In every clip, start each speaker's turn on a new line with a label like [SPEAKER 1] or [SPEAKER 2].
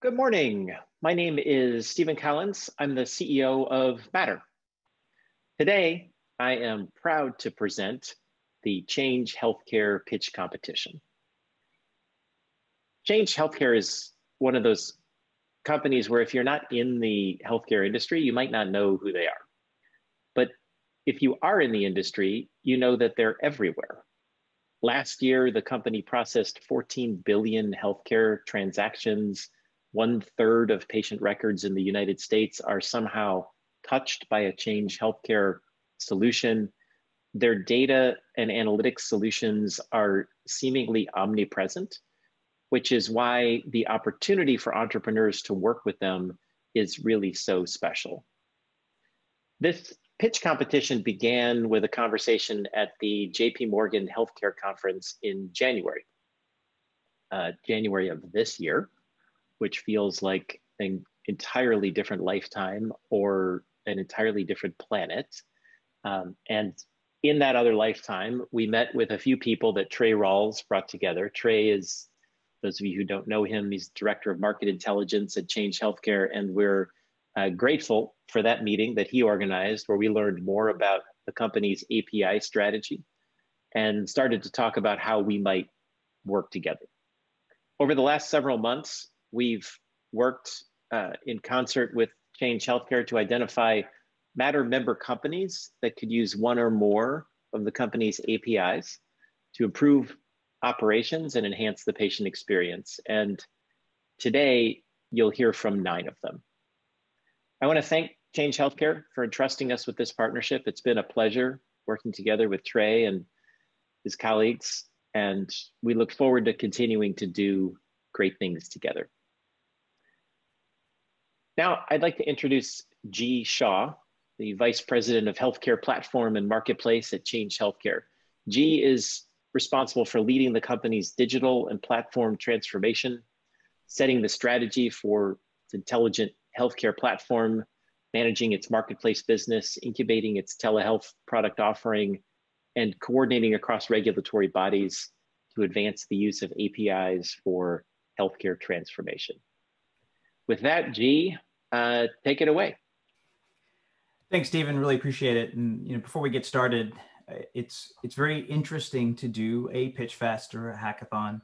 [SPEAKER 1] Good morning. My name is Stephen Collins. I'm the CEO of Matter. Today, I am proud to present the Change Healthcare Pitch Competition. Change Healthcare is one of those companies where if you're not in the healthcare industry, you might not know who they are. But if you are in the industry, you know that they're everywhere. Last year, the company processed 14 billion healthcare transactions one third of patient records in the United States are somehow touched by a change healthcare solution. Their data and analytics solutions are seemingly omnipresent, which is why the opportunity for entrepreneurs to work with them is really so special. This pitch competition began with a conversation at the JP Morgan Healthcare Conference in January, uh, January of this year which feels like an entirely different lifetime or an entirely different planet. Um, and in that other lifetime, we met with a few people that Trey Rawls brought together. Trey is, those of you who don't know him, he's director of market intelligence at Change Healthcare. And we're uh, grateful for that meeting that he organized, where we learned more about the company's API strategy and started to talk about how we might work together. Over the last several months, We've worked uh, in concert with Change Healthcare to identify Matter member companies that could use one or more of the company's APIs to improve operations and enhance the patient experience. And today, you'll hear from nine of them. I want to thank Change Healthcare for entrusting us with this partnership. It's been a pleasure working together with Trey and his colleagues, and we look forward to continuing to do great things together. Now, I'd like to introduce G. Shaw, the Vice President of Healthcare Platform and Marketplace at Change Healthcare. G is responsible for leading the company's digital and platform transformation, setting the strategy for its intelligent healthcare platform, managing its marketplace business, incubating its telehealth product offering, and coordinating across regulatory bodies to advance the use of APIs for healthcare transformation. With that, G, uh, take it away.
[SPEAKER 2] Thanks, Stephen. Really appreciate it. And you know, before we get started, uh, it's it's very interesting to do a pitch fest or a hackathon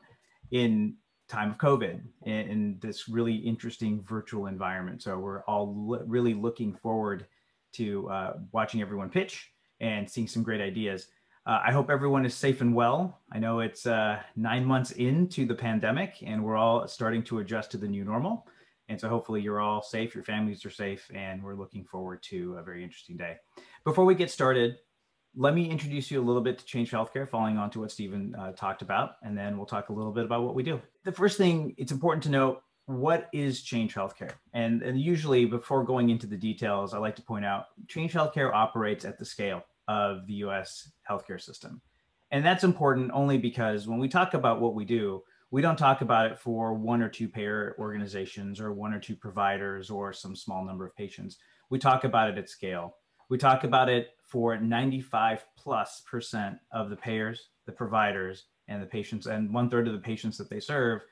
[SPEAKER 2] in time of COVID in, in this really interesting virtual environment. So we're all really looking forward to uh, watching everyone pitch and seeing some great ideas. Uh, I hope everyone is safe and well. I know it's uh, nine months into the pandemic and we're all starting to adjust to the new normal. And so hopefully you're all safe, your families are safe, and we're looking forward to a very interesting day. Before we get started, let me introduce you a little bit to Change Healthcare, following on to what Stephen uh, talked about, and then we'll talk a little bit about what we do. The first thing, it's important to note what is Change Healthcare? And, and usually, before going into the details, I like to point out Change Healthcare operates at the scale of the US healthcare system. And that's important only because when we talk about what we do, we don't talk about it for one or two payer organizations or one or two providers or some small number of patients. We talk about it at scale. We talk about it for 95 plus percent of the payers, the providers, and the patients, and one third of the patients that they serve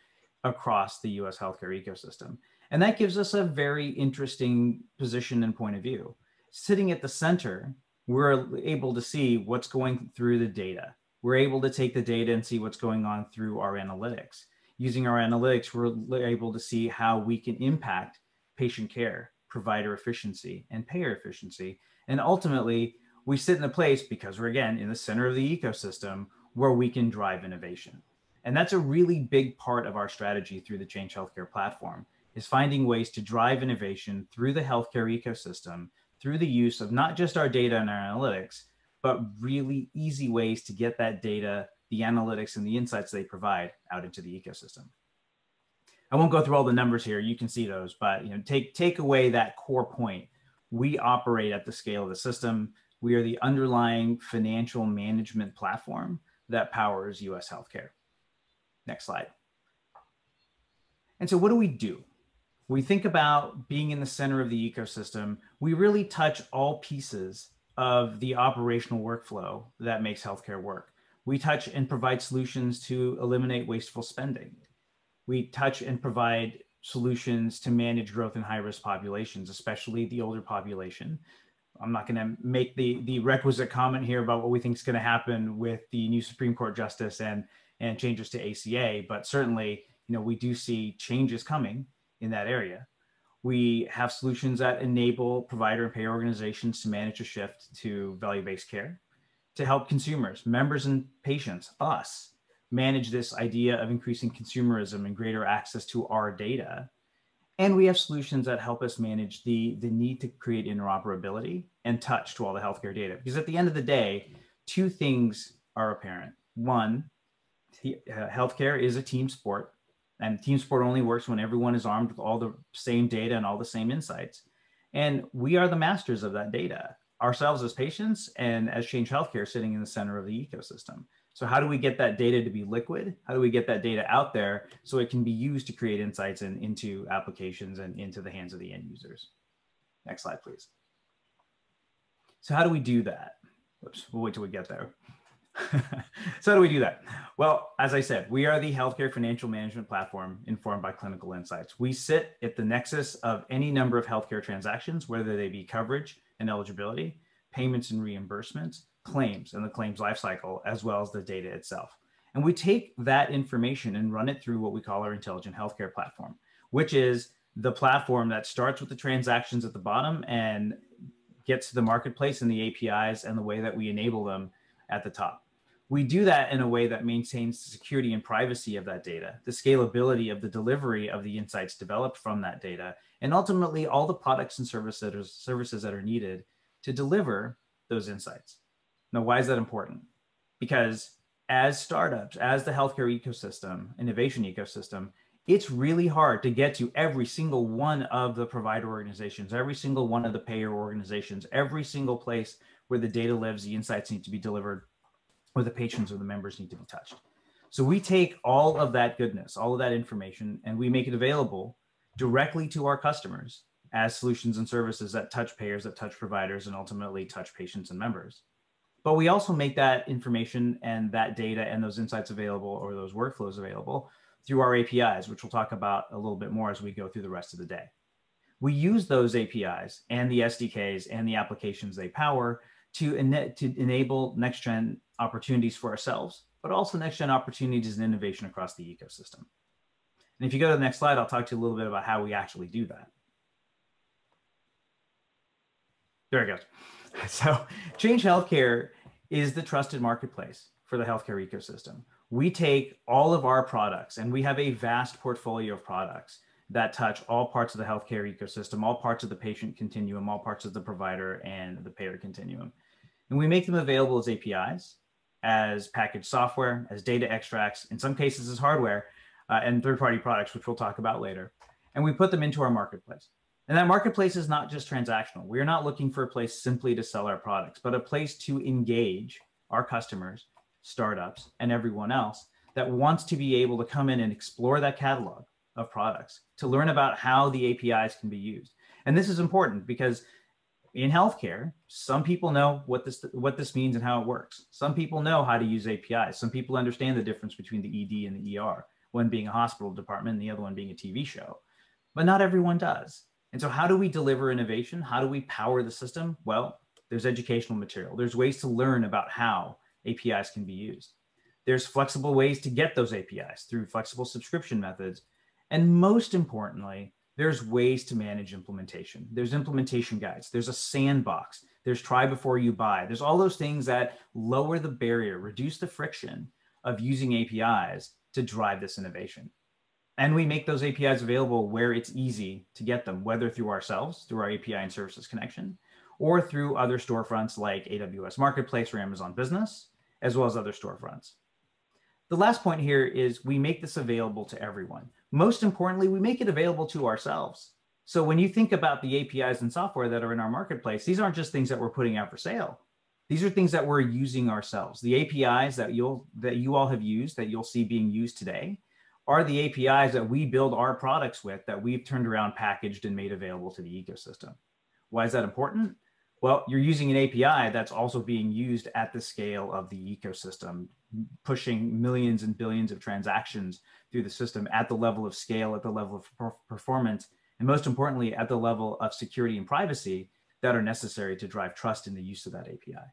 [SPEAKER 2] across the US healthcare ecosystem. And that gives us a very interesting position and point of view. Sitting at the center, we're able to see what's going through the data we're able to take the data and see what's going on through our analytics. Using our analytics, we're able to see how we can impact patient care, provider efficiency, and payer efficiency. And ultimately, we sit in a place because we're again in the center of the ecosystem where we can drive innovation. And that's a really big part of our strategy through the Change Healthcare platform is finding ways to drive innovation through the healthcare ecosystem through the use of not just our data and our analytics, but really easy ways to get that data, the analytics and the insights they provide out into the ecosystem. I won't go through all the numbers here. You can see those, but you know, take take away that core point. We operate at the scale of the system. We are the underlying financial management platform that powers US healthcare. Next slide. And so what do we do? We think about being in the center of the ecosystem. We really touch all pieces of the operational workflow that makes healthcare work. We touch and provide solutions to eliminate wasteful spending. We touch and provide solutions to manage growth in high risk populations, especially the older population. I'm not going to make the the requisite comment here about what we think is going to happen with the new Supreme Court justice and and changes to ACA, but certainly, you know, we do see changes coming in that area. We have solutions that enable provider and payer organizations to manage a shift to value-based care, to help consumers, members and patients, us, manage this idea of increasing consumerism and greater access to our data. And we have solutions that help us manage the, the need to create interoperability and touch to all the healthcare data. Because at the end of the day, two things are apparent. One, uh, healthcare is a team sport, and team sport only works when everyone is armed with all the same data and all the same insights. And we are the masters of that data, ourselves as patients and as Change Healthcare sitting in the center of the ecosystem. So, how do we get that data to be liquid? How do we get that data out there so it can be used to create insights and into applications and into the hands of the end users? Next slide, please. So, how do we do that? Oops, we'll wait till we get there. so how do we do that? Well, as I said, we are the healthcare financial management platform informed by clinical insights. We sit at the nexus of any number of healthcare transactions, whether they be coverage and eligibility, payments and reimbursements, claims and the claims lifecycle, as well as the data itself. And we take that information and run it through what we call our intelligent healthcare platform, which is the platform that starts with the transactions at the bottom and gets to the marketplace and the APIs and the way that we enable them at the top. We do that in a way that maintains the security and privacy of that data, the scalability of the delivery of the insights developed from that data, and ultimately all the products and services services that are needed to deliver those insights. Now, why is that important? Because as startups, as the healthcare ecosystem, innovation ecosystem, it's really hard to get to every single one of the provider organizations, every single one of the payer organizations, every single place where the data lives, the insights need to be delivered, or the patrons or the members need to be touched. So we take all of that goodness, all of that information, and we make it available directly to our customers as solutions and services that touch payers, that touch providers, and ultimately touch patients and members. But we also make that information and that data and those insights available or those workflows available through our APIs, which we'll talk about a little bit more as we go through the rest of the day. We use those APIs and the SDKs and the applications they power to, to enable next gen opportunities for ourselves, but also next gen opportunities and innovation across the ecosystem. And if you go to the next slide, I'll talk to you a little bit about how we actually do that. There it goes. So, Change Healthcare is the trusted marketplace for the healthcare ecosystem. We take all of our products, and we have a vast portfolio of products that touch all parts of the healthcare ecosystem, all parts of the patient continuum, all parts of the provider and the payer continuum. And we make them available as APIs, as packaged software, as data extracts, in some cases as hardware, uh, and third party products, which we'll talk about later. And we put them into our marketplace. And that marketplace is not just transactional. We are not looking for a place simply to sell our products, but a place to engage our customers, startups, and everyone else that wants to be able to come in and explore that catalog of products to learn about how the APIs can be used. And this is important because in healthcare, some people know what this what this means and how it works. Some people know how to use APIs. Some people understand the difference between the ED and the ER, one being a hospital department and the other one being a TV show. But not everyone does. And so how do we deliver innovation? How do we power the system? Well, there's educational material. There's ways to learn about how APIs can be used. There's flexible ways to get those APIs through flexible subscription methods. And most importantly, there's ways to manage implementation. There's implementation guides. There's a sandbox. There's try before you buy. There's all those things that lower the barrier, reduce the friction of using APIs to drive this innovation. And we make those APIs available where it's easy to get them, whether through ourselves, through our API and services connection, or through other storefronts like AWS Marketplace or Amazon Business, as well as other storefronts. The last point here is we make this available to everyone. Most importantly, we make it available to ourselves. So when you think about the APIs and software that are in our marketplace, these aren't just things that we're putting out for sale. These are things that we're using ourselves. The APIs that you'll that you all have used that you'll see being used today are the APIs that we build our products with that we've turned around, packaged, and made available to the ecosystem. Why is that important? Well, you're using an API that's also being used at the scale of the ecosystem pushing millions and billions of transactions through the system at the level of scale, at the level of performance, and most importantly, at the level of security and privacy that are necessary to drive trust in the use of that API.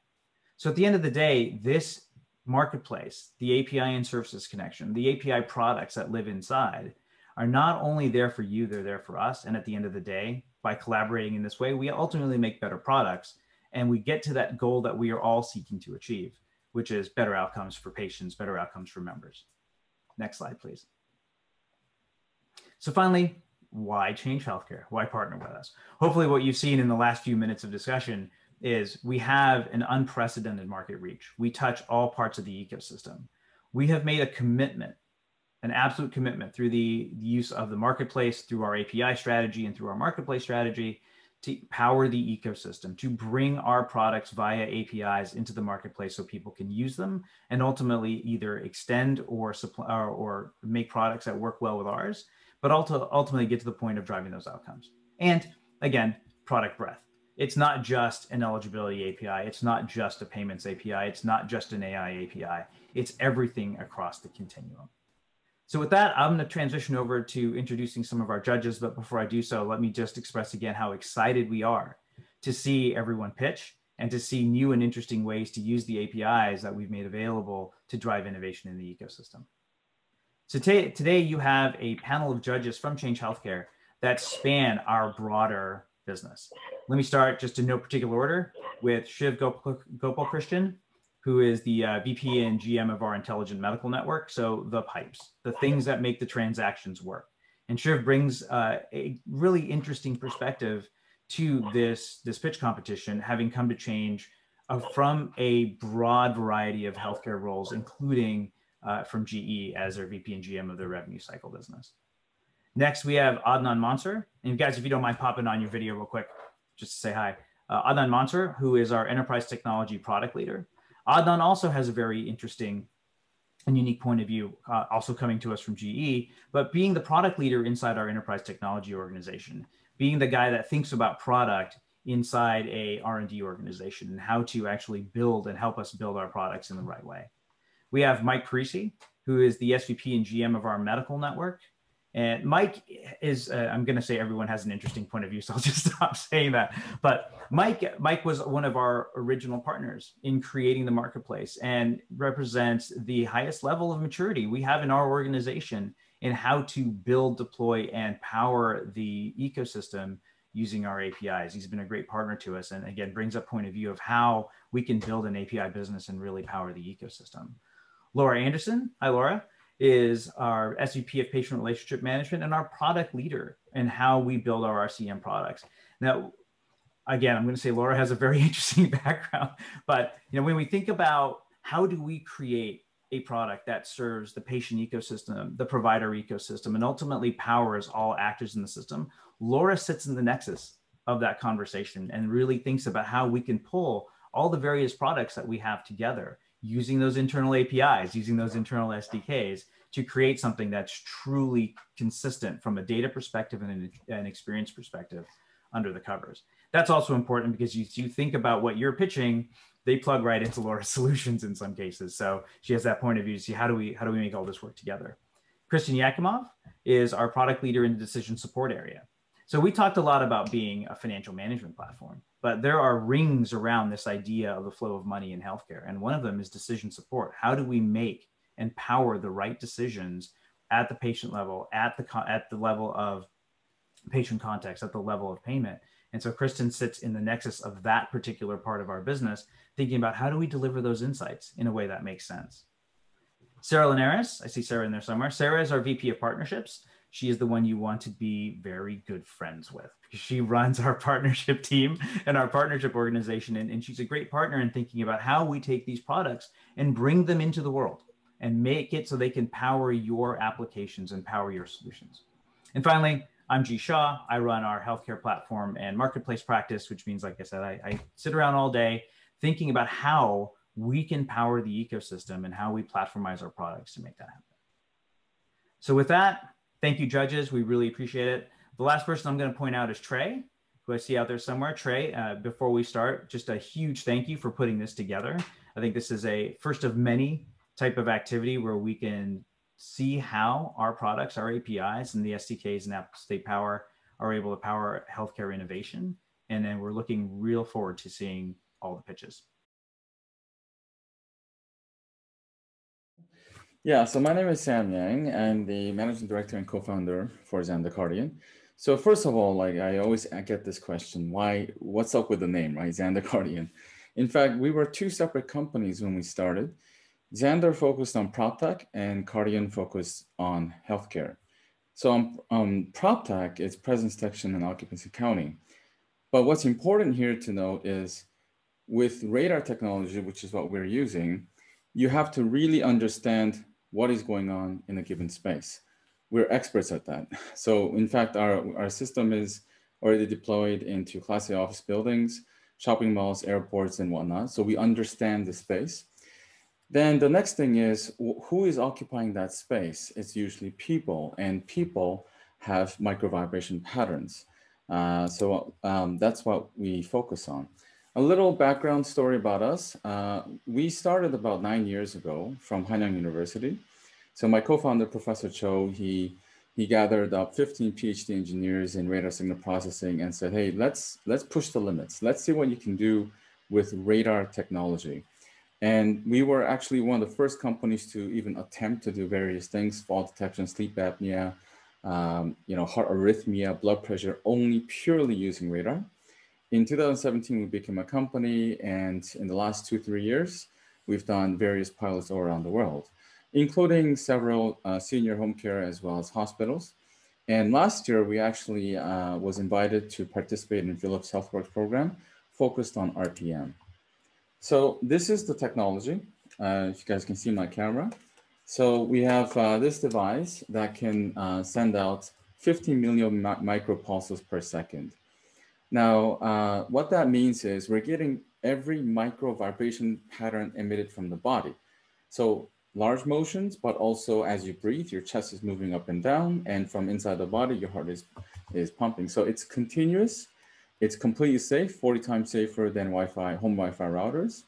[SPEAKER 2] So at the end of the day, this marketplace, the API and services connection, the API products that live inside are not only there for you, they're there for us. And at the end of the day, by collaborating in this way, we ultimately make better products and we get to that goal that we are all seeking to achieve, which is better outcomes for patients, better outcomes for members. Next slide, please. So finally, why change healthcare? Why partner with us? Hopefully what you've seen in the last few minutes of discussion is we have an unprecedented market reach. We touch all parts of the ecosystem. We have made a commitment, an absolute commitment through the use of the marketplace, through our API strategy and through our marketplace strategy to power the ecosystem, to bring our products via APIs into the marketplace so people can use them and ultimately either extend or supply or, or make products that work well with ours, but also ultimately get to the point of driving those outcomes. And again, product breadth it's not just an eligibility API. It's not just a payments API. It's not just an AI API. It's everything across the continuum. So with that, I'm going to transition over to introducing some of our judges. But before I do so, let me just express again how excited we are to see everyone pitch and to see new and interesting ways to use the APIs that we've made available to drive innovation in the ecosystem. So today you have a panel of judges from Change Healthcare that span our broader business. Let me start just in no particular order with Shiv Gopalakrishnan, who is the uh, VP and GM of our Intelligent Medical Network. So the pipes, the things that make the transactions work. And Shiv brings uh, a really interesting perspective to this, this pitch competition, having come to change uh, from a broad variety of healthcare roles, including uh, from GE as their VP and GM of their revenue cycle business. Next, we have Adnan Mansur. And guys, if you don't mind popping on your video real quick, just to say hi. Uh, Adnan Mansur, who is our enterprise technology product leader. Adnan also has a very interesting and unique point of view, uh, also coming to us from GE, but being the product leader inside our enterprise technology organization, being the guy that thinks about product inside a R&D organization and how to actually build and help us build our products in the right way. We have Mike Parisi, who is the SVP and GM of our medical network. And Mike is, uh, I'm going to say everyone has an interesting point of view, so I'll just stop saying that. But Mike, Mike was one of our original partners in creating the marketplace and represents the highest level of maturity we have in our organization in how to build, deploy, and power the ecosystem using our APIs. He's been a great partner to us and again brings up point of view of how we can build an API business and really power the ecosystem. Laura Anderson. Hi, Laura is our SVP of Patient Relationship Management and our product leader in how we build our RCM products. Now, again, I'm going to say Laura has a very interesting background, but you know, when we think about how do we create a product that serves the patient ecosystem, the provider ecosystem, and ultimately powers all actors in the system, Laura sits in the nexus of that conversation and really thinks about how we can pull all the various products that we have together using those internal APIs, using those internal SDKs to create something that's truly consistent from a data perspective and an, experience perspective under the covers. That's also important because you, you think about what you're pitching, they plug right into Laura's solutions in some cases. So she has that point of view to see how do we how do we make all this work together. Kristen Yakimov is our product leader in the decision support area. So we talked a lot about being a financial management platform, but there are rings around this idea of the flow of money in healthcare. And one of them is decision support. How do we make and power the right decisions at the patient level, at the, at the level of patient context, at the level of payment? And so Kristen sits in the nexus of that particular part of our business, thinking about how do we deliver those insights in a way that makes sense. Sarah Linares, I see Sarah in there somewhere. Sarah is our VP of partnerships she is the one you want to be very good friends with because she runs our partnership team and our partnership organization. And, and she's a great partner in thinking about how we take these products and bring them into the world and make it so they can power your applications and power your solutions. And finally, I'm G Shaw. I run our healthcare platform and marketplace practice, which means, like I said, I, I sit around all day thinking about how we can power the ecosystem and how we platformize our products to make that happen. So with that, Thank you, judges. We really appreciate it. The last person I'm going to point out is Trey, who I see out there somewhere. Trey, uh, before we start, just a huge thank you for putting this together. I think this is a first of many type of activity where we can see how our products, our APIs, and the SDKs and App State power are able to power healthcare innovation. And then we're looking real forward to seeing all the pitches.
[SPEAKER 3] Yeah, so my name is Sam Yang. I'm the managing director and co-founder for Xandar Kardian. So first of all, like I always get this question, why, what's up with the name, right? Xandar Kardian. In fact, we were two separate companies when we started. Xandar focused on PropTech and Kardian focused on healthcare. So um, um, PropTech it's presence detection and occupancy counting. But what's important here to note is with radar technology, which is what we're using, you have to really understand what is going on in a given space. We're experts at that. So in fact, our, our system is already deployed into class A office buildings, shopping malls, airports, and whatnot. So we understand the space. Then the next thing is who is occupying that space? It's usually people, and people have micro vibration patterns. Uh, so um, that's what we focus on. A little background story about us. Uh, we started about nine years ago from Hanyang University. So my co-founder, Professor Cho, he, he gathered up 15 PhD engineers in radar signal processing and said, hey, let's, let's push the limits. Let's see what you can do with radar technology. And we were actually one of the first companies to even attempt to do various things, fall detection, sleep apnea, um, you know, heart arrhythmia, blood pressure, only purely using radar. In 2017, we became a company, and in the last two, three years, we've done various pilots all around the world, including several uh, senior home care as well as hospitals. And last year, we actually uh, was invited to participate in Philips HealthWorks program focused on RPM. So this is the technology. Uh, if you guys can see my camera. So we have uh, this device that can uh, send out 50 million mi micropulses per second. Now, uh, what that means is we're getting every micro vibration pattern emitted from the body. So large motions, but also as you breathe, your chest is moving up and down, and from inside the body, your heart is, is pumping. So it's continuous, it's completely safe, 40 times safer than Wi-Fi, home Wi-Fi routers,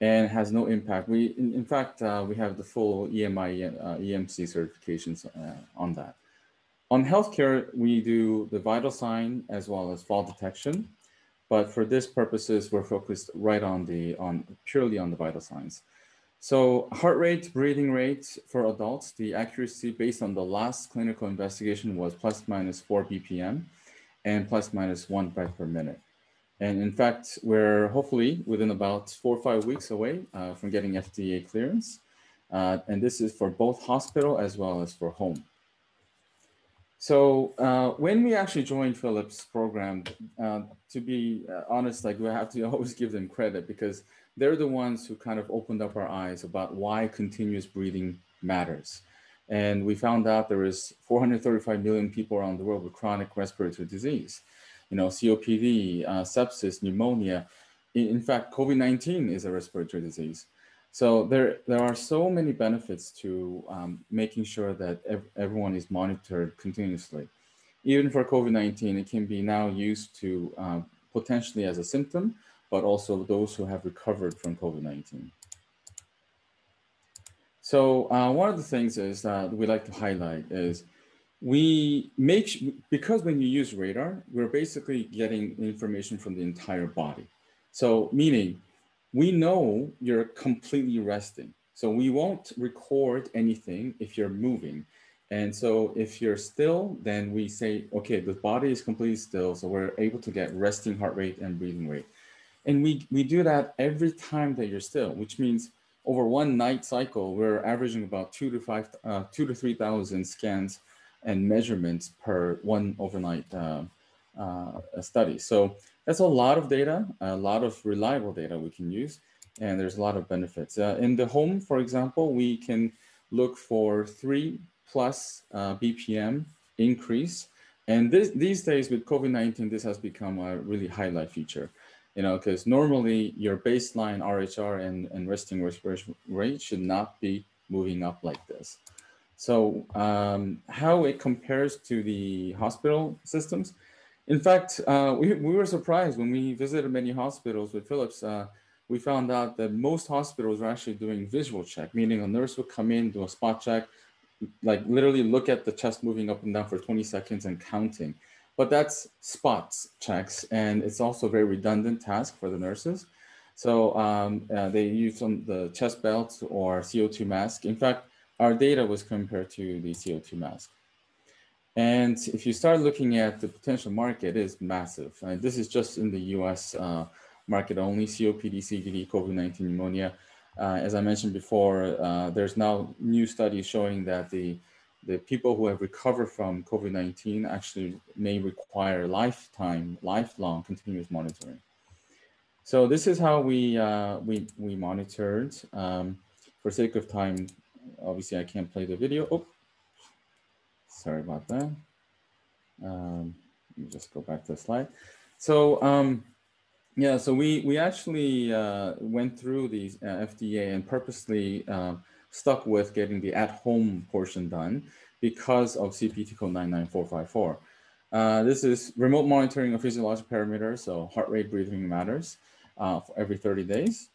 [SPEAKER 3] and has no impact. We, in, in fact, uh, we have the full EMI, uh, EMC certifications uh, on that. On healthcare, we do the vital sign as well as fall detection. But for this purposes, we're focused right on the, on purely on the vital signs. So heart rate, breathing rate for adults, the accuracy based on the last clinical investigation was plus minus four BPM and plus minus one breath per minute. And in fact, we're hopefully within about four or five weeks away uh, from getting FDA clearance. Uh, and this is for both hospital as well as for home. So uh, when we actually joined Philips program, uh, to be uh, honest, like we have to always give them credit because they're the ones who kind of opened up our eyes about why continuous breathing matters. And we found out there is 435 million people around the world with chronic respiratory disease, you know, COPD, uh, sepsis, pneumonia. In, in fact, COVID-19 is a respiratory disease. So there, there are so many benefits to um, making sure that ev everyone is monitored continuously. Even for COVID-19, it can be now used to uh, potentially as a symptom, but also those who have recovered from COVID-19. So uh, one of the things is that we like to highlight is we make, because when you use radar, we're basically getting information from the entire body. So meaning we know you're completely resting. So we won't record anything if you're moving. And so if you're still, then we say, okay, the body is completely still. So we're able to get resting heart rate and breathing rate. And we, we do that every time that you're still, which means over one night cycle, we're averaging about two to five, uh, two to 3,000 scans and measurements per one overnight uh, uh, study. So that's a lot of data, a lot of reliable data we can use, and there's a lot of benefits. Uh, in the home, for example, we can look for three plus uh, BPM increase. And this, these days with COVID-19, this has become a really highlight feature, you know, because normally your baseline RHR and, and resting respiration rate should not be moving up like this. So um, how it compares to the hospital systems, in fact, uh, we, we were surprised when we visited many hospitals with Philips. Uh, we found out that most hospitals are actually doing visual check, meaning a nurse would come in, do a spot check, like literally look at the chest moving up and down for 20 seconds and counting. But that's spots checks, and it's also a very redundant task for the nurses. So um, uh, they use some the chest belts or CO2 mask. In fact, our data was compared to the CO2 mask. And if you start looking at the potential market, it is massive. And this is just in the US uh, market only, COPD, CVD, COVID-19 pneumonia. Uh, as I mentioned before, uh, there's now new studies showing that the, the people who have recovered from COVID-19 actually may require lifetime, lifelong continuous monitoring. So this is how we, uh, we, we monitored. Um, for sake of time, obviously I can't play the video. Oh, sorry about that. Um, let me just go back to the slide. So um, yeah, so we, we actually uh, went through the uh, FDA and purposely uh, stuck with getting the at-home portion done because of CPT code 99454. Uh, this is remote monitoring of physiologic parameters, so heart rate, breathing matters uh, for every 30 days.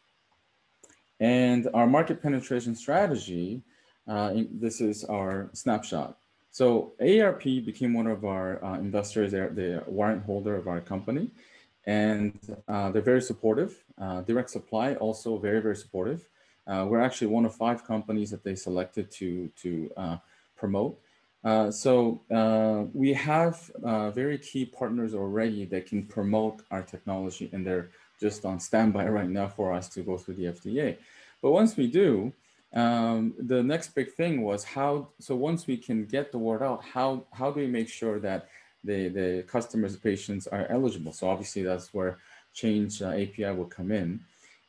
[SPEAKER 3] And our market penetration strategy, uh, this is our snapshot. So AARP became one of our investors, they're the warrant holder of our company and uh, they're very supportive. Uh, Direct Supply also very, very supportive. Uh, we're actually one of five companies that they selected to, to uh, promote. Uh, so uh, we have very key partners already that can promote our technology and they're just on standby right now for us to go through the FDA. But once we do, um, the next big thing was how, so once we can get the word out, how, how do we make sure that the, the customers, patients are eligible. So obviously that's where change uh, API will come in.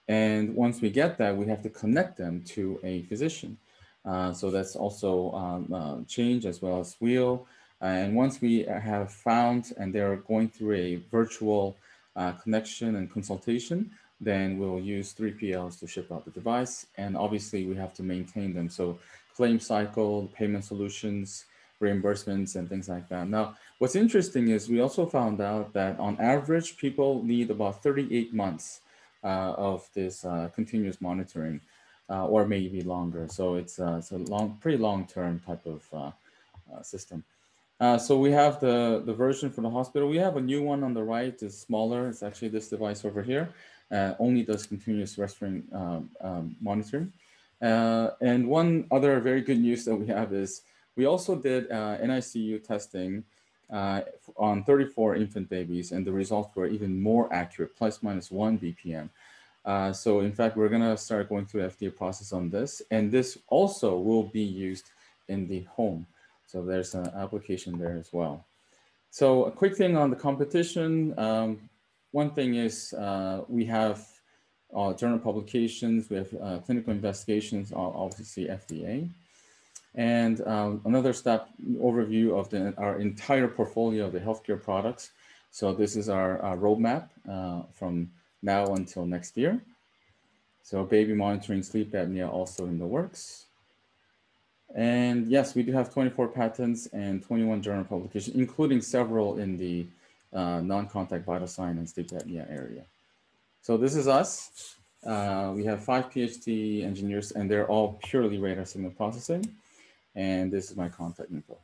[SPEAKER 3] And once we get that, we have to connect them to a physician. Uh, so that's also um, uh, change as well as wheel. And once we have found and they're going through a virtual uh, connection and consultation, then we'll use 3PLs to ship out the device. And obviously we have to maintain them. So claim cycle, payment solutions, reimbursements and things like that. Now, what's interesting is we also found out that on average, people need about 38 months uh, of this uh, continuous monitoring uh, or maybe longer. So it's, uh, it's a long, pretty long-term type of uh, uh, system. so we have the, the version for the hospital. We have a new one on the right, it's smaller. It's actually this device over here. Only does continuous respiratory um, um, monitoring. and one other very good news that we have is we also did uh, NICU testing uh, on 34 infant babies, and the results were even more accurate, plus minus one BPM. Uh, so in fact, we're gonna start going through FDA process on this, and this also will be used in the home. So there's an application there as well. So a quick thing on the competition. Um, one thing is uh, we have uh, journal publications, we have uh, clinical investigations, obviously FDA. And um, another step overview of the, our entire portfolio of the healthcare products. So this is our, our roadmap uh, from now until next year. So baby monitoring sleep apnea also in the works. And yes, we do have 24 patents and 21 journal publications, including several in the uh, non-contact vital sign and sleep apnea area. So this is us. Uh, we have five PhD engineers and they're all purely radar signal processing and this is my contact info.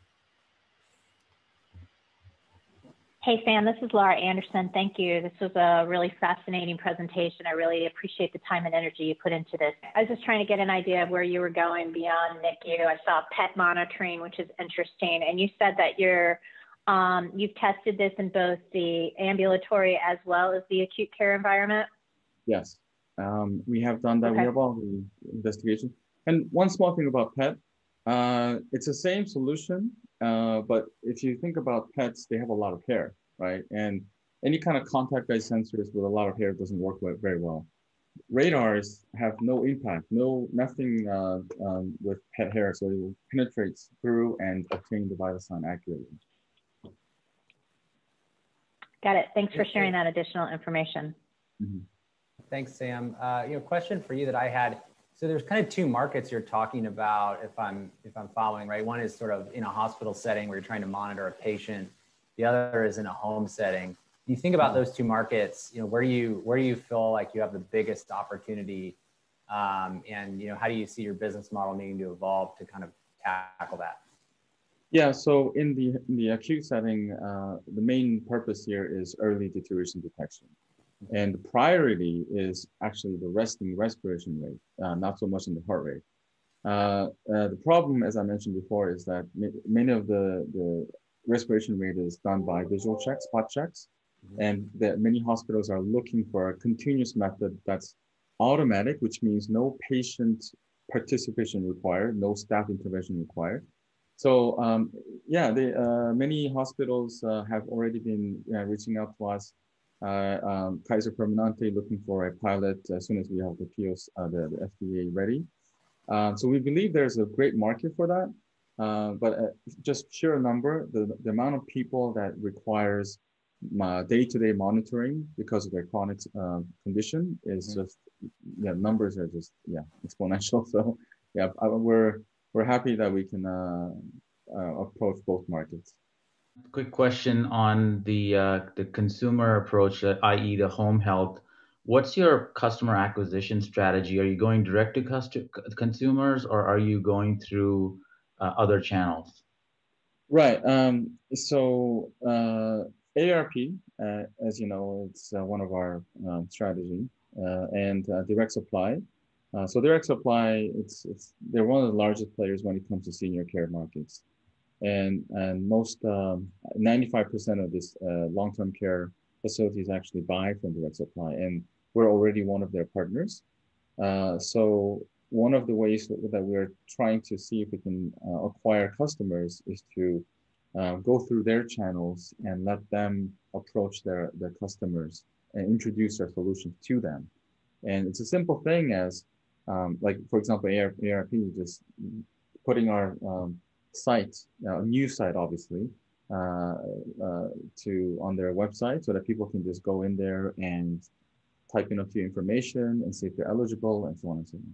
[SPEAKER 4] Hey, Sam, this is Laura Anderson. Thank you. This was a really fascinating presentation. I really appreciate the time and energy you put into this. I was just trying to get an idea of where you were going beyond NICU. I saw PET monitoring, which is interesting. And you said that you're, um, you've tested this in both the ambulatory as well as the acute care environment?
[SPEAKER 3] Yes, um, we have done that. Okay. We have all the investigation. And one small thing about PET, uh, it's the same solution, uh, but if you think about pets, they have a lot of hair, right? And any kind of contact based sensors with a lot of hair doesn't work very well. Radars have no impact, no nothing uh, um, with pet hair, so it will penetrate through and obtain the vital sign accurately.
[SPEAKER 4] Got it. Thanks for sharing that additional information. Mm -hmm.
[SPEAKER 5] Thanks, Sam. Uh, you know, question for you that I had so there's kind of two markets you're talking about, if I'm if I'm following right. One is sort of in a hospital setting where you're trying to monitor a patient. The other is in a home setting. you think about those two markets, you know, where do you where do you feel like you have the biggest opportunity, um, and you know, how do you see your business model needing to evolve to kind of tackle that?
[SPEAKER 3] Yeah, so in the in the acute setting, uh, the main purpose here is early deterioration detection, and the priority is actually the resting respiration rate, uh, not so much in the heart rate. Uh, uh the problem, as I mentioned before, is that many of the the respiration rate is done by visual checks, spot checks, mm-hmm. and that many hospitals are looking for a continuous method that's automatic, which means no patient participation required, no staff intervention required. So um, yeah, the, uh, many hospitals uh, have already been uh, reaching out to us. Uh, um, Kaiser Permanente looking for a pilot as soon as we have the POs, uh, the, the, FDA ready. Um, so we believe there's a great market for that. Uh, but uh, just sheer number, the, the amount of people that requires day-to-day monitoring because of their chronic uh, condition is mm-hmm. just, yeah, numbers are just, yeah, exponential. So yeah, we're, we're happy that we can uh, uh, approach both markets.
[SPEAKER 6] Quick question on the uh, the consumer approach, i.e., the home health. What's your customer acquisition strategy? Are you going direct to consumers, or are you going through uh, other channels?
[SPEAKER 3] Right. Um, so uh, uh, as you know, it's uh, one of our um, strategy, uh, and uh, direct supply. So direct supply, it's it's they're one of the largest players when it comes to senior care markets, and and most 95% um, of this long-term care facilities actually buy from direct supply, and we're already one of their partners. so one of the ways that we're trying to see if we can uh, acquire customers is to uh, go through their channels and let them approach their, their customers and introduce our solutions to them. And it's a simple thing as, um, like, for example, AR, AARP, just putting our um, site, uh, a new site, obviously, uh, uh, to on their website so that people can just go in there and type in a few information and see if they're eligible and so on and so on.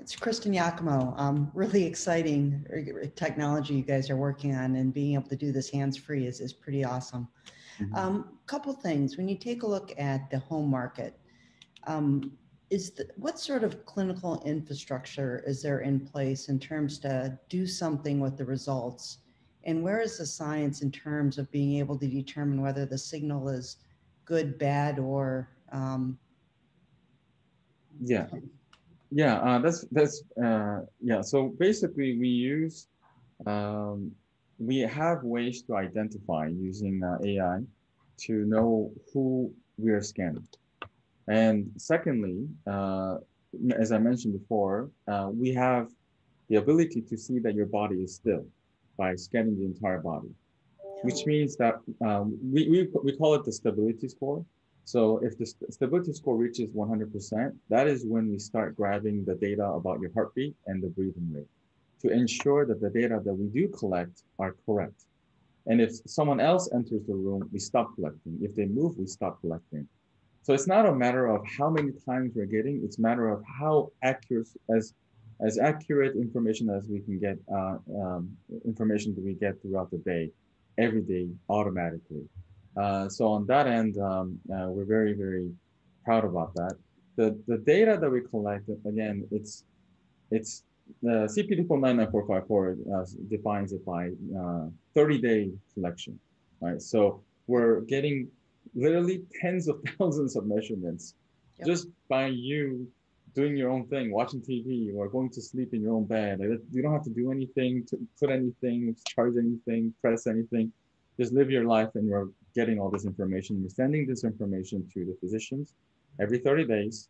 [SPEAKER 7] It's Kristen Yacomo. Um, really exciting uh, technology you guys are working on, and being able to do this hands-free is, is pretty awesome. Mm-hmm. Um, couple things. When you take a look at the home market, um, is the, what sort of clinical infrastructure is there in place in terms to do something with the results? And where is the science in terms of being able to determine whether the signal is good, bad, or um,
[SPEAKER 3] yeah yeah, uh, that's that's uh, yeah. So basically, we use um, we have ways to identify using uh, AI to know who we are scanning, and secondly, uh, as I mentioned before, uh, we have the ability to see that your body is still by scanning the entire body, which means that um, we, we we call it the stability score. So if the st stability score reaches 100%, that is when we start grabbing the data about your heartbeat and the breathing rate to ensure that the data that we do collect are correct. And if someone else enters the room, we stop collecting. If they move, we stop collecting. So it's not a matter of how many times we're getting, it's a matter of how accurate, as, as accurate information as we can get, uh, um, information that we get throughout the day, every day, automatically. Uh, so on that end, um, uh, we're very, very proud about that. The, the data that we collect, again, it's, it's the CPT code 99454 uh, defines it by 30-day uh, collection, right? So we're getting literally tens of thousands of measurements yep. just by you doing your own thing, watching TV or going to sleep in your own bed. you don't have to do anything, to put anything, charge anything, press anything. Just live your life and you're getting all this information. We're sending this information to the physicians every 30 days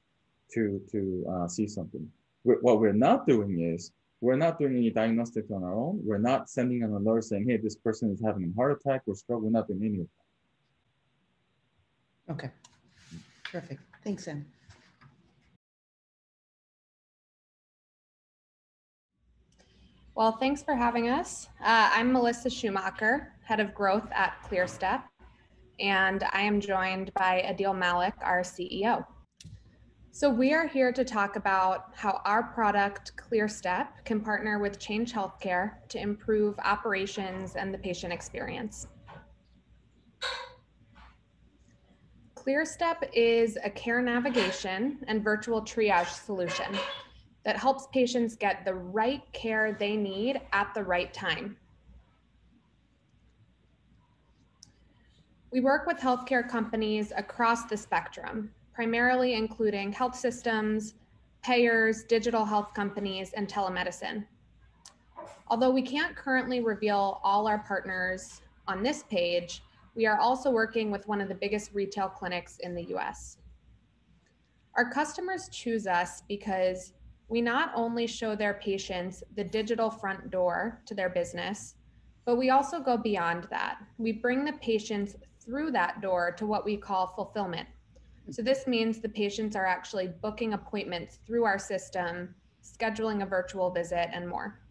[SPEAKER 3] to, to uh, see something. We're, what we're not doing is we're not doing any diagnostics on our own. We're not sending an alert saying, hey, this person is having a heart attack or stroke. We're not doing any of
[SPEAKER 7] that. Okay, terrific. Thanks, Sam.
[SPEAKER 8] Well, thanks for having us. Uh, I'm Melissa Schumacher, head of growth at Clearstep and I am joined by Adeel Malik, our CEO. So, we are here to talk about how our product, Clearstep, can partner with Change Healthcare to improve operations and the patient experience. Clearstep is a care navigation and virtual triage solution that helps patients get the right care they need at the right time. We work with healthcare companies across the spectrum, primarily including health systems, payers, digital health companies, and telemedicine. Although we can't currently reveal all our partners on this page, we are also working with one of the biggest retail clinics in the US. Our customers choose us because we not only show their patients the digital front door to their business, but we also go beyond that. We bring the patients through that door to what we call fulfillment. So this means the patients are actually booking appointments through our system, scheduling a virtual visit, and more.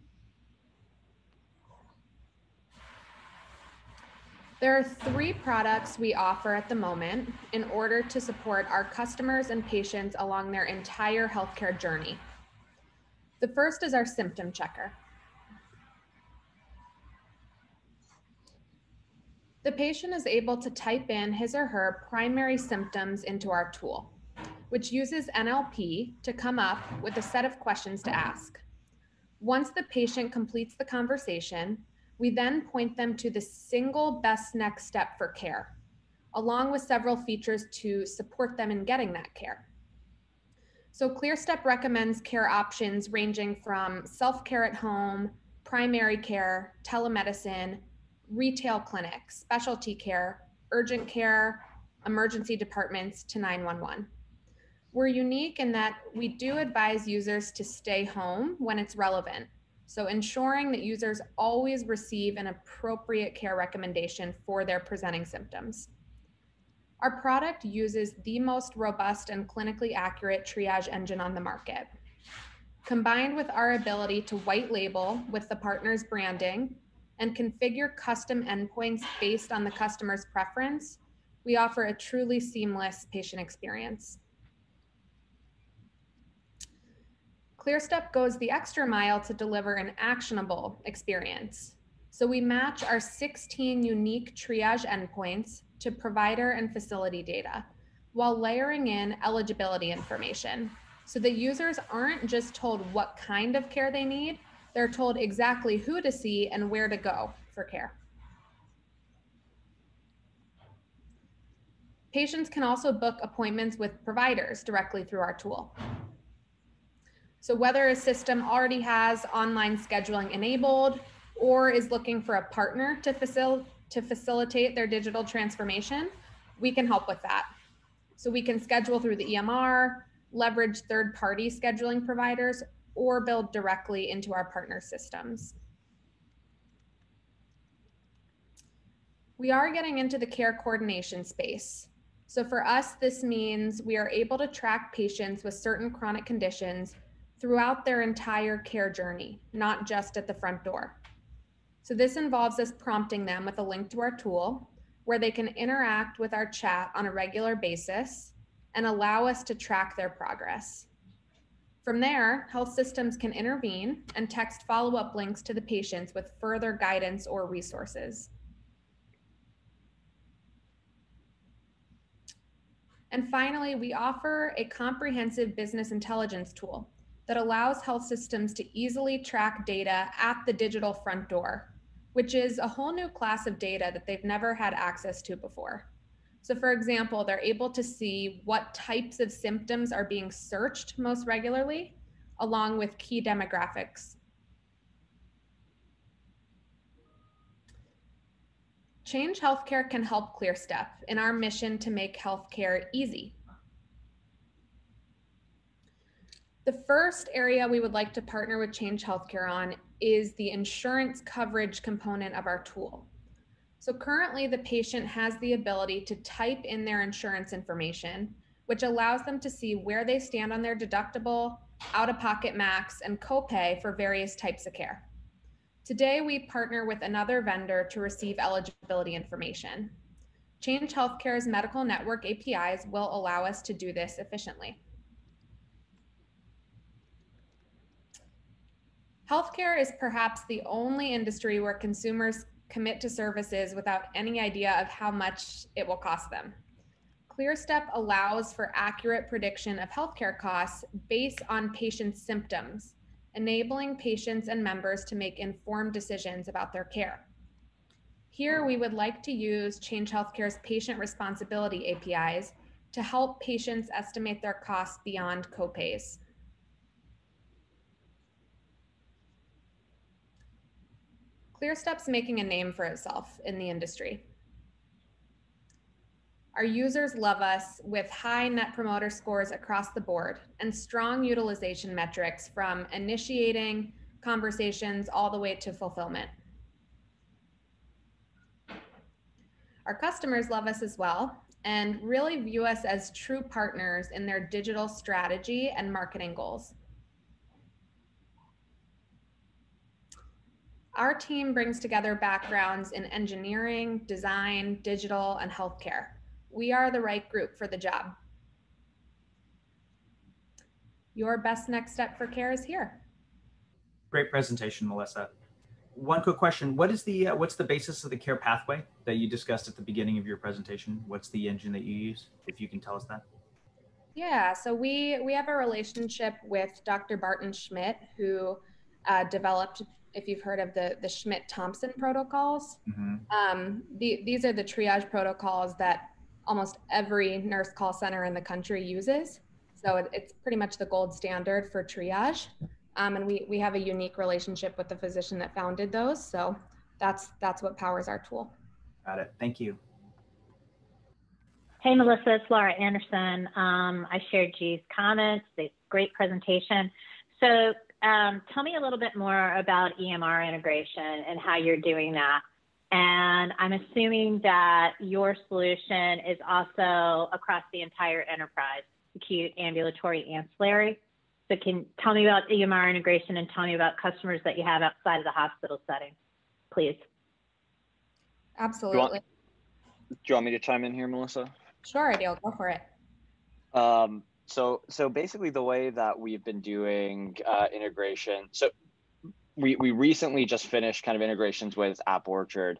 [SPEAKER 8] There are three products we offer at the moment in order to support our customers and patients along their entire healthcare journey. The first is our symptom checker. The patient is able to type in his or her primary symptoms into our tool, which uses NLP to come up with a set of questions to ask. Once the patient completes the conversation, we then point them to the single best next step for care, along with several features to support them in getting that care. So ClearStep recommends care options ranging from self-care at home, primary care, telemedicine, retail clinics, specialty care, urgent care, emergency departments to 911. We're unique in that we do advise users to stay home when it's relevant so ensuring that users always receive an appropriate care recommendation for their presenting symptoms. Our product uses the most robust and clinically accurate triage engine on the market. Combined with our ability to white label with the partner's branding and configure custom endpoints based on the customer's preference, we offer a truly seamless patient experience. ClearStep goes the extra mile to deliver an actionable experience. So we match our 16 unique triage endpoints to provider and facility data while layering in eligibility information so the users aren't just told what kind of care they need, they're told exactly who to see and where to go for care. Patients can also book appointments with providers directly through our tool. So whether a system already has online scheduling enabled or is looking for a partner to, facil- to facilitate their digital transformation, we can help with that. So we can schedule through the EMR, leverage third party scheduling providers, or build directly into our partner systems. We are getting into the care coordination space. So for us, this means we are able to track patients with certain chronic conditions throughout their entire care journey, not just at the front door. So this involves us prompting them with a link to our tool where they can interact with our chat on a regular basis and allow us to track their progress. From there, health systems can intervene and text follow up links to the patients with further guidance or resources. And finally, we offer a comprehensive business intelligence tool that allows health systems to easily track data at the digital front door, which is a whole new class of data that they've never had access to before. So, for example, they're able to see what types of symptoms are being searched most regularly, along with key demographics. Change Healthcare can help ClearStep in our mission to make healthcare easy The first area we would like to partner with Change Healthcare on is the insurance coverage component of our tool. So currently, the patient has the ability to type in their insurance information, which allows them to see where they stand on their deductible, out of pocket max, and copay for various types of care. Today, we partner with another vendor to receive eligibility information. Change Healthcare's medical network APIs will allow us to do this efficiently. Healthcare is perhaps the only industry where consumers commit to services without any idea of how much it will cost them. ClearStep allows for accurate prediction of healthcare costs based on patient symptoms, enabling patients and members to make informed decisions about their care. Here, we would like to use Change Healthcare's patient responsibility APIs to help patients estimate their costs beyond copays. ClearStep's making a name for itself in the industry. Our users love us with high net promoter scores across the board and strong utilization metrics from initiating conversations all the way to fulfillment. Our customers love us as well and really view us as true partners in their digital strategy and marketing goals. Our team brings together backgrounds in engineering, design, digital, and healthcare. We are the right group for the job. Your best next step for care is here.
[SPEAKER 2] Great presentation, Melissa. One quick question: What is the uh, what's the basis of the care pathway that you discussed at the beginning of your presentation? What's the engine that you use? If you can tell us that.
[SPEAKER 8] Yeah, so we we have a relationship with Dr. Barton Schmitt, who uh, developed if you've heard of the the Schmitt Thompson protocols. Mm-hmm. Um, the, these are the triage protocols that almost every nurse call center in the country uses. So it, it's pretty much the gold standard for triage. Um, and we we have a unique relationship with the physician that founded those. So that's that's what powers our tool.
[SPEAKER 2] Got it. Thank you.
[SPEAKER 4] Hey, Melissa, it's Laura Anderson. Um, I shared G's comments. They, great presentation. So um, tell me a little bit more about EMR integration and how you're doing that. And I'm assuming that your solution is also across the entire enterprise, acute, ambulatory, ancillary. So can tell me about EMR integration and tell me about customers that you have outside of the hospital setting, please.
[SPEAKER 8] Absolutely. Do you, want,
[SPEAKER 9] do you want me to chime in here, Melissa?
[SPEAKER 8] Sure, Adeel, go for it.
[SPEAKER 9] Um, so so basically the way that we've been doing uh, integration so we, we recently just finished kind of integrations with App Orchard.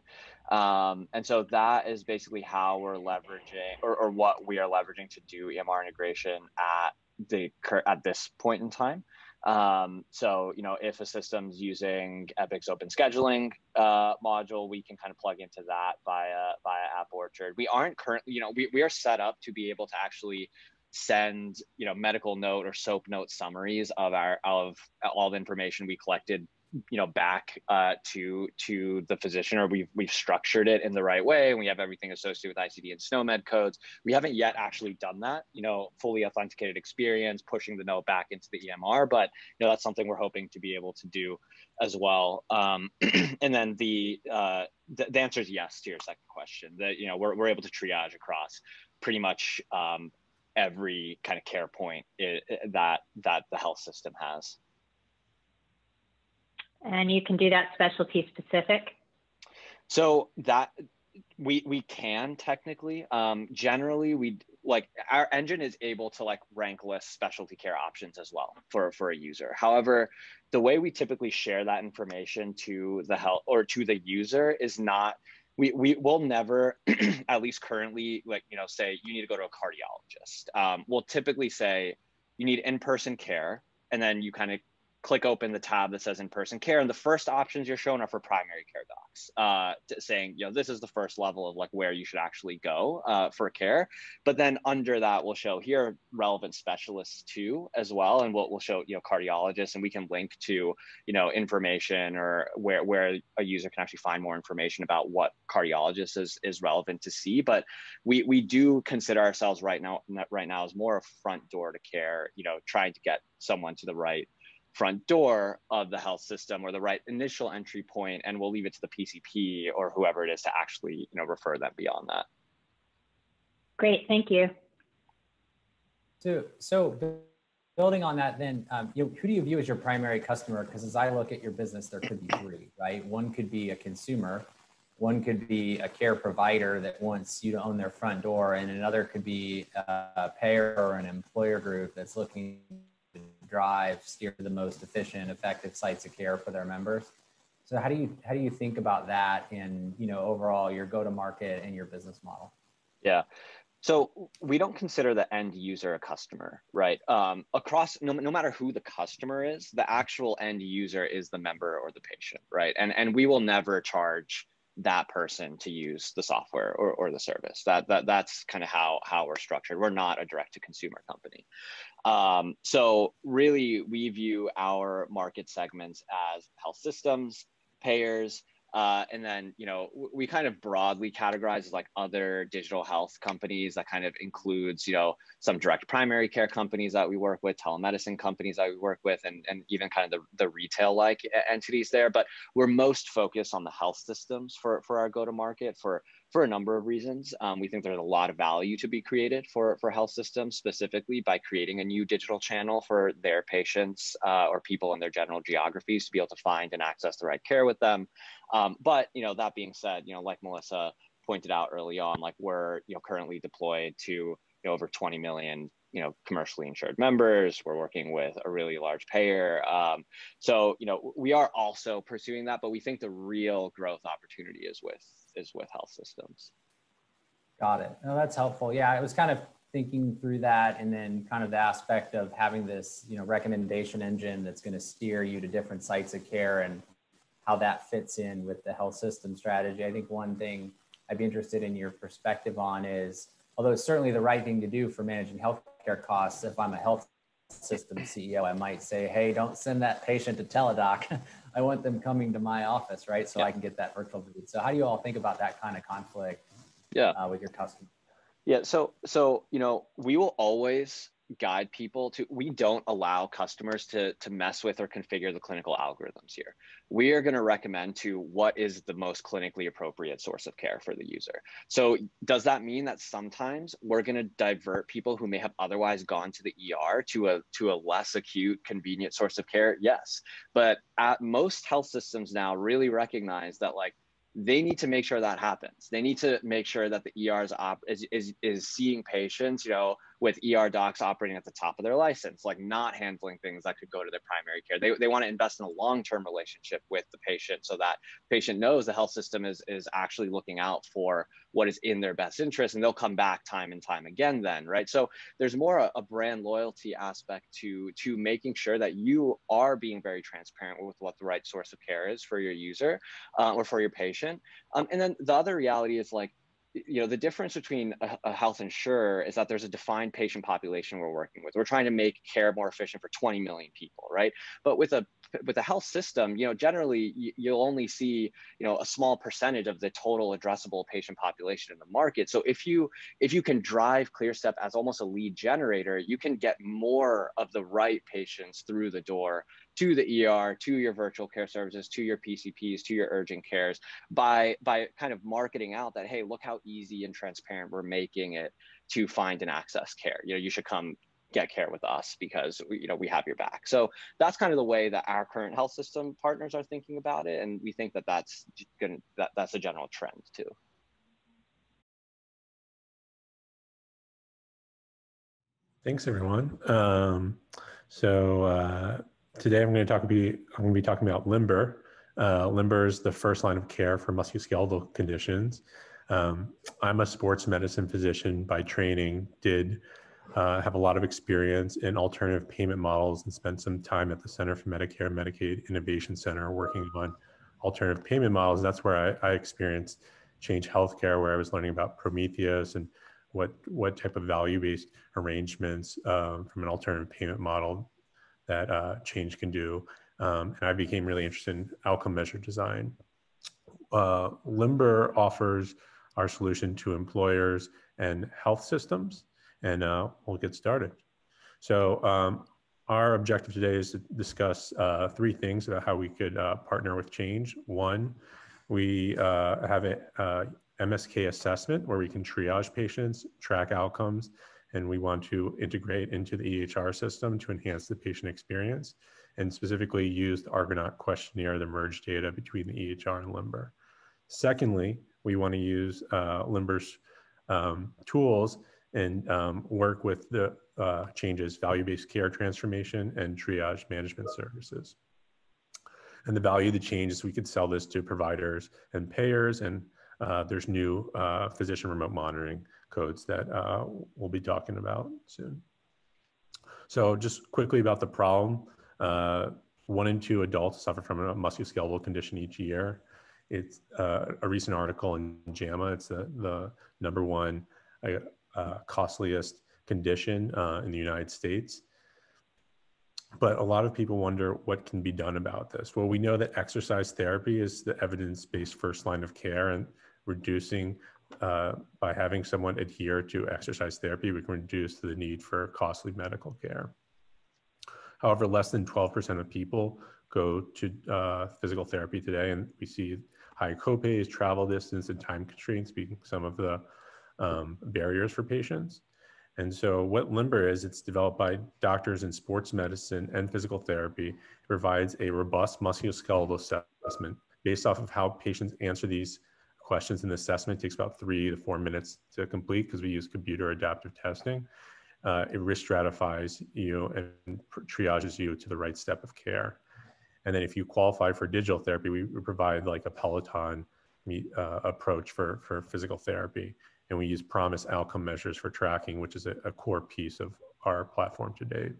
[SPEAKER 9] Um, and so that is basically how we're leveraging or, or what we are leveraging to do emr integration at the at this point in time. Um, so you know if a system's using epic's open scheduling uh, module we can kind of plug into that via via App Orchard. We aren't currently you know we, we are set up to be able to actually send you know medical note or soap note summaries of our of all the information we collected you know back uh, to to the physician or we've we've structured it in the right way and we have everything associated with ICD and SNOMED codes. We haven't yet actually done that, you know, fully authenticated experience, pushing the note back into the EMR, but you know that's something we're hoping to be able to do as well. Um, and then the, uh, the, the answer is yes to your second question. That you know we're we're able to triage across pretty much um, every kind of care point it, that that the health system has.
[SPEAKER 4] And you can do that specialty specific.
[SPEAKER 9] So that we we can technically. Um, generally, we like our engine is able to like rank list specialty care options as well for for a user. However, the way we typically share that information to the health or to the user is not we we will never at least currently like you know say you need to go to a cardiologist. Um, we'll typically say you need in-person care and then you kind of click open the tab that says in-person care and the first options you're shown are for primary care docs uh, saying you know this is the first level of like where you should actually go uh, for care. But then under that we'll show here relevant specialists too as well and we'll, we'll show you know cardiologists and we can link to you know information or where where a user can actually find more information about what cardiologist is, is relevant to see. But we we do consider ourselves right now right now as more a front door to care you know trying to get someone to the right front door of the health system or the right initial entry point and we'll leave it to the pcp or whoever it is to actually you know refer them beyond that.
[SPEAKER 4] Great thank you.
[SPEAKER 5] So so building on that then um, you, who do you view as your primary customer? Because as i look at your business there could be three right? One could be a consumer one could be a care provider that wants you to own their front door and another could be a payer or an employer group that's looking drive steer the most efficient, effective sites of care for their members. So how do you how do you think about that in you know overall your go to market and your business model?
[SPEAKER 9] Yeah, so we don't consider the end user a customer, right? Um, across no, no matter who the customer is, the actual end user is the member or the patient, right? And and we will never charge that person to use the software or, or the service. That that that's kind of how how we're structured. We're not a direct to consumer company. Um, so really, we view our market segments as health systems, payers, uh, and then, you know, we kind of broadly categorize as like other digital health companies that kind of includes, you know, some direct primary care companies that we work with, telemedicine companies that we work with, and, and even kind of the, the retail like entities there. But we're most focused on the health systems for, for our go to market for for a number of reasons. Um, we think there's a lot of value to be created for, for health systems, specifically by creating a new digital channel for their patients uh, or people in their general geographies to be able to find and access the right care with them. Um, but you know, that being said, you know, like Melissa pointed out early on, like we're you know currently deployed to you know over 20 million you know commercially insured members we're working with a really large payer um, so you know we are also pursuing that but we think the real growth opportunity is with is with health systems
[SPEAKER 5] got it no that's helpful yeah i was kind of thinking through that and then kind of the aspect of having this you know recommendation engine that's going to steer you to different sites of care and how that fits in with the health system strategy i think one thing i'd be interested in your perspective on is although it's certainly the right thing to do for managing healthcare costs. If I'm a health system CEO, I might say, hey, don't send that patient to Teladoc. I want them coming to my office, right? So yeah. I can get that virtual visit. So how do you all think about that kind of conflict
[SPEAKER 9] yeah.
[SPEAKER 5] Uh, with your customers?
[SPEAKER 9] Yeah, so so you know, we will always guide people to we don't allow customers to to mess with or configure the clinical algorithms here. We are going to recommend to what is the most clinically appropriate source of care for the user. So does that mean that sometimes we're going to divert people who may have otherwise gone to the er to a to a less acute convenient source of care? Yes. But at most health systems now really recognize that like they need to make sure that happens. They need to make sure that the ER is, op- is, is, is seeing patients, you know, with ER docs operating at the top of their license, like not handling things that could go to their primary care. They, they want to invest in a long-term relationship with the patient so that patient knows the health system is, is actually looking out for what is in their best interest and they'll come back time and time again then, right? So there's more a, a brand loyalty aspect to, to making sure that you are being very transparent with what the right source of care is for your user uh, or for your patient. Um, and then the other reality is like, you know the difference between a, a, health insurer is that there's a defined patient population we're working with. We're trying to make care more efficient for 20 million people right? But with a with a health system you know generally you'll only see you know a small percentage of the total addressable patient population in the market. So if you if you can drive clearstep as almost a lead generator you can get more of the right patients through the door to the ER, to your virtual care services, to your PCPs, to your urgent cares by by kind of marketing out that hey, look how easy and transparent we're making it to find and access care. You know, you should come get care with us because you know we have your back. So that's kind of the way that our current health system partners are thinking about it, and we think that that's going that that's a general trend too.
[SPEAKER 10] Thanks, everyone. Um, so uh, Today I'm going to talk be I'm going to be talking about Limber. Uh, Limber is the first line of care for musculoskeletal conditions. Um, I'm a sports medicine physician by training. Did uh, have a lot of experience in alternative payment models and spent some time at the Center for Medicare and Medicaid Innovation Center working on alternative payment models. That's where I, I experienced Change Healthcare, where I was learning about Prometheus and what what type of value-based arrangements um, from an alternative payment model that uh, change can do. Um, and I became really interested in outcome measure design. Uh, Limber offers our solution to employers and health systems, and uh, we'll get started. So um, our objective today is to discuss uh, three things about how we could uh, partner with change. One, we uh, have a MSK assessment where we can triage patients, track outcomes, and we want to integrate into the EHR system to enhance the patient experience and specifically use the Argonaut questionnaire, the merge data between the EHR and Limber. Secondly, we want to use uh, Limber's um, tools and um, work with the uh, changes value-based care transformation and triage management services. And the value of the change is we could sell this to providers and payers and uh, there's new uh, physician remote monitoring codes that uh, we'll be talking about soon. So just quickly about the problem. Uh, one in two adults suffer from a musculoskeletal condition each year. It's uh, a recent article in JAMA. It's the, the number one uh, uh costliest condition uh, in the United States. But a lot of people wonder what can be done about this. Well, we know that exercise therapy is the evidence-based first line of care and reducing uh, by having someone adhere to exercise therapy, we can reduce the need for costly medical care. However, less than 12% of people go to uh, physical therapy today, and we see high copays, travel distance, and time constraints being some of the um, barriers for patients. And so, what Limber is, it's developed by doctors in sports medicine and physical therapy. It provides a robust musculoskeletal assessment based off of how patients answer these questions in the assessment. Takes about three to four minutes to complete because we use computer adaptive testing. Uh, it risk stratifies you and triages you to the right step of care. And then if you qualify for digital therapy, we, we provide like a Peloton uh, approach for, for physical therapy. And we use PROMIS outcome measures for tracking, which is a, a core piece of our platform to date.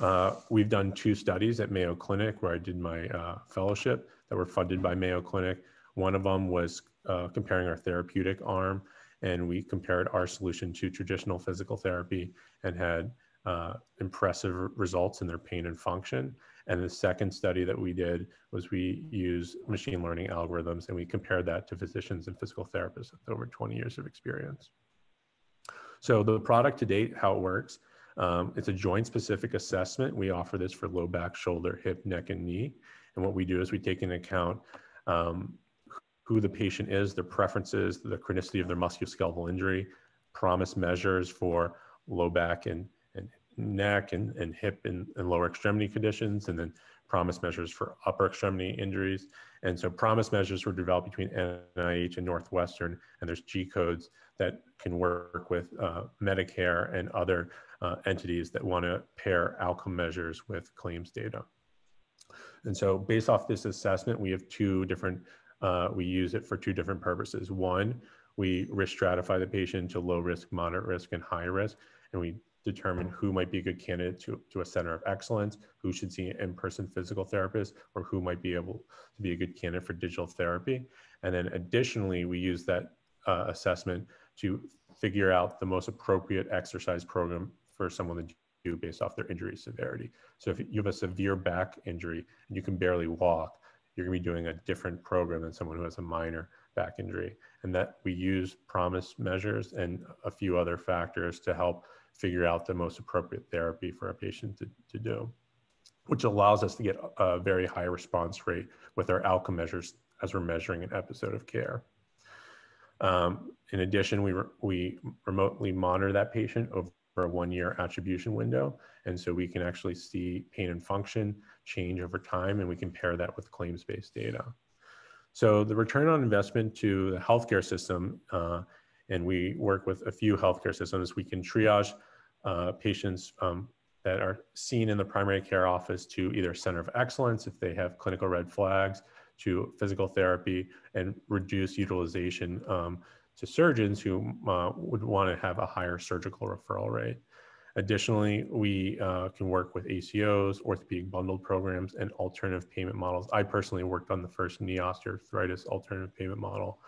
[SPEAKER 10] Uh, we've done two studies at Mayo Clinic where I did my uh, fellowship that were funded by Mayo Clinic. One of them was uh, comparing our therapeutic arm, and we compared our solution to traditional physical therapy and had uh, impressive results in their pain and function. And the second study that we did was we use machine learning algorithms and we compared that to physicians and physical therapists with over 20 years of experience. So the product to date, how it works, um, it's a joint specific assessment. We offer this for low back, shoulder, hip, neck, and knee. And what we do is we take into account um, who the patient is, their preferences, the chronicity of their musculoskeletal injury, PROMIS measures for low back and, and neck and, and hip and, and lower extremity conditions, and then PROMIS measures for upper extremity injuries. And so PROMIS measures were developed between NIH and Northwestern, and there's G codes that can work with uh, Medicare and other uh, entities that want to pair outcome measures with claims data. And so based off this assessment, we have two different uh, we use it for two different purposes. One, we risk stratify the patient to low risk, moderate risk, and high risk, and we determine who might be a good candidate to, to a center of excellence, who should see an in-person physical therapist, or who might be able to be a good candidate for digital therapy. And then additionally, we use that uh, assessment to figure out the most appropriate exercise program for someone to do based off their injury severity. So if you have a severe back injury and you can barely walk, you're going to be doing a different program than someone who has a minor back injury. And that we use PROMIS measures and a few other factors to help figure out the most appropriate therapy for a patient to, to do, which allows us to get a very high response rate with our outcome measures as we're measuring an episode of care. Um, in addition, we, re we remotely monitor that patient over a one year attribution window. And so we can actually see pain and function change over time and we can pair that with claims based data. So the return on investment to the healthcare system, uh, and we work with a few healthcare systems, we can triage uh, patients um, that are seen in the primary care office to either center of excellence if they have clinical red flags, to physical therapy, and reduce utilization um, to surgeons who uh, would want to have a higher surgical referral rate. Additionally, we uh, can work with ACOs, orthopedic bundled programs, and alternative payment models. I personally worked on the first knee osteoarthritis alternative payment model.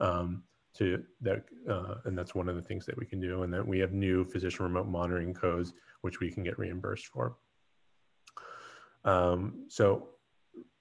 [SPEAKER 10] Um, to that, uh, and that's one of the things that we can do. And then we have new physician remote monitoring codes, which we can get reimbursed for. Um, so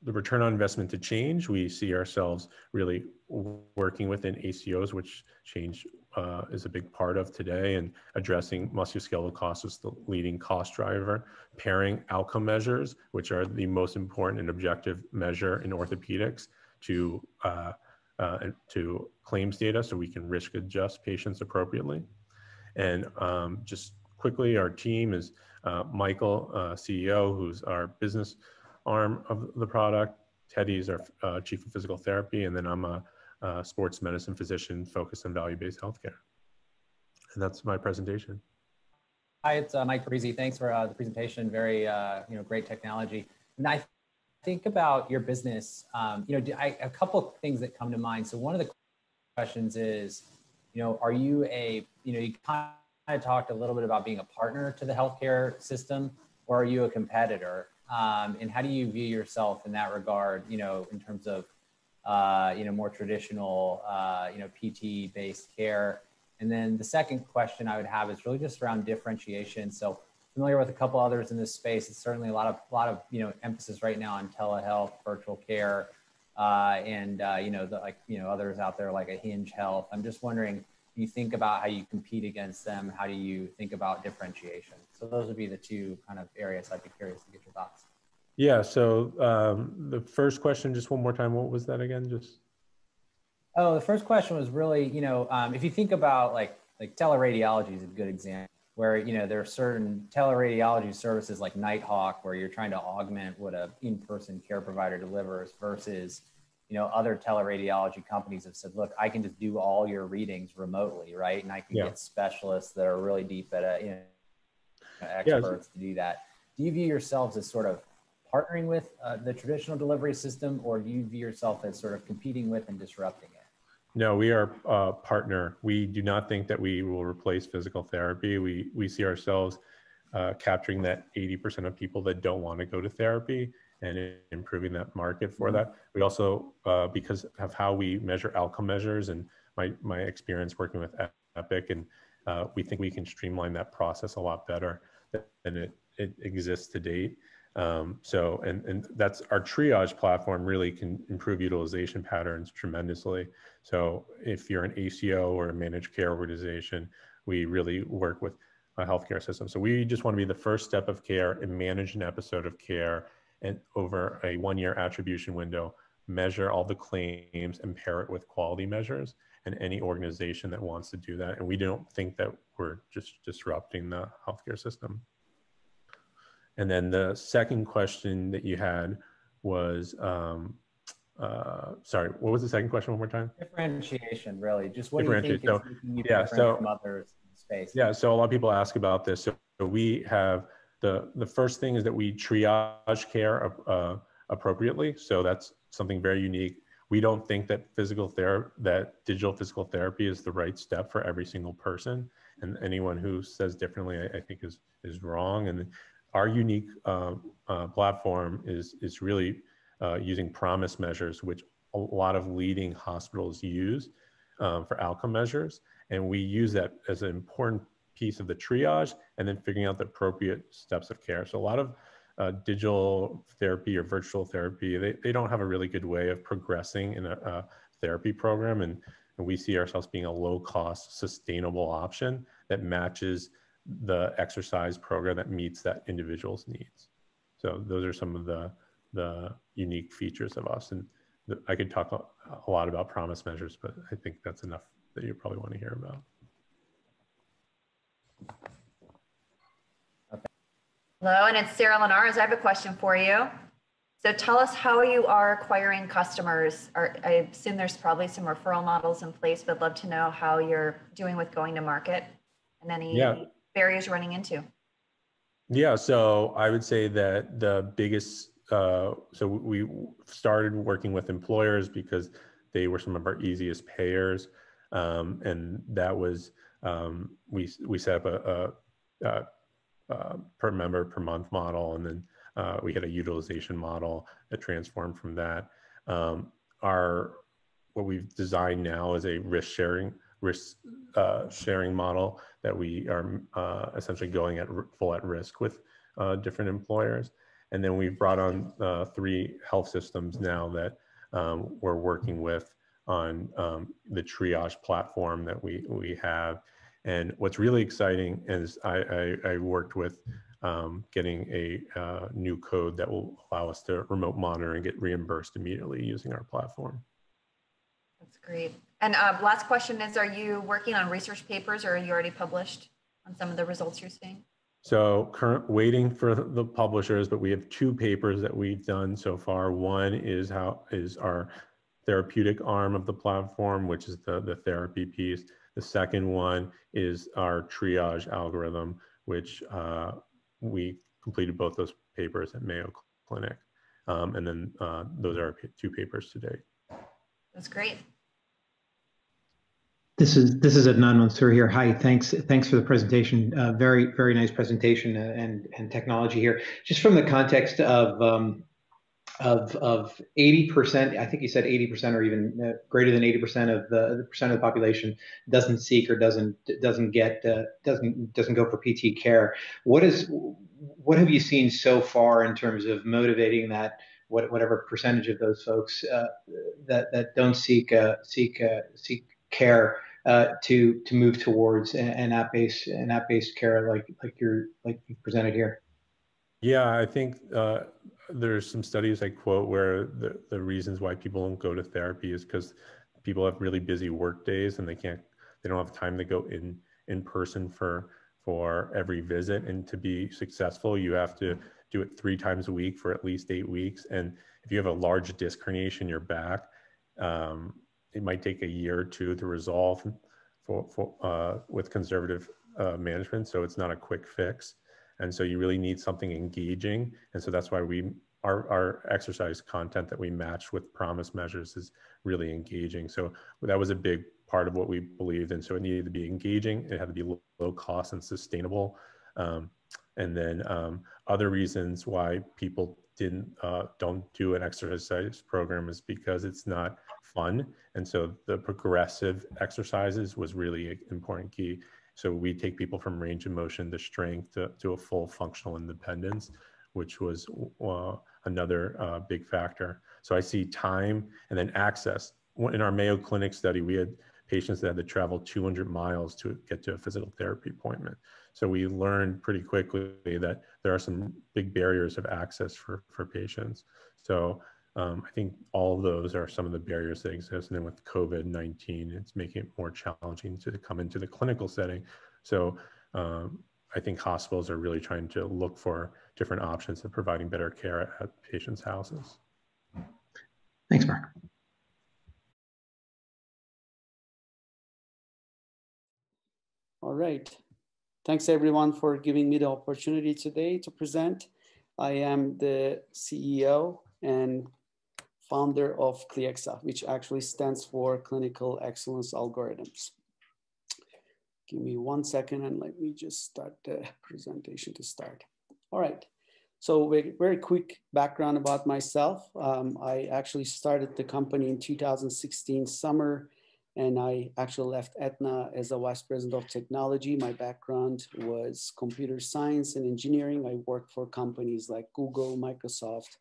[SPEAKER 10] the return on investment to change, we see ourselves really working within ACOs, which change uh, is a big part of today, and addressing musculoskeletal costs is the leading cost driver. Pairing outcome measures, which are the most important and objective measure in orthopedics, to uh, uh, to claims data, so we can risk adjust patients appropriately. And um, just quickly, our team is uh, Michael, uh, CEO, who's our business arm of the product. Teddy's our uh, chief of physical therapy, and then I'm a, a sports medicine physician focused on value-based healthcare. And that's my presentation.
[SPEAKER 5] Hi, it's uh, Mike Parisi. Thanks for uh, the presentation. Very, uh, you know, great technology. And I think about your business. Um, you know, I, a couple things that come to mind. So one of the questions is, you know, are you a, you know, you kind of talked a little bit about being a partner to the healthcare system, or are you a competitor? Um, and how do you view yourself in that regard, you know, in terms of, uh, you know, more traditional, uh, you know, PT based care? And then the second question I would have is really just around differentiation. So familiar with a couple others in this space. It's certainly a lot of, lot of, you know, emphasis right now on telehealth, virtual care, uh, and, uh, you know, the, like, you know, others out there like a Hinge Health. I'm just wondering, you think about how you compete against them? How do you think about differentiation? So those would be the two kind of areas I'd be curious to get your thoughts.
[SPEAKER 10] Yeah. So um, the first question, just one more time, what was that again? Just.
[SPEAKER 5] Oh, the first question was really, you know, um, if you think about like like teleradiology is a good example where you know there are certain teleradiology services like Nighthawk where you're trying to augment what a in-person care provider delivers versus you know other teleradiology companies have said look i can just do all your readings remotely right and i can yeah. get specialists that are really deep at a you know experts to do that do you view yourselves as sort of partnering with uh, the traditional delivery system or do you view yourself as sort of competing with and disrupting it
[SPEAKER 10] no, we are a partner. We do not think that we will replace physical therapy. We we see ourselves uh, capturing that 80% of people that don't want to go to therapy and improving that market for that. We also, uh, because of how we measure outcome measures and my my experience working with Epic, and uh, we think we can streamline that process a lot better than it, it exists to date. Um, so, and, and that's our triage platform really can improve utilization patterns tremendously. So if you're an ACO or a managed care organization, we really work with a healthcare system. So we just want to be the first step of care and manage an episode of care and over a one year attribution window, measure all the claims and pair it with quality measures and any organization that wants to do that. And we don't think that we're just disrupting the healthcare system. And then the second question that you had was, um, uh, sorry, what was the second question one more time?
[SPEAKER 5] Differentiation, really. Just what do you think
[SPEAKER 10] so,
[SPEAKER 5] you
[SPEAKER 10] yeah, so,
[SPEAKER 5] from others in space?
[SPEAKER 10] Yeah, so a lot of people ask about this. So we have the the first thing is that we triage care uh, appropriately. So that's something very unique. We don't think that physical therapy, that digital physical therapy is the right step for every single person. And anyone who says differently, I, I think is is wrong. And our unique uh, uh, platform is, is really uh, using PROMIS measures, which a lot of leading hospitals use um, for outcome measures. And we use that as an important piece of the triage and then figuring out the appropriate steps of care. So a lot of uh, digital therapy or virtual therapy, they, they don't have a really good way of progressing in a, a therapy program. And, and we see ourselves being a low cost, sustainable option that matches the exercise program that meets that individual's needs. So those are some of the, the unique features of us. And the, I could talk a, a lot about PROMIS measures, but I think that's enough that you probably want to hear about.
[SPEAKER 11] Hello, and it's Sarah Linares. I have a question for you. So tell us how you are acquiring customers. I assume there's probably some referral models in place, but I'd love to know how you're doing with going to market and any yeah barriers you're running into?
[SPEAKER 10] Yeah, so I would say that the biggest, uh, so we started working with employers because they were some of our easiest payers. Um, and that was, um, we, we set up a, a, a, a, per member per month model. And then uh, we had a utilization model that transformed from that. Um, our, what we've designed now is a risk sharing risk uh, sharing model that we are uh, essentially going at full at risk with uh, different employers. And then we've brought on uh, three health systems now that um, we're working with on um, the triage platform that we, we have. And what's really exciting is I, I, I worked with um, getting a uh, new code that will allow us to remote monitor and get reimbursed immediately using our platform.
[SPEAKER 11] That's great. And uh, last question is, are you working on research papers or are you already published on some of the results you're seeing?
[SPEAKER 10] So current waiting for the publishers, but we have two papers that we've done so far. One is how is our therapeutic arm of the platform, which is the, the therapy piece. The second one is our triage algorithm, which uh, we completed both those papers at Mayo Clinic. Um, and then uh, those are our two papers today.
[SPEAKER 11] That's great.
[SPEAKER 12] This is this is Adnan Mansour here. Hi, thanks thanks for the presentation. Uh, very very nice presentation uh, and and technology here. Just from the context of um, of of 80%, I think you said 80% or even uh, greater than 80% of the, the, percent of the population doesn't seek or doesn't doesn't get uh, doesn't doesn't go for PT care. What is what have you seen so far in terms of motivating that what, whatever percentage of those folks uh, that that don't seek uh, seek seek care uh, to to move towards an app based an app based care like like you're like you presented here?
[SPEAKER 10] Yeah, I think uh, there's some studies I quote where the, the reasons why people don't go to therapy is because people have really busy work days and they can't they don't have time to go in in person for for every visit and to be successful you have to do it three times a week for at least eight weeks and if you have a large disc herniation in your back um, it might take a year or two to resolve for, for uh, with conservative uh, management. So it's not a quick fix. And so you really need something engaging. And so that's why we our, our exercise content that we match with PROMIS measures is really engaging. So that was a big part of what we believed. And so it needed to be engaging. It had to be low, low cost and sustainable. Um, and then um, other reasons why people didn't uh, don't do an exercise program is because it's not fun. And so the progressive exercises was really an important key. So we take people from range of motion to strength to, to a full functional independence, which was uh, another uh, big factor. So I see time and then access. In our Mayo Clinic study, we had patients that had to travel 200 miles to get to a physical therapy appointment. So we learned pretty quickly that there are some big barriers of access for, for patients. So um, I think all of those are some of the barriers that exist. And then with COVID-19, it's making it more challenging to come into the clinical setting. So um, I think hospitals are really trying to look for different options of providing better care at, at patients' houses.
[SPEAKER 12] Thanks, Mark.
[SPEAKER 13] All right. Thanks everyone for giving me the opportunity today to present. I am the CEO and founder of CLIEXA, which actually stands for Clinical Excellence Algorithms. Give me one second and let me just start the presentation to start. All right. So very, quick background about myself. Um, I actually started the company in 2016 summer and I actually left Aetna as a vice president of technology. My background was computer science and engineering. I worked for companies like Google, Microsoft,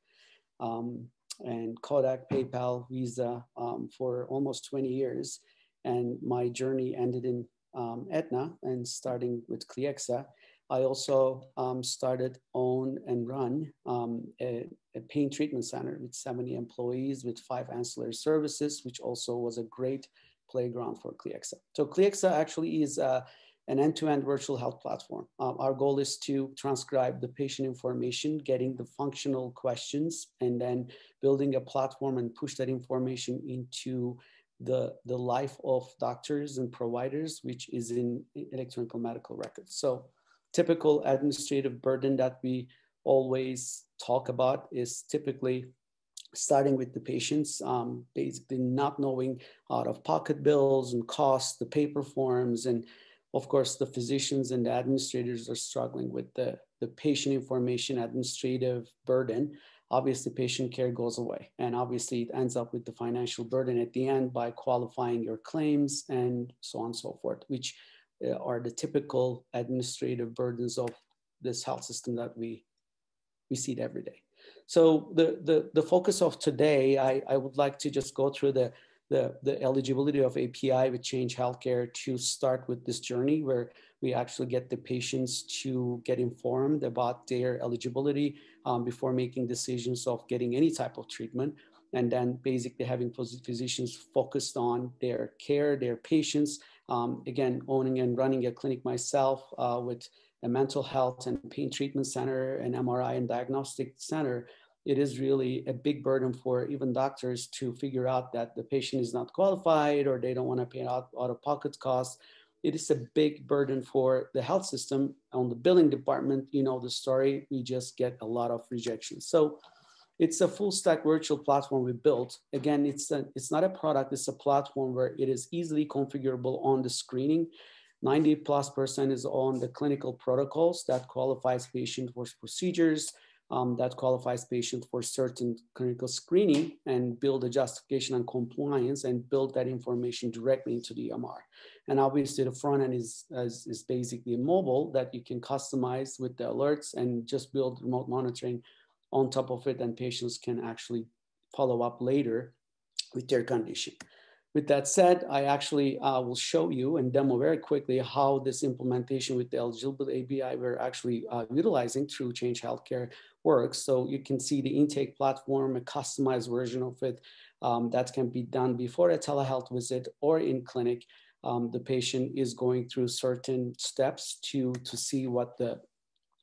[SPEAKER 13] um, and Kodak, PayPal, Visa um, for almost 20 years. And my journey ended in um, Aetna and starting with CLIEXA. I also um, started, own and run um, a, a, pain treatment center with 70 employees with five ancillary services, which also was a great playground for CLIEXA. So CLIEXA actually is a an end-to-end virtual health platform. Um, our goal is to transcribe the patient information, getting the functional questions, and then building a platform and push that information into the, the life of doctors and providers, which is in electronic medical records. So typical administrative burden that we always talk about is typically starting with the patients, um, basically not knowing out of pocket bills and costs, the paper forms, and of course, the physicians and the administrators are struggling with the, the patient information administrative burden. Obviously, patient care goes away. And obviously, it ends up with the financial burden at the end by qualifying your claims and so on and so forth, which uh, are the typical administrative burdens of this health system that we, we see it every day. So the, the, the focus of today, I, I would like to just go through the the, the eligibility of API with Change Healthcare to start with this journey where we actually get the patients to get informed about their eligibility um, before making decisions of getting any type of treatment. And then basically having physicians focused on their care, their patients. Um, again, owning and running a clinic myself uh, with a mental health and pain treatment center, an MRI and diagnostic center it is really a big burden for even doctors to figure out that the patient is not qualified or they don't want to pay out, out of pocket costs. It is a big burden for the health system. On the billing department, you know the story, we just get a lot of rejections. So it's a full stack virtual platform we built. Again, it's, a, it's not a product, it's a platform where it is easily configurable on the screening. 90 plus percent is on the clinical protocols that qualifies patient for procedures, um, that qualifies patient for certain clinical screening and build a justification and compliance and build that information directly into the EMR. And obviously the front end is, is, is basically mobile that you can customize with the alerts and just build remote monitoring on top of it and patients can actually follow up later with their condition. With that said, I actually uh, will show you and demo very quickly how this implementation with the eligible API we're actually uh, utilizing through Change Healthcare works. So you can see the intake platform, a customized version of it um, that can be done before a telehealth visit or in clinic. Um, the patient is going through certain steps to, to see what the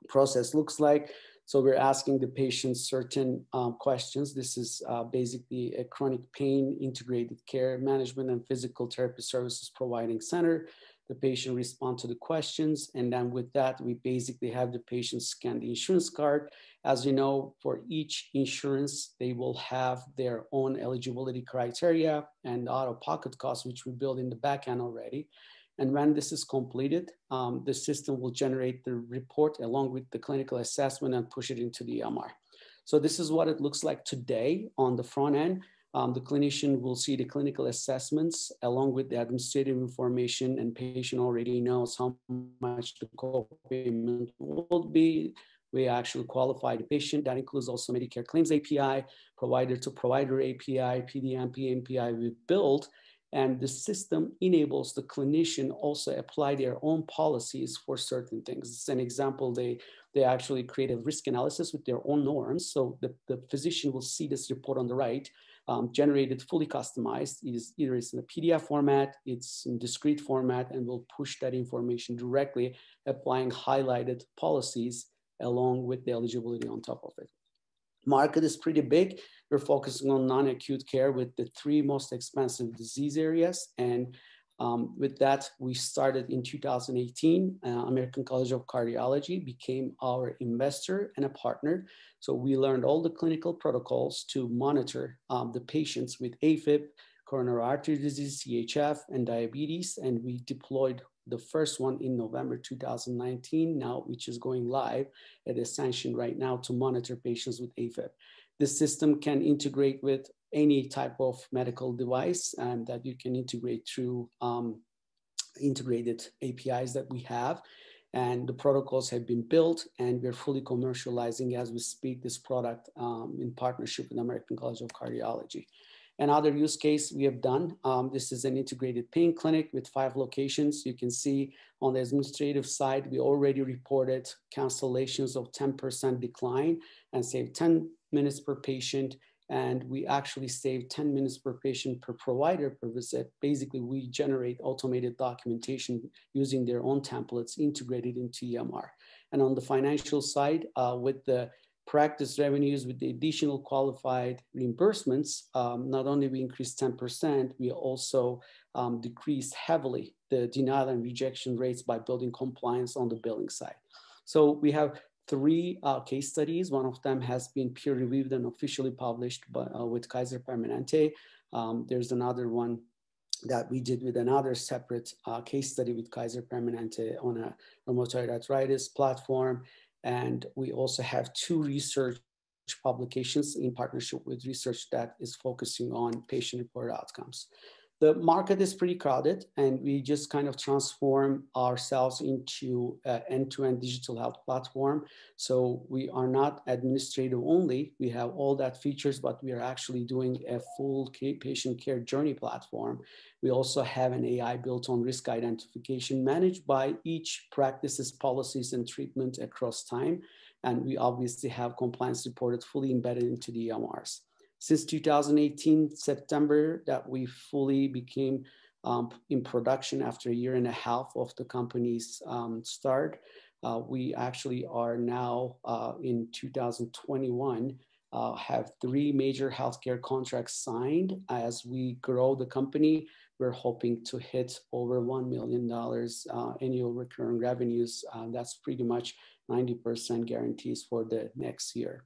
[SPEAKER 13] process looks like. So we're asking the patient certain um, questions. This is uh, basically a chronic pain integrated care management and physical therapy services providing center. The patient responds to the questions. And then with that, we basically have the patient scan the insurance card. As you know, for each insurance, they will have their own eligibility criteria and out-of-pocket costs, which we build in the back end already. And when this is completed, um, the system will generate the report along with the clinical assessment and push it into the EMR. So this is what it looks like today on the front end. Um, the clinician will see the clinical assessments along with the administrative information and patient already knows how much the co-payment will be. We actually qualify the patient. That includes also Medicare Claims API, provider to provider API, PDMP API we built and the system enables the clinician also apply their own policies for certain things. It's an example, they, they actually create a risk analysis with their own norms. So the, the physician will see this report on the right, um, generated fully customized. It is either it's in a PDF format, it's in discrete format, and will push that information directly, applying highlighted policies along with the eligibility on top of it. Market is pretty big. We're focusing on non-acute care with the three most expensive disease areas. And um, with that, we started in 2018. Uh, American College of Cardiology became our investor and a partner. So we learned all the clinical protocols to monitor um, the patients with AFib, coronary artery disease, CHF, and diabetes. And we deployed the first one in November 2019 now, which is going live at Ascension right now to monitor patients with AFib. This system can integrate with any type of medical device and that you can integrate through um, integrated APIs that we have. And the protocols have been built and we're fully commercializing as we speak this product um, in partnership with American College of Cardiology. Another use case we have done, um, this is an integrated pain clinic with five locations. You can see on the administrative side, we already reported cancellations of 10% decline and saved 10 minutes per patient. And we actually save 10 minutes per patient per provider per visit. Basically, we generate automated documentation using their own templates integrated into EMR. And on the financial side, uh, with the practice revenues with the additional qualified reimbursements, um, not only we increased 10%, we also um, decreased heavily the denial and rejection rates by building compliance on the billing side. So we have three uh, case studies. One of them has been peer reviewed and officially published by, uh, with Kaiser Permanente. Um, there's another one that we did with another separate uh, case study with Kaiser Permanente on a rheumatoid arthritis platform. And we also have two research publications in partnership with research that is focusing on patient reported outcomes the market is pretty crowded and we just kind of transform ourselves into an end-to-end digital health platform. So we are not administrative only. We have all that features, but we are actually doing a full patient care journey platform. We also have an AI built on risk identification managed by each practice's policies and treatment across time. And we obviously have compliance reported fully embedded into the EMRs since 2018 September that we fully became um, in production after a year and a half of the company's um, start. Uh, we actually are now uh, in 2021 uh, have three major healthcare contracts signed. As we grow the company, we're hoping to hit over $1 million uh, annual recurring revenues. Uh, that's pretty much 90% guarantees for the next year.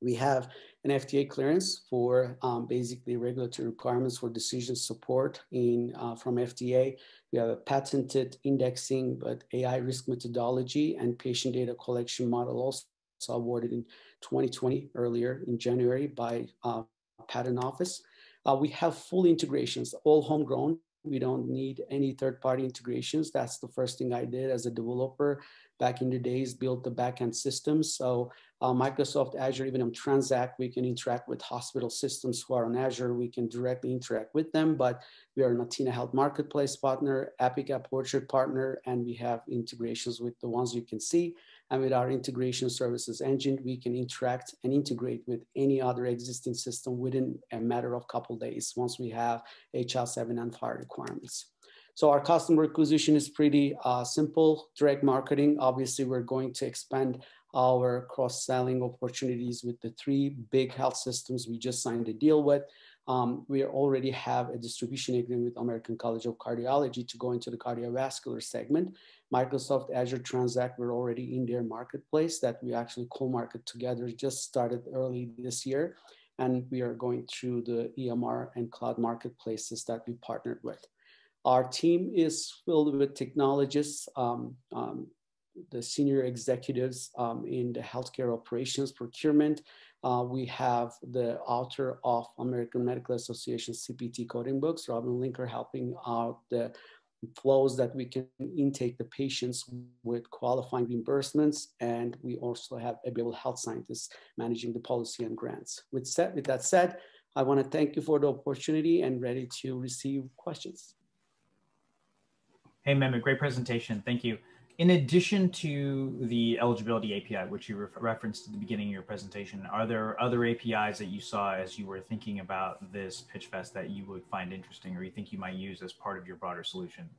[SPEAKER 13] We have an FDA clearance for um, basically regulatory requirements for decision support in uh, from FDA. We have a patented indexing, but AI risk methodology and patient data collection model also awarded in 2020 earlier in January by uh, patent office. Uh, we have full integrations, all homegrown. We don't need any third-party integrations. That's the first thing I did as a developer back in the days, built the backend systems. So uh, Microsoft Azure, even on Transact, we can interact with hospital systems who are on Azure. We can directly interact with them, but we are an Athena Health Marketplace partner, Epic App Orchard partner, and we have integrations with the ones you can see. And with our integration services engine, we can interact and integrate with any other existing system within a matter of couple days once we have HL7 and FHIR requirements. So our customer acquisition is pretty uh, simple, direct marketing. Obviously, we're going to expand our cross-selling opportunities with the three big health systems we just signed a deal with. Um, we already have a distribution agreement with American College of Cardiology to go into the cardiovascular segment. Microsoft Azure Transact, we're already in their marketplace that we actually co-market together, just started early this year. And we are going through the EMR and cloud marketplaces that we partnered with. Our team is filled with technologists, um, um, the senior executives um, in the healthcare operations procurement. Uh, we have the author of American Medical Association CPT coding books, Robin Linker, helping out the flows that we can intake the patients with qualifying reimbursements. And we also have a behavioral health scientists managing the policy and grants. With, set, with that said, I want to thank you for the opportunity and ready to receive questions.
[SPEAKER 2] Hey, Mehmet, great presentation. Thank you. In addition to the eligibility API, which you re referenced at the beginning of your presentation, are there other APIs that you saw as you were thinking about this pitch fest that you would find interesting or you think you might use as part of your broader solution?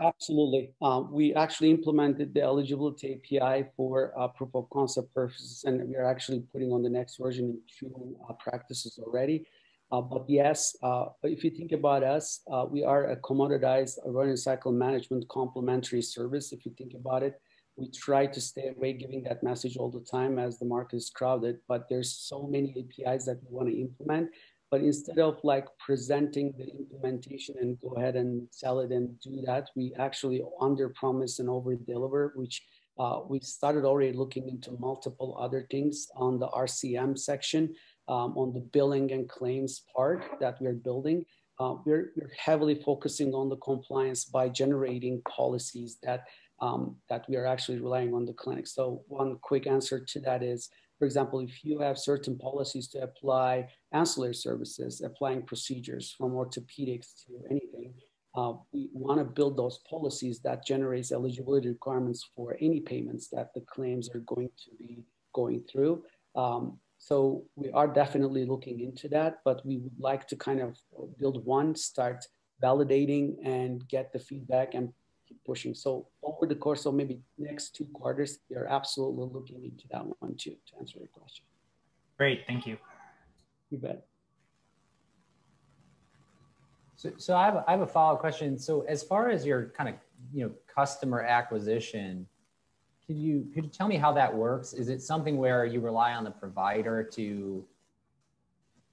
[SPEAKER 13] Absolutely. Uh, we actually implemented the eligibility API for uh, proof of concept purposes, and we are actually putting on the next version in two uh, practices already. Uh, but yes, uh, if you think about us, uh, we are a commoditized revenue cycle management complementary service. If you think about it, we try to stay away giving that message all the time as the market is crowded, but there's so many APIs that we want to implement. But instead of like presenting the implementation and go ahead and sell it and do that, we actually under promise and over deliver, which uh, we started already looking into multiple other things on the RCM section um, on the billing and claims part that we're building. Uh, we're, we're, heavily focusing on the compliance by generating policies that um, that we are actually relying on the clinic. So one quick answer to that is, for example, if you have certain policies to apply ancillary services, applying procedures from orthopedics to anything, uh, we want to build those policies that generates eligibility requirements for any payments that the claims are going to be going through. Um, so we are definitely looking into that, but we would like to kind of build one, start validating and get the feedback and keep pushing. So over the course of maybe next two quarters, we are absolutely looking into that one too, to answer your question.
[SPEAKER 2] Great, thank you.
[SPEAKER 13] You bet.
[SPEAKER 5] So, so I have a, I have a follow-up question. So as far as your kind of, you know, customer acquisition, could you could you tell me how that works? Is it something where you rely on the provider to,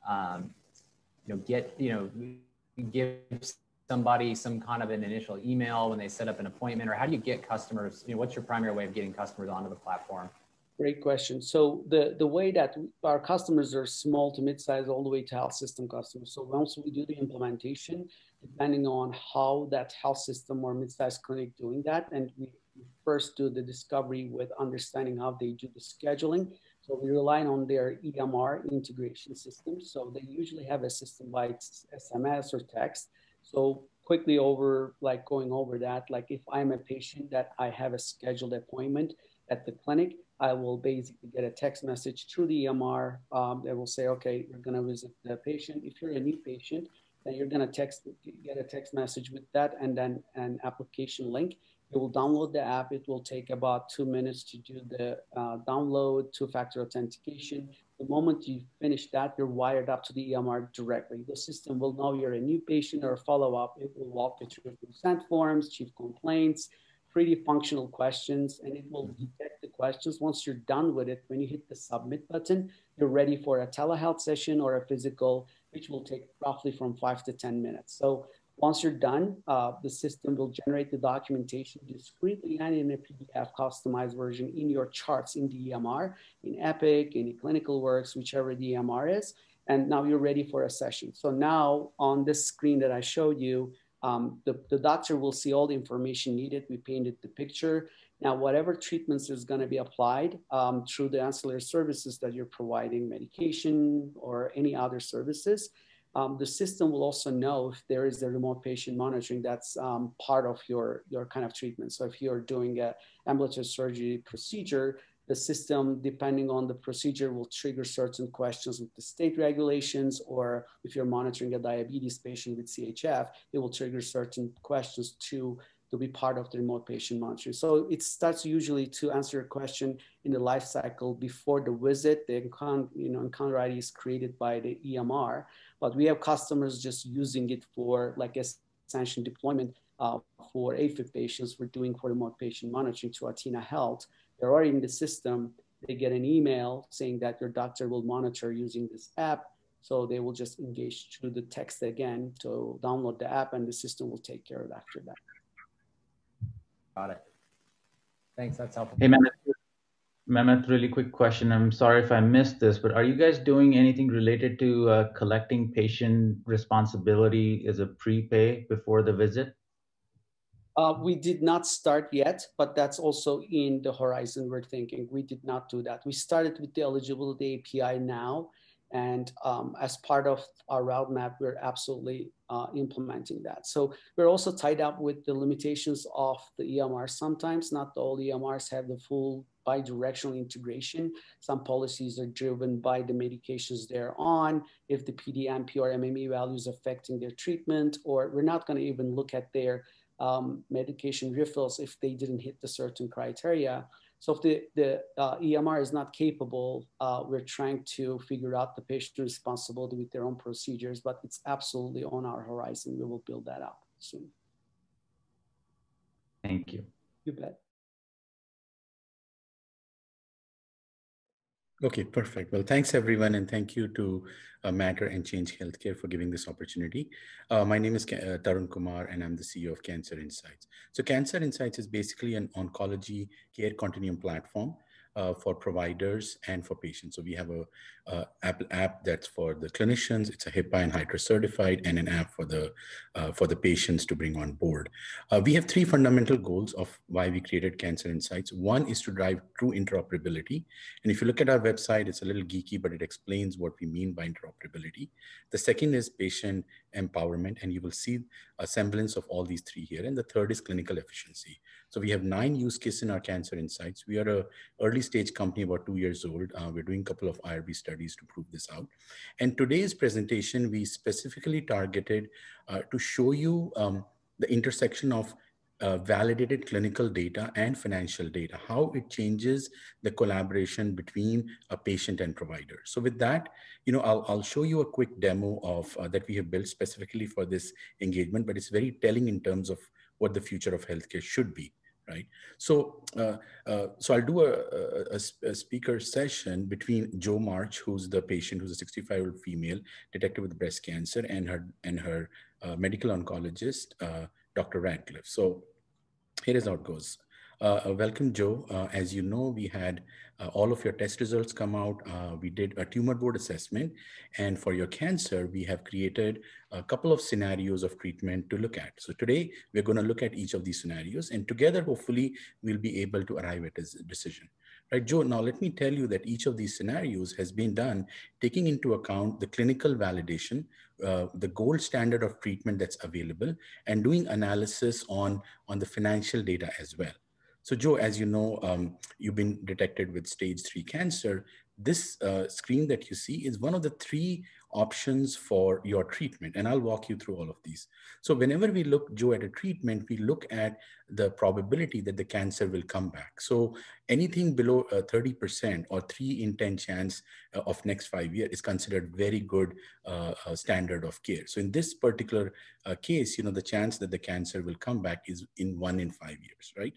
[SPEAKER 5] um, you know, get you know, give somebody some kind of an initial email when they set up an appointment, or how do you get customers? You know, what's your primary way of getting customers onto the platform?
[SPEAKER 13] Great question. So the, the way that our customers are small to mid-size all the way to health system customers. So once we do the implementation, depending on how that health system or mid-size clinic doing that, and we first do the discovery with understanding how they do the scheduling. So we rely on their EMR integration system. So they usually have a system like SMS or text. So quickly over, like going over that, like if I'm a patient that I have a scheduled appointment at the clinic, I will basically get a text message through the EMR um, that will say, okay, you're going to visit the patient. If you're a new patient, then you're going to text, get a text message with that and then an application link. You will download the app. It will take about two minutes to do the uh, download, two-factor authentication. The moment you finish that, you're wired up to the EMR directly. The system will know you're a new patient or a follow-up. It will walk you through consent forms, chief complaints, pretty functional questions, and it will detect the questions. Once you're done with it, when you hit the submit button, you're ready for a telehealth session or a physical, which will take roughly from five to 10 minutes. So once you're done, uh, the system will generate the documentation discreetly and in a PDF customized version in your charts in the EMR, in Epic, in Clinical Works, whichever the EMR is. And now you're ready for a session. So now on this screen that I showed you, um, the, the doctor will see all the information needed. We painted the picture. Now, whatever treatments is going to be applied um, through the ancillary services that you're providing, medication or any other services, um, the system will also know if there is a remote patient monitoring that's um, part of your, your kind of treatment. So if you're doing a ambulatory surgery procedure, the system, depending on the procedure, will trigger certain questions with the state regulations, or if you're monitoring a diabetes patient with CHF, it will trigger certain questions to to be part of the remote patient monitoring. So it starts usually to answer your question in the life cycle before the visit. The encounter, you know, encounter ID is created by the EMR, but we have customers just using it for like Ascension deployment uh, for AFib patients. We're doing for remote patient monitoring to Athena Health. They're already in the system. They get an email saying that your doctor will monitor using this app. So they will just engage through the text again to download the app and the system will take care of it after that.
[SPEAKER 5] Got it. Thanks. That's helpful.
[SPEAKER 6] Hey, Mehmet, Mehmet, really quick question. I'm sorry if I missed this, but are you guys doing anything related to uh, collecting patient responsibility as a prepay before the visit?
[SPEAKER 13] Uh, we did not start yet, but that's also in the horizon we're thinking. We did not do that. We started with the eligibility API now, and um, as part of our roadmap, we're absolutely uh, implementing that. So we're also tied up with the limitations of the EMR. Sometimes not all EMRs have the full bi-directional integration. Some policies are driven by the medications they're on, if the PDMP or MME values affecting their treatment, or we're not gonna even look at their um, medication refills if they didn't hit the certain criteria. So if the, the uh, EMR is not capable, uh, we're trying to figure out the patient responsibility with their own procedures, but it's absolutely on our horizon. We will build that up soon.
[SPEAKER 6] Thank you.
[SPEAKER 13] You bet.
[SPEAKER 14] Okay, perfect. Well, thanks everyone, and thank you to uh, Matter and Change Healthcare for giving this opportunity. Uh, my name is uh, Tarun Kumar, and I'm the CEO of Cancer Insights. So, Cancer Insights is basically an oncology care continuum platform uh, for providers and for patients. So we have a, a app, app that's for the clinicians. It's a HIPAA and HITRUST certified, and an app for the uh, for the patients to bring on board. Uh, we have three fundamental goals of why we created Cancer Insights. One is to drive true interoperability, and if you look at our website, it's a little geeky, but it explains what we mean by interoperability. The second is patient empowerment, and you will see a semblance of all these three here. And the third is clinical efficiency. So we have nine use cases in our cancer insights. We are a early stage company, about two years old. Uh, we're doing a couple of IRB studies to prove this out. And today's presentation, we specifically targeted uh, to show you um, the intersection of uh, validated clinical data and financial data, how it changes the collaboration between a patient and provider. So with that, you know, I'll, I'll show you a quick demo of uh, that we have built specifically for this engagement, but it's very telling in terms of what the future of healthcare should be right? So, uh, uh, so I'll do a, a, a, speaker session between Joe March, who's the patient, who's a 65-year-old female detected with breast cancer, and her and her uh, medical oncologist, uh, Dr. Radcliffe. So, here is how it goes. Uh, uh, welcome, Joe. as you know, we had uh, all of your test results come out. Uh, we did a tumor board assessment. And for your cancer, we have created a couple of scenarios of treatment to look at. So today, we're going to look at each of these scenarios. And together, hopefully, we'll be able to arrive at a decision. Right, Joe, now let me tell you that each of these scenarios has been done taking into account the clinical validation, uh, the gold standard of treatment that's available, and doing analysis on, on the financial data as well. So Joe, as you know, um, you've been detected with stage three cancer. This uh, screen that you see is one of the three options for your treatment. And I'll walk you through all of these. So whenever we look, Joe, at a treatment, we look at the probability that the cancer will come back. So anything below uh, 30% or three in 10 chance uh, of next five years is considered very good uh, uh, standard of care. So in this particular uh, case, you know, the chance that the cancer will come back is in one in five years, right?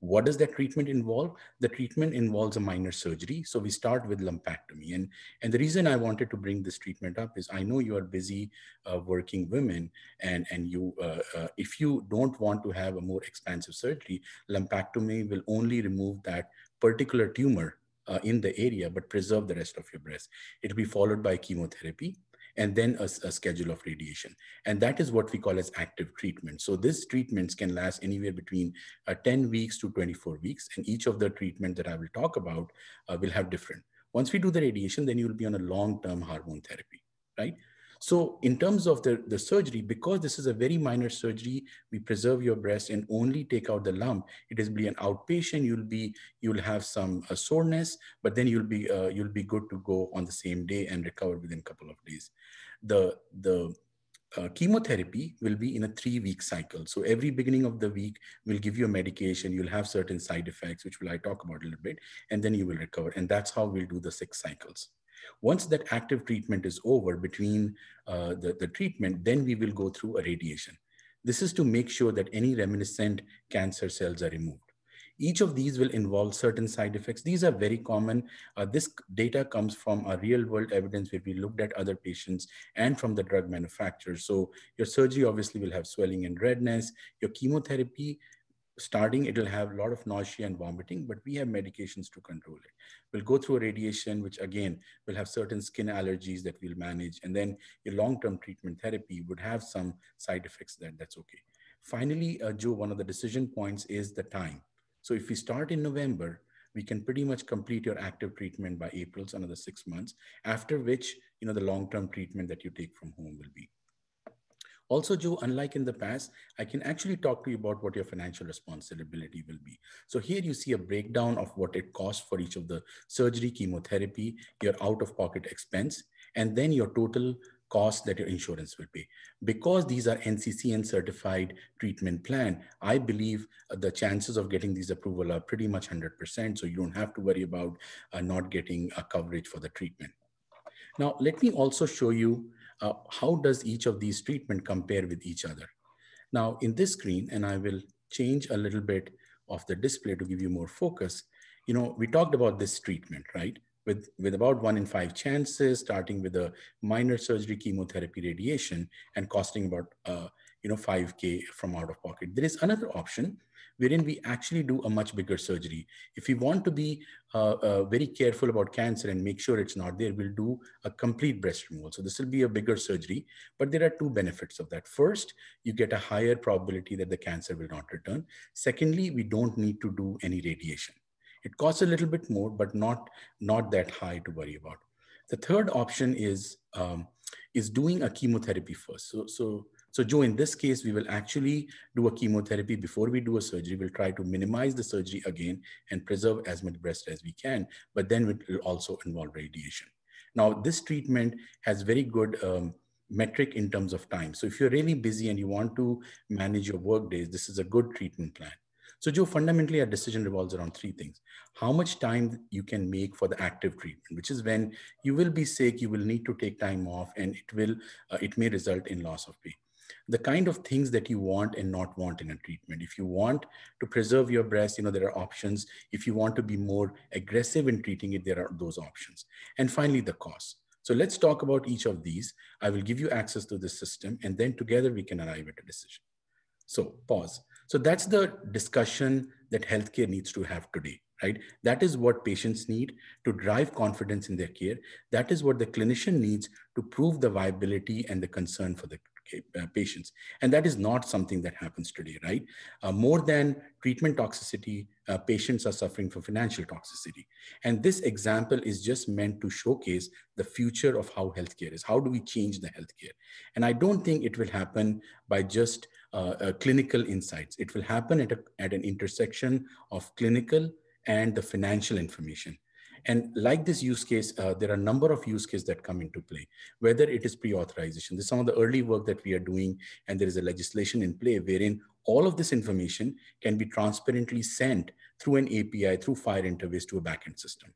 [SPEAKER 14] What does that treatment involve? The treatment involves a minor surgery. So we start with lumpectomy. And, and the reason I wanted to bring this treatment up is I know you are busy uh, working women and, and you, uh, uh, if you don't want to have a more expansive surgery, lumpectomy will only remove that particular tumor uh, in the area, but preserve the rest of your breast. It'll be followed by chemotherapy and then a, a, schedule of radiation. And that is what we call as active treatment. So these treatments can last anywhere between uh, 10 weeks to 24 weeks. And each of the treatment that I will talk about uh, will have different. Once we do the radiation, then you will be on a long-term hormone therapy, right? So in terms of the, the surgery, because this is a very minor surgery, we preserve your breast and only take out the lump. It is be an outpatient. You'll be you'll have some uh, soreness, but then you'll be uh, you'll be good to go on the same day and recover within a couple of days. The the uh, chemotherapy will be in a three week cycle. So every beginning of the week, we'll give you a medication. You'll have certain side effects, which will I talk about a little bit, and then you will recover. And that's how we'll do the six cycles. Once that active treatment is over between uh, the, the treatment, then we will go through a radiation. This is to make sure that any reminiscent cancer cells are removed. Each of these will involve certain side effects. These are very common. Uh, this data comes from a real world evidence where we looked at other patients and from the drug manufacturers. So your surgery obviously will have swelling and redness. Your chemotherapy starting, it'll have a lot of nausea and vomiting, but we have medications to control it. We'll go through a radiation, which again, will have certain skin allergies that we'll manage. And then your long-term treatment therapy would have some side effects that that's okay. Finally, uh, Joe, one of the decision points is the time. So if we start in November, we can pretty much complete your active treatment by April, so another six months, after which, you know, the long-term treatment that you take from home will be. Also, Joe, unlike in the past, I can actually talk to you about what your financial responsibility will be. So here you see a breakdown of what it costs for each of the surgery, chemotherapy, your out-of-pocket expense, and then your total cost that your insurance will pay. Because these are NCCN certified treatment plan, I believe the chances of getting these approval are pretty much 100%. So you don't have to worry about uh, not getting a coverage for the treatment. Now, let me also show you uh, how does each of these treatment compare with each other? Now in this screen, and I will change a little bit of the display to give you more focus, you know, we talked about this treatment, right? With, with about one in five chances, starting with a minor surgery, chemotherapy, radiation, and costing about, uh, you know, 5K from out of pocket. There is another option wherein we actually do a much bigger surgery. If we want to be uh, uh, very careful about cancer and make sure it's not there, we'll do a complete breast removal. So this will be a bigger surgery, but there are two benefits of that. First, you get a higher probability that the cancer will not return. Secondly, we don't need to do any radiation. It costs a little bit more, but not, not that high to worry about. The third option is, um, is doing a chemotherapy first. So, so so Joe, in this case, we will actually do a chemotherapy before we do a surgery. We'll try to minimize the surgery again and preserve as much breast as we can, but then it will also involve radiation. Now, this treatment has very good um, metric in terms of time. So if you're really busy and you want to manage your work days, this is a good treatment plan. So Joe, fundamentally, our decision revolves around three things. How much time you can make for the active treatment, which is when you will be sick, you will need to take time off and it will, uh, it may result in loss of pay the kind of things that you want and not want in a treatment. If you want to preserve your breast, you know, there are options. If you want to be more aggressive in treating it, there are those options. And finally, the cost. So let's talk about each of these. I will give you access to the system and then together we can arrive at a decision. So pause. So that's the discussion that healthcare needs to have today, right? That is what patients need to drive confidence in their care. That is what the clinician needs to prove the viability and the concern for the patients. And that is not something that happens today, right? Uh, more than treatment toxicity, uh, patients are suffering from financial toxicity. And this example is just meant to showcase the future of how healthcare is. How do we change the healthcare? And I don't think it will happen by just uh, uh, clinical insights. It will happen at, a, at an intersection of clinical and the financial information. And like this use case, uh, there are a number of use cases that come into play, whether it is pre-authorization. This is some of the early work that we are doing, and there is a legislation in play wherein all of this information can be transparently sent through an API, through FHIR interface to a backend system.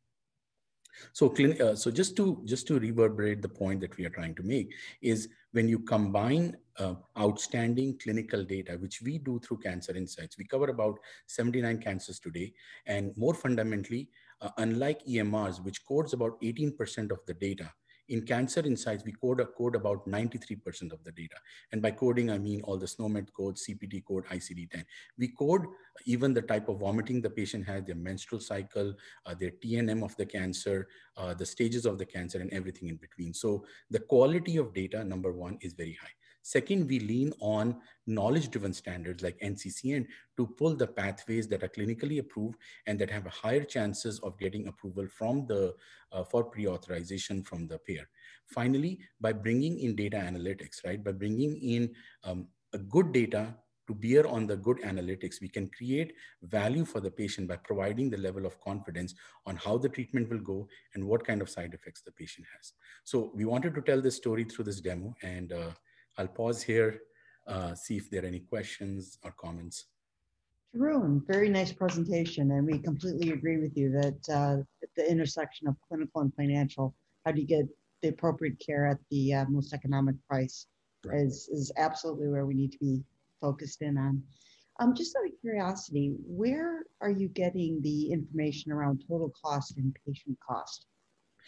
[SPEAKER 14] So, uh, so just to just to reverberate the point that we are trying to make is when you combine uh, outstanding clinical data, which we do through Cancer Insights, we cover about 79 cancers today, and more fundamentally, uh, unlike EMRs, which codes about 18% of the data, in Cancer Insights, we code, a code about 93% of the data. And by coding, I mean all the SNOMED code, CPT code, ICD-10. We code even the type of vomiting the patient has, their menstrual cycle, uh, their TNM of the cancer, uh, the stages of the cancer, and everything in between. So the quality of data, number one, is very high. Second, we lean on knowledge-driven standards like NCCN to pull the pathways that are clinically approved and that have a higher chances of getting approval from the uh, for pre-authorization from the payer. Finally, by bringing in data analytics, right, by bringing in um, a good data to bear on the good analytics, we can create value for the patient by providing the level of confidence on how the treatment will go and what kind of side effects the patient has. So we wanted to tell this story through this demo and uh, I'll pause here, uh, see if there are any questions or comments.
[SPEAKER 7] Tarun, very nice presentation, and we completely agree with you that uh, the intersection of clinical and financial, how do you get the appropriate care at the uh, most economic price right. is, is absolutely where we need to be focused in on. Um, just out of curiosity, where are you getting the information around total cost and patient cost?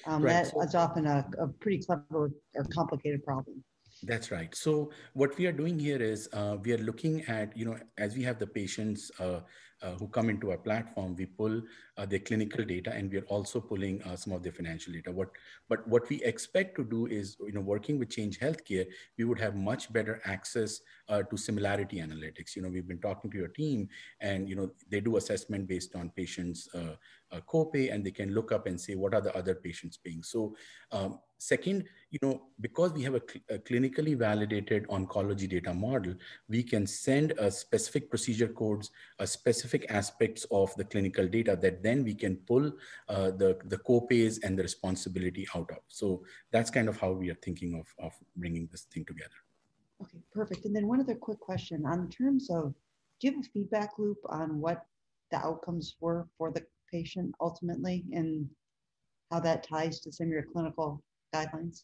[SPEAKER 7] Um, right. That so, often a, a pretty clever or complicated problem.
[SPEAKER 14] That's right. So what we are doing here is uh, we are looking at, you know, as we have the patients uh, uh, who come into our platform, we pull uh, their clinical data and we are also pulling uh, some of their financial data. What, but what we expect to do is, you know, working with Change Healthcare, we would have much better access uh, to similarity analytics. You know, we've been talking to your team and, you know, they do assessment based on patients' uh, copay and they can look up and say, what are the other patients paying? So um, second, you know, because we have a, cl a, clinically validated oncology data model, we can send a specific procedure codes, a specific aspects of the clinical data that then we can pull uh, the, the copays and the responsibility out of. So that's kind of how we are thinking of, of bringing this thing together.
[SPEAKER 7] Okay, perfect. And then one other quick question on terms of, do you have a feedback loop on what the outcomes were for the patient ultimately and how that ties to some of your clinical guidelines?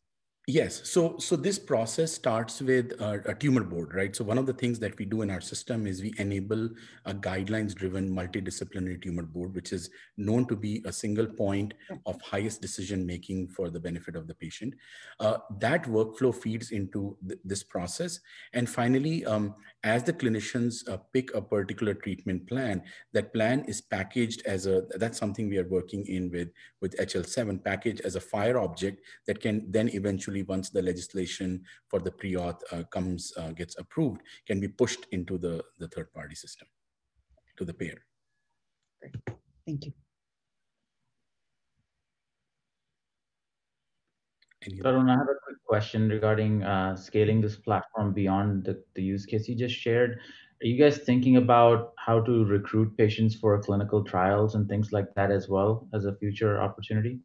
[SPEAKER 14] Yes. So, so this process starts with a, a, tumor board, right? So one of the things that we do in our system is we enable a guidelines-driven multidisciplinary tumor board, which is known to be a single point of highest decision-making for the benefit of the patient. Uh, that workflow feeds into th this process. And finally, um, as the clinicians uh, pick a particular treatment plan, that plan is packaged as a, that's something we are working in with, with HL7, packaged as a FHIR object that can then eventually, once the legislation for the pre-auth uh, comes, uh, gets approved, can be pushed into the, the third party system to the payer.
[SPEAKER 7] Great, thank you.
[SPEAKER 6] Tarun, I have a quick question regarding uh, scaling this platform beyond the, the use case you just shared. Are you guys thinking about how to recruit patients for clinical trials and things like that as well as a future opportunity?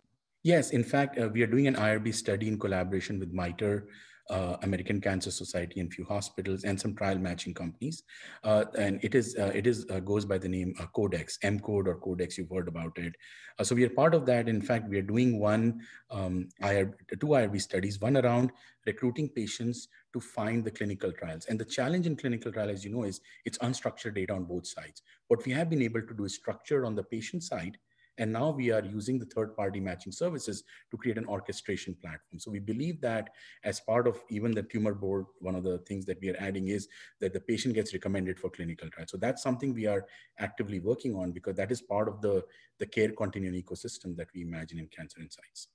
[SPEAKER 14] Yes, in fact, uh, we are doing an IRB study in collaboration with MITRE uh, American Cancer Society and few hospitals and some trial matching companies. Uh, and it is uh, it is uh, goes by the name uh, Codex, mCODE or Codex. You've heard about it. So we are part of that. In fact, we are doing one um, IR, two IRB studies, one around recruiting patients to find the clinical trials. And the challenge in clinical trial, as you know, is it's unstructured data on both sides. What we have been able to do is structure on the patient side and now we are using the third party matching services to create an orchestration platform. So we believe that as part of even the tumor board, one of the things that we are adding is that the patient gets recommended for clinical trials. So that's something we are actively working on because that is part of the, the care continuum ecosystem that we imagine in Cancer Insights.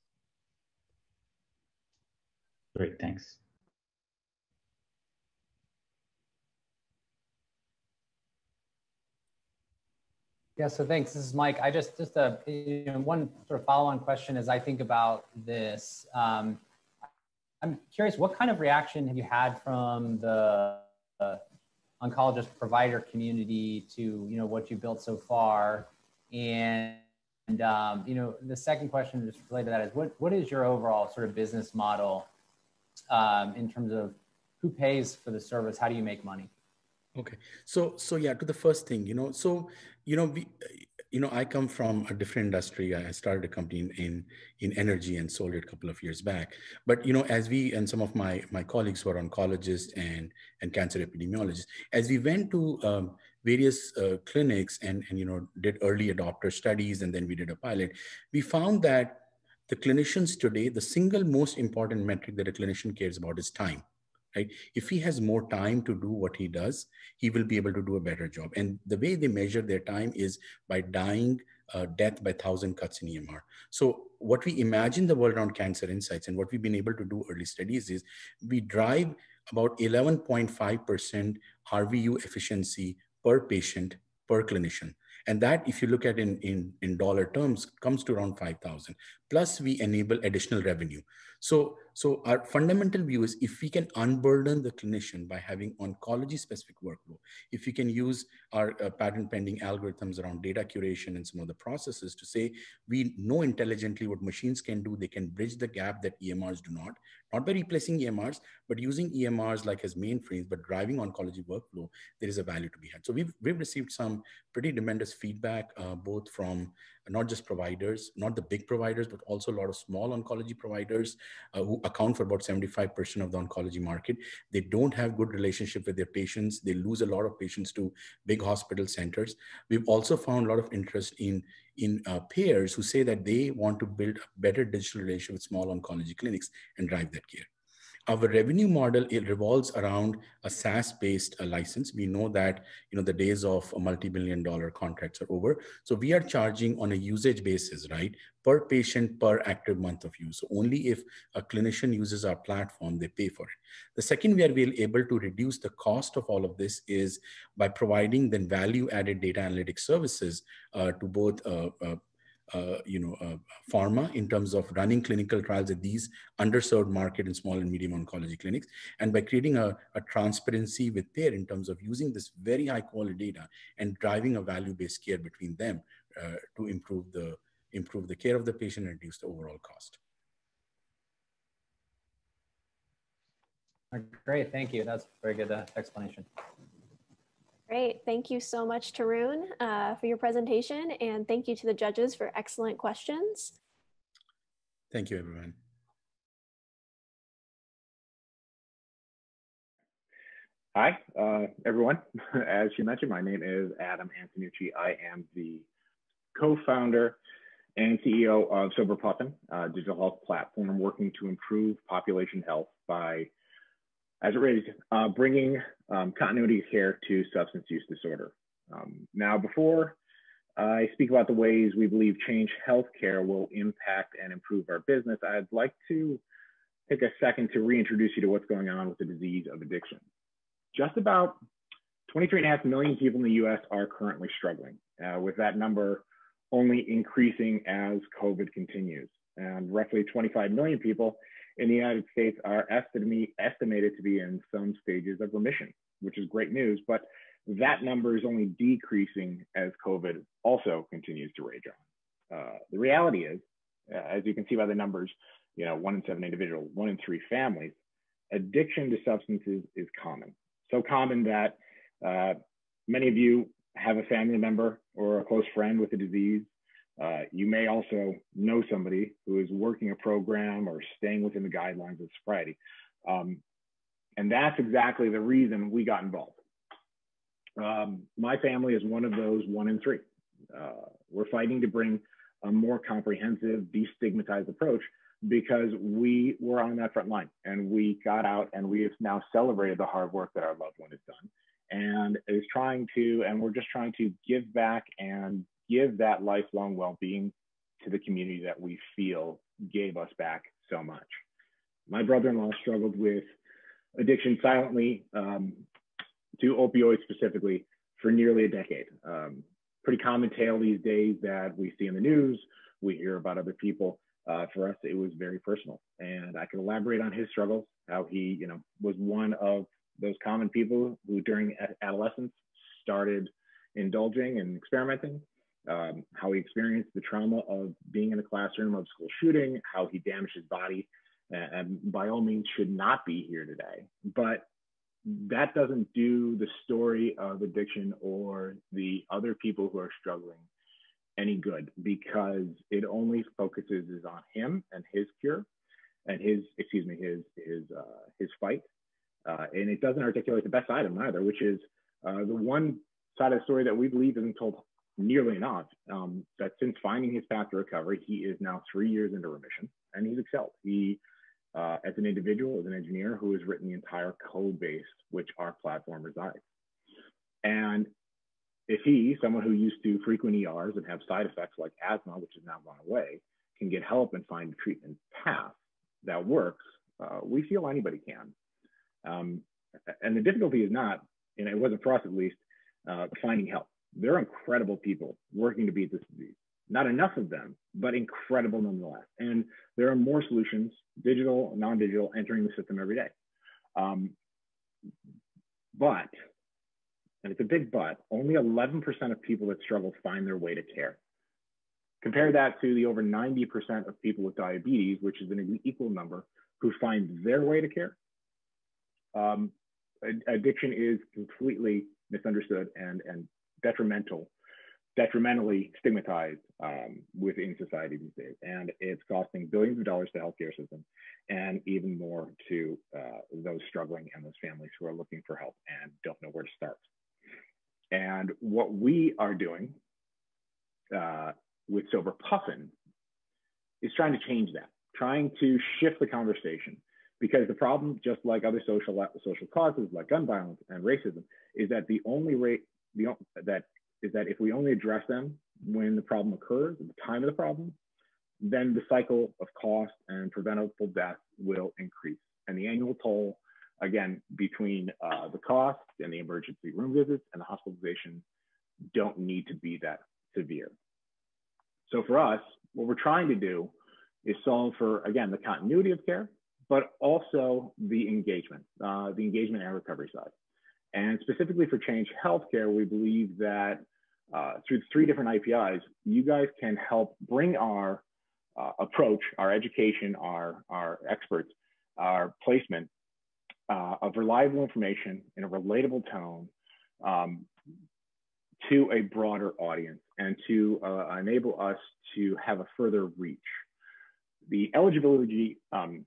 [SPEAKER 6] Great, thanks.
[SPEAKER 5] Yeah, so thanks. This is Mike. I just just a you know, one sort of follow-on question as I think about this. Um, I'm curious, what kind of reaction have you had from the uh, oncologist provider community to you know what you built so far, and, and um, you know the second question just related to that is what what is your overall sort of business model um, in terms of who pays for the service? How do you make money?
[SPEAKER 14] Okay. So, so yeah, to the first thing, you know, so, you know, we, you know, I come from a different industry. I started a company in, in, in energy and sold it a couple of years back. But, you know, as we and some of my, my colleagues who are oncologists and, and cancer epidemiologists, as we went to um, various uh, clinics and, and, you know, did early adopter studies and then we did a pilot, we found that the clinicians today, the single most important metric that a clinician cares about is time right? If he has more time to do what he does, he will be able to do a better job. And the way they measure their time is by dying uh, death by thousand cuts in EMR. So what we imagine the world around cancer insights and what we've been able to do early studies is we drive about 11.5% RVU efficiency per patient per clinician. And that, if you look at in, in, in dollar terms, comes to around 5,000. Plus we enable additional revenue. So, so our fundamental view is if we can unburden the clinician by having oncology specific workflow, if we can use our uh, patent pending algorithms around data curation and some of the processes to say, we know intelligently what machines can do, they can bridge the gap that EMRs do not, not by replacing EMRs, but using EMRs like as mainframes, but driving oncology workflow, there is a value to be had. So we've, we've received some pretty tremendous feedback, uh, both from not just providers, not the big providers, but also a lot of small oncology providers uh, who account for about 75% of the oncology market. They don't have good relationship with their patients. They lose a lot of patients to big hospital centers. We've also found a lot of interest in, in uh, payers who say that they want to build a better digital relationship with small oncology clinics and drive that care. Our revenue model it revolves around a SaaS-based uh, license. We know that you know the days of multi-billion dollar contracts are over. So we are charging on a usage basis, right? Per patient, per active month of use. So only if a clinician uses our platform, they pay for it. The second we are able to reduce the cost of all of this is by providing then value-added data analytics services uh, to both uh, uh uh, you know, uh, pharma in terms of running clinical trials at these underserved market and small and medium oncology clinics. And by creating a, a transparency with payer in terms of using this very high quality data and driving a value-based care between them uh, to improve the, improve the care of the patient and reduce the overall cost.
[SPEAKER 5] Great, thank you. That's a very good uh, explanation.
[SPEAKER 15] Great. Thank you so much, Tarun, uh, for your presentation. And thank you to the judges for excellent questions.
[SPEAKER 14] Thank you, everyone.
[SPEAKER 16] Hi, uh, everyone. As you mentioned, my name is Adam Antonucci. I am the co-founder and CEO of Sober Puffin, a digital health platform working to improve population health by as it relates uh, bringing um, continuity of care to substance use disorder. Um, now, before I speak about the ways we believe change healthcare will impact and improve our business, I'd like to take a second to reintroduce you to what's going on with the disease of addiction. Just about 23.5 million people in the US are currently struggling, uh, with that number only increasing as COVID continues. And roughly 25 million people in the United States are estimated to be in some stages of remission, which is great news. But that number is only decreasing as COVID also continues to rage on. Uh, the reality is, uh, as you can see by the numbers, you know, one in seven individuals, one in three families, addiction to substances is common. So common that uh, many of you have a family member or a close friend with a disease uh, you may also know somebody who is working a program or staying within the guidelines of sobriety. Um, and that's exactly the reason we got involved. Um, my family is one of those one in three. Uh, we're fighting to bring a more comprehensive, destigmatized approach because we were on that front line and we got out and we have now celebrated the hard work that our loved one has done and is trying to, and we're just trying to give back and give that lifelong well-being to the community that we feel gave us back so much. My brother-in-law struggled with addiction silently um, to opioids specifically for nearly a decade. Um, pretty common tale these days that we see in the news, we hear about other people. Uh, for us, it was very personal, and I can elaborate on his struggles. How he, you know, was one of those common people who, during adolescence, started indulging and experimenting, um, how he experienced the trauma of being in a classroom of school shooting, how he damaged his body, and, and by all means should not be here today. But that doesn't do the story of addiction or the other people who are struggling any good because it only focuses on him and his cure and his excuse me his his uh, his fight uh, and it doesn't articulate the best side of him either which is uh, the one side of the story that we believe isn't told nearly enough um, that since finding his path to recovery he is now three years into remission and he's excelled he uh, as an individual as an engineer who has written the entire code base which our platform resides and if he, someone who used to frequent ERs and have side effects like asthma, which has now gone away, can get help and find a treatment path that works, uh, we feel anybody can. Um, and the difficulty is not, and it wasn't for us at least, uh, finding help. There are incredible people working to beat this disease. Not enough of them, but incredible nonetheless. And there are more solutions, digital, non-digital, entering the system every day. Um, but and it's a big but, only 11% of people that struggle find their way to care. Compare that to the over 90% of people with diabetes, which is an equal number, who find their way to care. Um, addiction is completely misunderstood and, and detrimental, detrimentally stigmatized um, within society these days. And it's costing billions of dollars to the healthcare system and even more to uh, those struggling and those families who are looking for help and don't know where to start. And what we are doing uh, with Sober Puffin is trying to change that, trying to shift the conversation. Because the problem, just like other social social causes like gun violence and racism, is that the only rate the that is that if we only address them when the problem occurs, at the time of the problem, then the cycle of cost and preventable death will increase, and the annual toll again, between uh, the cost and the emergency room visits and the hospitalization don't need to be that severe. So for us, what we're trying to do is solve for, again, the continuity of care, but also the engagement, uh, the engagement and recovery side. And specifically for Change Healthcare, we believe that uh, through three different APIs, you guys can help bring our uh, approach, our education, our, our experts, our placement uh, of reliable information in a relatable tone um, to a broader audience and to uh, enable us to have a further reach. The eligibility um,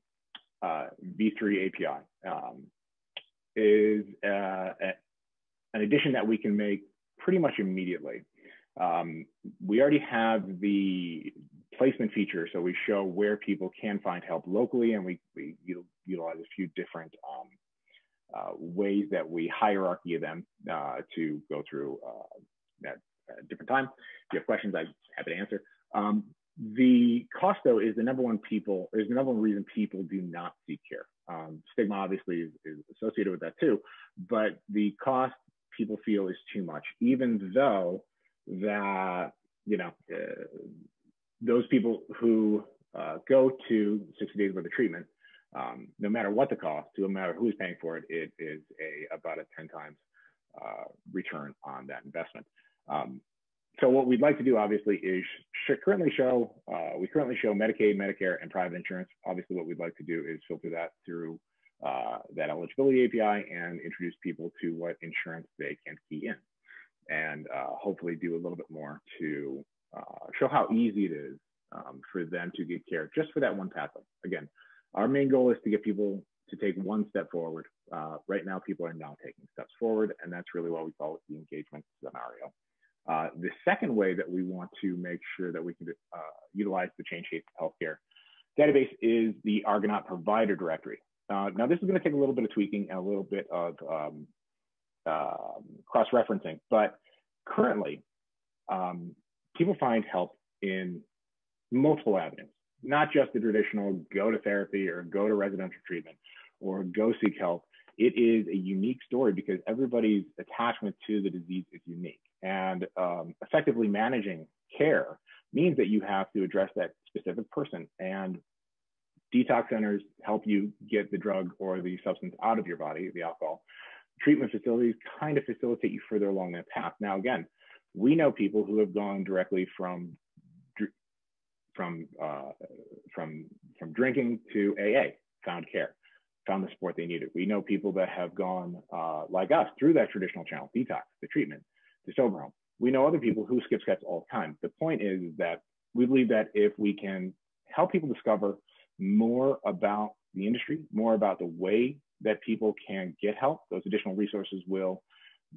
[SPEAKER 16] uh, V3 API um, is uh, an addition that we can make pretty much immediately. Um, we already have the placement feature, so we show where people can find help locally, and we, we utilize a few different um, uh, ways that we hierarchy them uh, to go through uh, at different time. If you have questions, I'm happy to answer. Um, the cost, though, is the number one people is the number one reason people do not seek care. Um, stigma obviously is, is, associated with that too, but the cost people feel is too much, even though that you know uh, those people who uh, go to 60 days worth of treatment um, no matter what the cost, no matter who's paying for it, it is a about a 10 times uh, return on that investment. Um, so what we'd like to do, obviously, is sh currently show uh, we currently show Medicaid, Medicare, and private insurance. Obviously, what we'd like to do is filter that through uh, that eligibility API and introduce people to what insurance they can key in, and uh, hopefully do a little bit more to uh, show how easy it is um, for them to get care just for that one pathway. Again, our main goal is to get people to take one step forward. Uh, right now, people are not taking steps forward, and that's really what we call it the engagement scenario. Uh, the second way that we want to make sure that we can uh, utilize the Change Healthcare database is the Argonaut Provider Directory. Uh, now, this is going to take a little bit of tweaking and a little bit of um, um cross-referencing, but currently, um, people find help in multiple avenues not just the traditional go to therapy or go to residential treatment or go seek help. It is a unique story because everybody's attachment to the disease is unique. And um, effectively managing care means that you have to address that specific person. And detox centers help you get the drug or the substance out of your body, the alcohol. Treatment facilities kind of facilitate you further along that path. Now, again, we know people who have gone directly from from uh, from from drinking to AA, found care, found the support they needed. We know people that have gone uh, like us through that traditional channel, detox, the treatment, the sober home, we know other people who skip steps all the time. The point is that we believe that if we can help people discover more about the industry, more about the way that people can get help, those additional resources will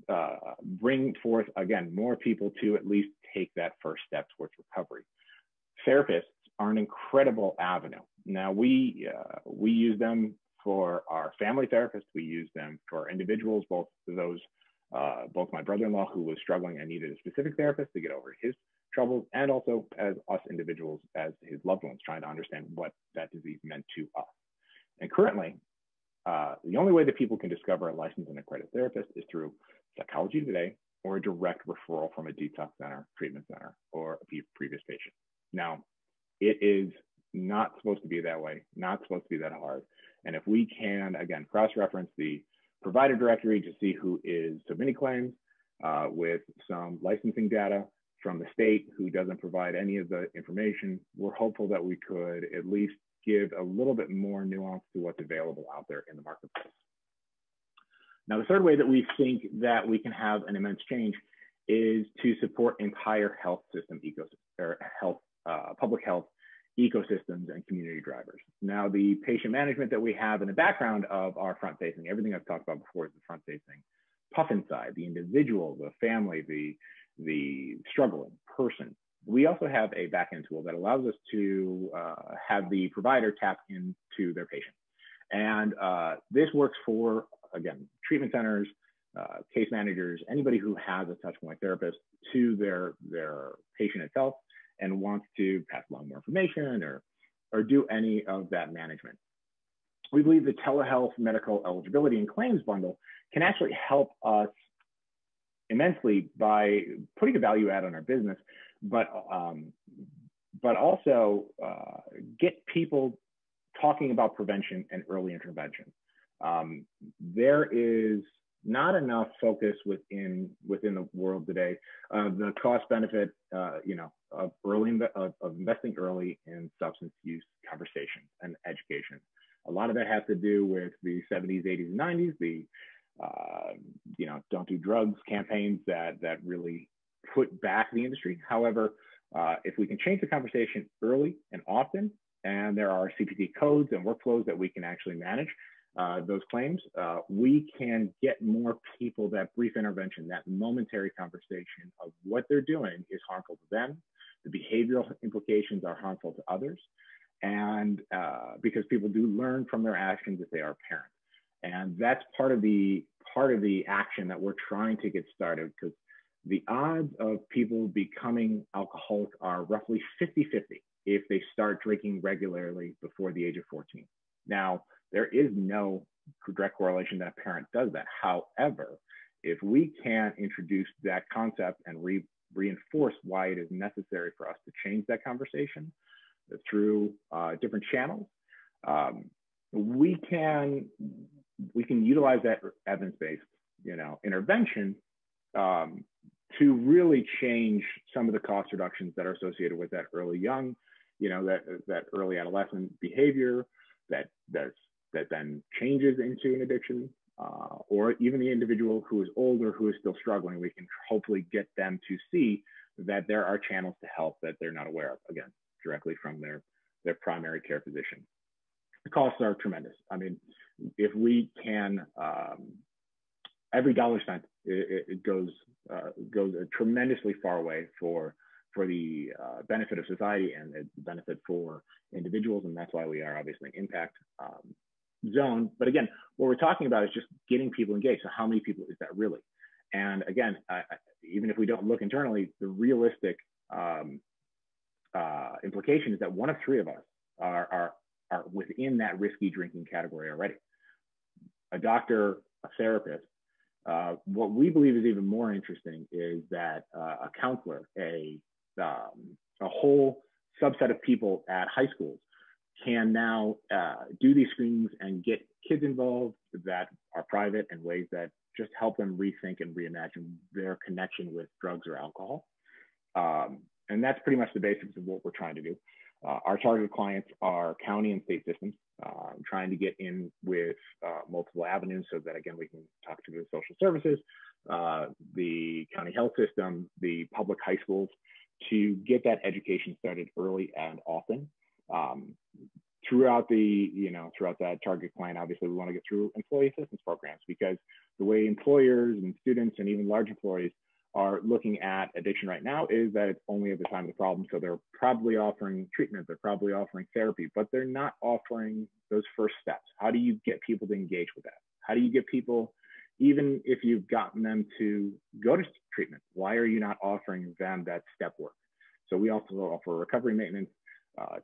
[SPEAKER 16] uh, bring forth, again, more people to at least take that first step towards recovery. Therapists are an incredible avenue. Now, we, uh, we use them for our family therapists, we use them for individuals, both those, uh, both my brother-in-law who was struggling and needed a specific therapist to get over his troubles, and also as us individuals, as his loved ones, trying to understand what that disease meant to us. And currently, uh, the only way that people can discover a licensed and accredited therapist is through Psychology Today or a direct referral from a detox center, treatment center, or a previous patient. Now, it is not supposed to be that way, not supposed to be that hard. And if we can, again, cross-reference the provider directory to see who is submitting claims uh, with some licensing data from the state who doesn't provide any of the information, we're hopeful that we could at least give a little bit more nuance to what's available out there in the marketplace. Now, the third way that we think that we can have an immense change is to support entire health system ecosystem or health, uh, public health ecosystems and community drivers. Now, the patient management that we have in the background of our front facing, everything I've talked about before is the front facing Puffin side, the individual, the family, the, the struggling person. We also have a backend tool that allows us to uh, have the provider tap into their patient. And uh, this works for, again, treatment centers, uh, case managers, anybody who has a touchpoint therapist to their, their patient itself and wants to pass along more information or, or do any of that management. We believe the telehealth medical eligibility and claims bundle can actually help us immensely by putting a value add on our business, but um, but also uh, get people talking about prevention and early intervention. Um, there is not enough focus within within the world today. Uh, the cost benefit, uh, you know, of early of, of, investing early in substance use conversation and education. A lot of that has to do with the 70s, 80s, and 90s, the uh, you know, don't do drugs campaigns that that really put back the industry. However, uh, if we can change the conversation early and often, and there are CPT codes and workflows that we can actually manage, uh, those claims, uh, we can get more people that brief intervention, that momentary conversation of what they're doing is harmful to them. The behavioral implications are harmful to others. And uh, because people do learn from their actions if they are parents. And that's part of the part of the action that we're trying to get started because the odds of people becoming alcoholic are roughly 50 50 if they start drinking regularly before the age of 14. Now, there is no direct correlation that a parent does that. However, if we can introduce that concept and re reinforce why it is necessary for us to change that conversation through uh, different channels, um, we can we can utilize that evidence-based you know intervention um, to really change some of the cost reductions that are associated with that early young you know that that early adolescent behavior that that's that then changes into an addiction, uh, or even the individual who is older who is still struggling, we can hopefully get them to see that there are channels to help that they're not aware of, again, directly from their, their primary care physician. The costs are tremendous. I mean, if we can, um, every dollar spent, it, it goes, uh, goes tremendously far away for for the uh, benefit of society and the benefit for individuals. And that's why we are obviously impact um, zone. But again, what we're talking about is just getting people engaged. So how many people is that really? And again, uh, even if we don't look internally, the realistic um, uh, implication is that one of three of us are, are, are within that risky drinking category already. A doctor, a therapist. Uh, what we believe is even more interesting is that uh, a counselor, a, um, a whole subset of people at high schools can now uh, do these screenings and get kids involved that are private in ways that just help them rethink and reimagine their connection with drugs or alcohol. Um, and that's pretty much the basics of what we're trying to do. Uh, our target clients are county and state systems, uh, trying to get in with uh, multiple avenues so that, again, we can talk to the social services, uh, the county health system, the public high schools to get that education started early and often. Um, throughout the, you know, throughout that target client, obviously we want to get through employee assistance programs because the way employers and students and even large employees are looking at addiction right now is that it's only at the time of the problem. So they're probably offering treatment, they're probably offering therapy, but they're not offering those first steps. How do you get people to engage with that? How do you get people, even if you've gotten them to go to treatment, why are you not offering them that step work? So we also offer recovery maintenance,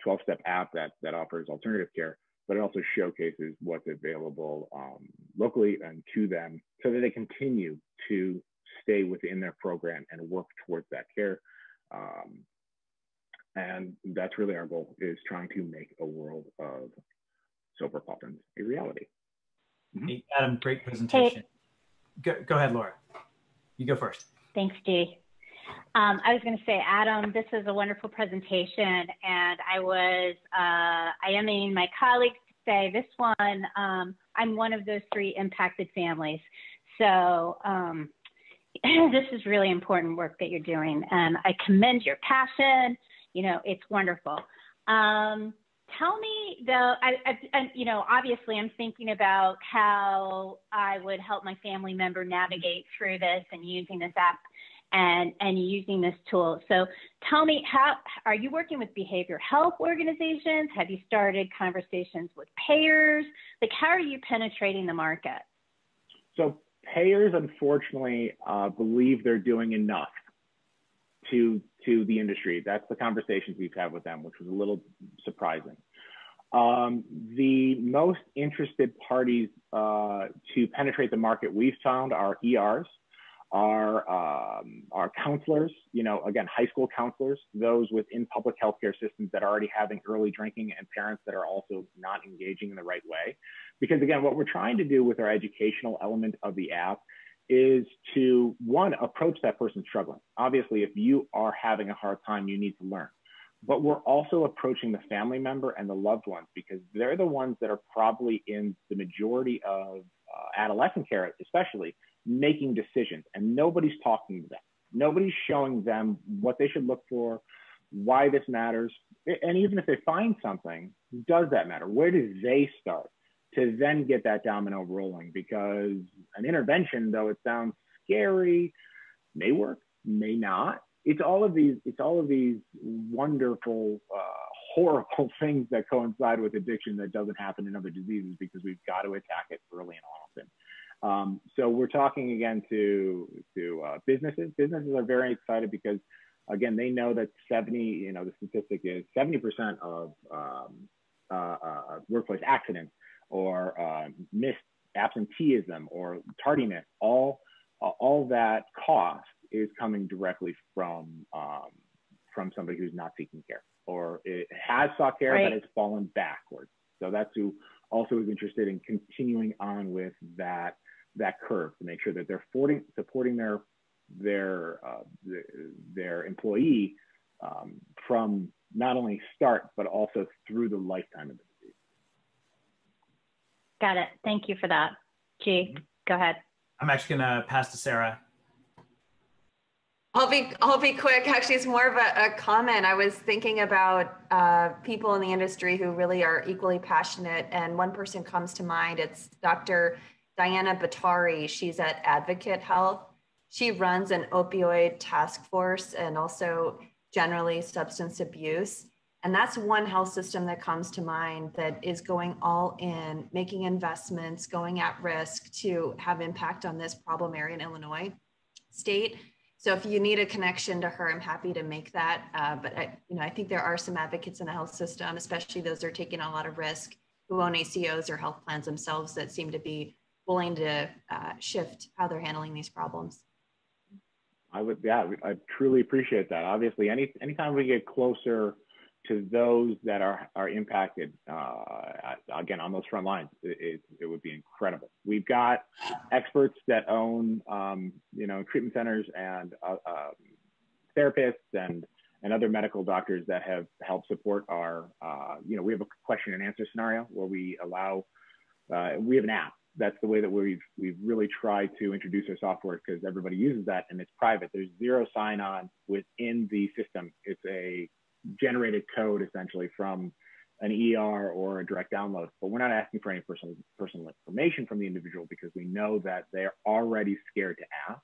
[SPEAKER 16] 12 uh, step app that, that offers alternative care, but it also showcases what's available um, locally and to them so that they continue to stay within their program and work towards that care. Um, and that's really our goal is trying to make a world of sober puffins a reality.
[SPEAKER 2] Mm-hmm. Hey, Adam, great presentation. Hey. Go, go ahead, Laura. You go first.
[SPEAKER 4] Thanks, G. Um, I was going to say, Adam, this is a wonderful presentation, and I was uh, I am in my colleagues to say this one. Um, I'm one of those three impacted families, so um, this is really important work that you're doing, and I commend your passion. You know, it's wonderful. Um, tell me though, I, I, I, you know, obviously I'm thinking about how I would help my family member navigate through this and using this app and, and using this tool. So tell me how, are you working with behavior health organizations? Have you started conversations with payers? Like how are you penetrating the market?
[SPEAKER 16] So payers, unfortunately, uh, believe they're doing enough to to the industry. That's the conversations we've had with them, which was a little surprising. Um, the most interested parties uh, to penetrate the market we've found are ERs, are um, our counselors, you know, again, high school counselors, those within public healthcare systems that are already having early drinking and parents that are also not engaging in the right way. Because again, what we're trying to do with our educational element of the app is to one, approach that person struggling. Obviously, if you are having a hard time, you need to learn. But we're also approaching the family member and the loved ones because they're the ones that are probably in the majority of uh, adolescent care, especially making decisions, and nobody's talking to them. Nobody's showing them what they should look for, why this matters. And even if they find something, does that matter? Where do they start to then get that domino rolling? Because an intervention, though it sounds scary, may work, may not. It's all of these. It's all of these wonderful, uh, horrible things that coincide with addiction that doesn't happen in other diseases because we've got to attack it early and often. Um, so we're talking again to to uh, businesses. Businesses are very excited because again they know that 70, you know, the statistic is 70% of um, uh, uh, workplace accidents or uh, missed absenteeism or tardiness, all all that cost is coming directly from um, from somebody who's not seeking care or it has sought care right. but has fallen backwards. So that's who also is interested in continuing on with that that curve to make sure that they're supporting, supporting their their uh, their employee um, from not only start but also through the lifetime of the disease.
[SPEAKER 4] Got it. Thank you for that. G, mm -hmm. go ahead.
[SPEAKER 2] I'm actually going to pass to Sarah.
[SPEAKER 11] I'll be I'll be quick. Actually, it's more of a, a comment. I was thinking about uh, people in the industry who really are equally passionate, and one person comes to mind. It's Dr. Diana Batari. She's at Advocate Health. She runs an opioid task force and also generally substance abuse. And that's one health system that comes to mind that is going all in, making investments, going at risk to have impact on this problem area in Illinois state. So if you need a connection to her, I'm happy to make that. Uh, but I, you know, I think there are some advocates in the health system, especially those are taking a lot of risk, who own ACOs or health plans themselves, that seem to be willing to uh, shift how they're handling these problems.
[SPEAKER 16] I would, yeah, I truly appreciate that. Obviously, any anytime we get closer to those that are are impacted, uh, again on those front lines, it, it, would be incredible. We've got experts that own, um, you know, treatment centers and uh, um, therapists and and other medical doctors that have helped support our, uh, you know, we have a question and answer scenario where we allow, uh, we have an app that's the way that we've we've really tried to introduce our software because everybody uses that and it's private. There's zero sign-on within the system. It's a generated code essentially from an ER or a direct download. But we're not asking for any personal personal information from the individual because we know that they're already scared to ask.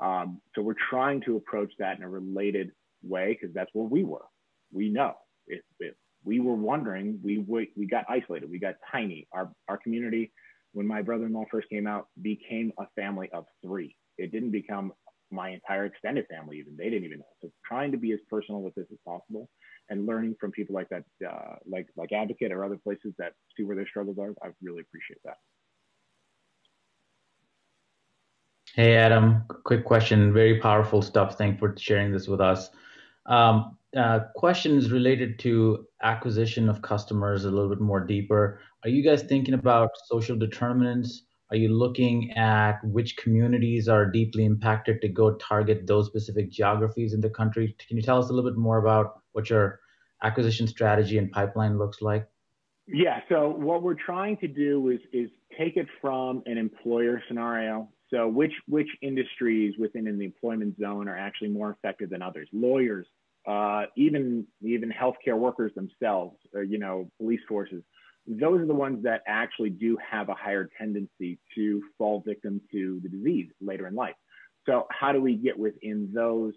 [SPEAKER 16] Um, so we're trying to approach that in a related way because that's where we were. We know if, if we were wondering, we we, we got isolated. We got tiny. Our our community when my brother-in-law first came out, became a family of three. It didn't become my entire extended family even. They didn't even know. So trying to be as personal with this as possible and learning from people like that, uh, like like Advocate or other places that see where their struggles are, I really appreciate that.
[SPEAKER 6] Hey Adam, quick question. Very powerful stuff. Thanks for sharing this with us. Um, uh, questions related to acquisition of customers a little bit more deeper. Are you guys thinking about social determinants? Are you looking at which communities are deeply impacted to go target those specific geographies in the country? Can you tell us a little bit more about what your acquisition strategy and pipeline looks like?
[SPEAKER 16] Yeah, so what we're trying to do is is take it from an employer scenario. So which which industries within the employment zone are actually more affected than others? Lawyers, uh, even even healthcare workers themselves, or, you know, police forces. Those are the ones that actually do have a higher tendency to fall victim to the disease later in life. So how do we get within those,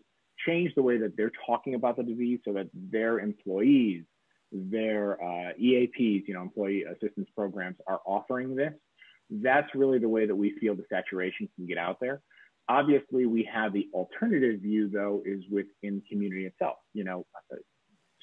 [SPEAKER 16] change the way that they're talking about the disease so that their employees, their uh, EAPs, you know, employee assistance programs, are offering this? That's really the way that we feel the saturation can get out there. Obviously, we have the alternative view, though, is within community itself. You know,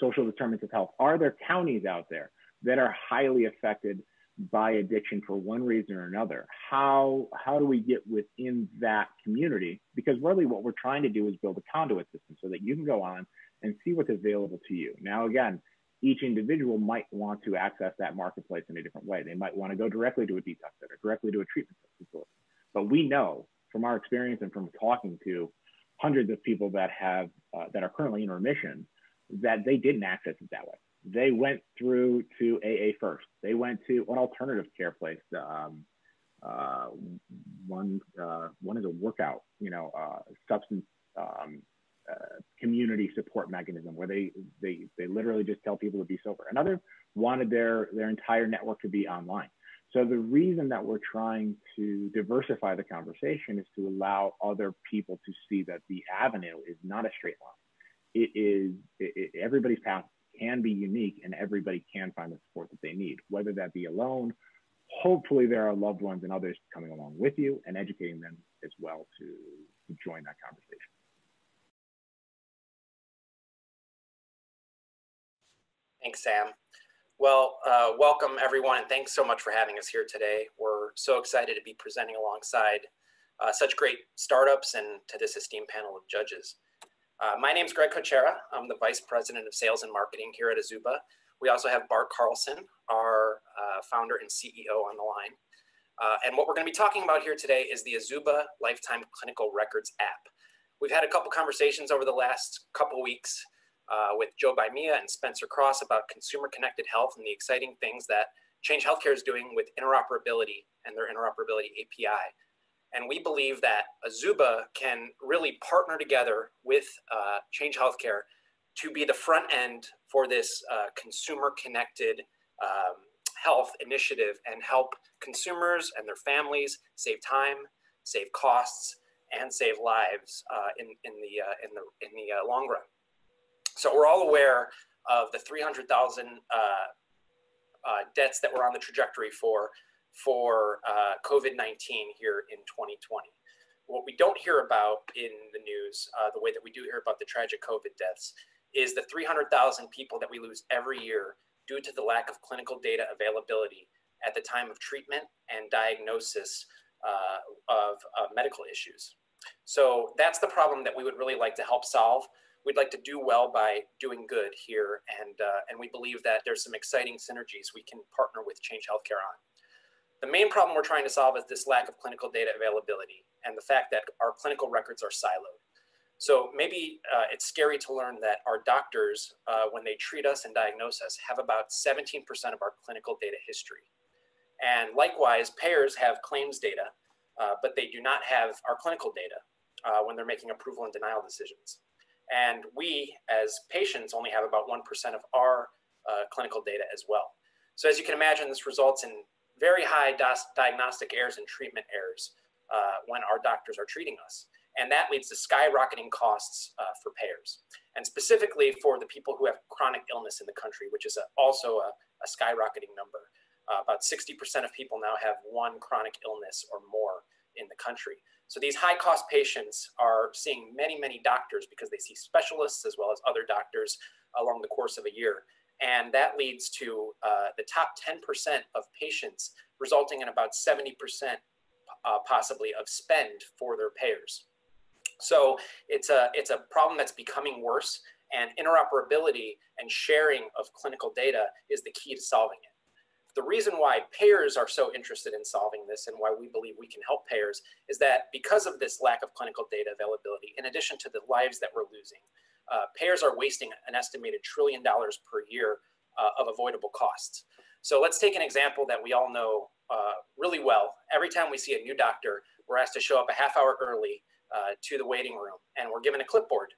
[SPEAKER 16] social determinants of health. Are there counties out there that are highly affected by addiction for one reason or another? How how do we get within that community? Because really, what we're trying to do is build a conduit system so that you can go on and see what's available to you. Now, again, each individual might want to access that marketplace in a different way. They might want to go directly to a detox center, directly to a treatment facility. But we know from our experience and from talking to hundreds of people that have uh, that are currently in remission that they didn't access it that way. They went through to AA first. They went to an alternative care place. Um, uh, one uh, one is a workout, you know, uh, substance um, uh, community support mechanism where they they they literally just tell people to be sober. Another wanted their their entire network to be online. So the reason that we're trying to diversify the conversation is to allow other people to see that the avenue is not a straight line. It is it, it, everybody's path can be unique, and everybody can find the support that they need, whether that be alone. Hopefully, there are loved ones and others coming along with you and educating them as well to, to join that conversation.
[SPEAKER 17] Thanks, Sam. Well, uh, welcome everyone, and thanks so much for having us here today. We're so excited to be presenting alongside uh, such great startups and to this esteemed panel of judges. Uh, my name is Greg Cochera. I'm the Vice President of Sales and Marketing here at Azuba. We also have Bart Carlson, our uh, founder and CEO on the line. Uh, and what we're gonna be talking about here today is the Azuba Lifetime Clinical Records app. We've had a couple conversations over the last couple weeks uh, with Joe Baimia and Spencer Cross about consumer connected health and the exciting things that Change Healthcare is doing with interoperability and their interoperability API. And we believe that Azuba can really partner together with uh, Change Healthcare to be the front end for this uh, consumer connected um, health initiative and help consumers and their families save time, save costs, and save lives uh, in, in, the, uh, in the, in the uh, long run. So we're all aware of the 300,000 uh, uh, deaths that we're on the trajectory for for uh, COVID-19 here in 2020. What we don't hear about in the news, uh, the way that we do hear about the tragic COVID deaths, is the 300,000 people that we lose every year due to the lack of clinical data availability at the time of treatment and diagnosis uh, of medical issues. So that's the problem that we would really like to help solve we'd like to do well by doing good here, and uh, and we believe that there's some exciting synergies we can partner with Change Healthcare on. The main problem we're trying to solve is this lack of clinical data availability and the fact that our clinical records are siloed. So maybe uh, it's scary to learn that our doctors, uh, when they treat us and diagnose us, have about 17% of our clinical data history. And likewise, payers have claims data, uh, but they do not have our clinical data uh, when they're making approval and denial decisions. And we, as patients, only have about 1% of our uh, clinical data as well. So as you can imagine, this results in very high diagnostic errors and treatment errors uh, when our doctors are treating us. And that leads to skyrocketing costs uh, for payers. And specifically for the people who have chronic illness in the country, which is a, also a, a, skyrocketing number. Uh, about 60% of people now have one chronic illness or more in the country. So these high cost patients are seeing many, many doctors because they see specialists as well as other doctors along the course of a year. And that leads to uh, the top 10% of patients resulting in about 70% uh, possibly of spend for their payers. So it's a, it's a problem that's becoming worse and interoperability and sharing of clinical data is the key to solving it. The reason why payers are so interested in solving this and why we believe we can help payers is that because of this lack of clinical data availability, in addition to the lives that we're losing, uh, payers are wasting an estimated trillion dollars per year uh, of avoidable costs. So let's take an example that we all know uh, really well. Every time we see a new doctor, we're asked to show up a half hour early uh, to the waiting room and we're given a clipboard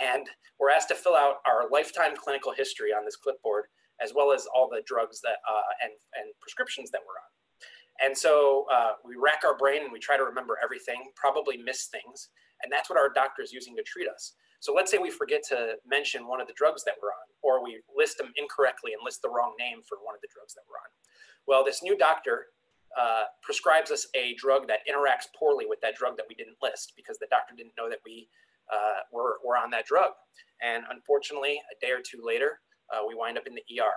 [SPEAKER 17] and we're asked to fill out our lifetime clinical history on this clipboard as well as all the drugs that uh, and, and prescriptions that we're on. And so uh, we rack our brain and we try to remember everything, probably miss things. And that's what our doctor is using to treat us. So let's say we forget to mention one of the drugs that we're on, or we list them incorrectly and list the wrong name for one of the drugs that we're on. Well, this new doctor uh, prescribes us a drug that interacts poorly with that drug that we didn't list because the doctor didn't know that we uh, were, were on that drug. And unfortunately, a day or two later, uh, we wind up in the ER.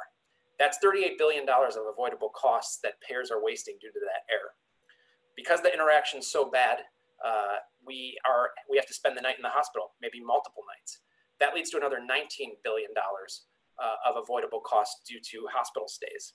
[SPEAKER 17] That's $38 billion of avoidable costs that payers are wasting due to that error. Because the interaction is so bad, uh, we, are, we have to spend the night in the hospital, maybe multiple nights. That leads to another $19 billion uh, of avoidable costs due to hospital stays.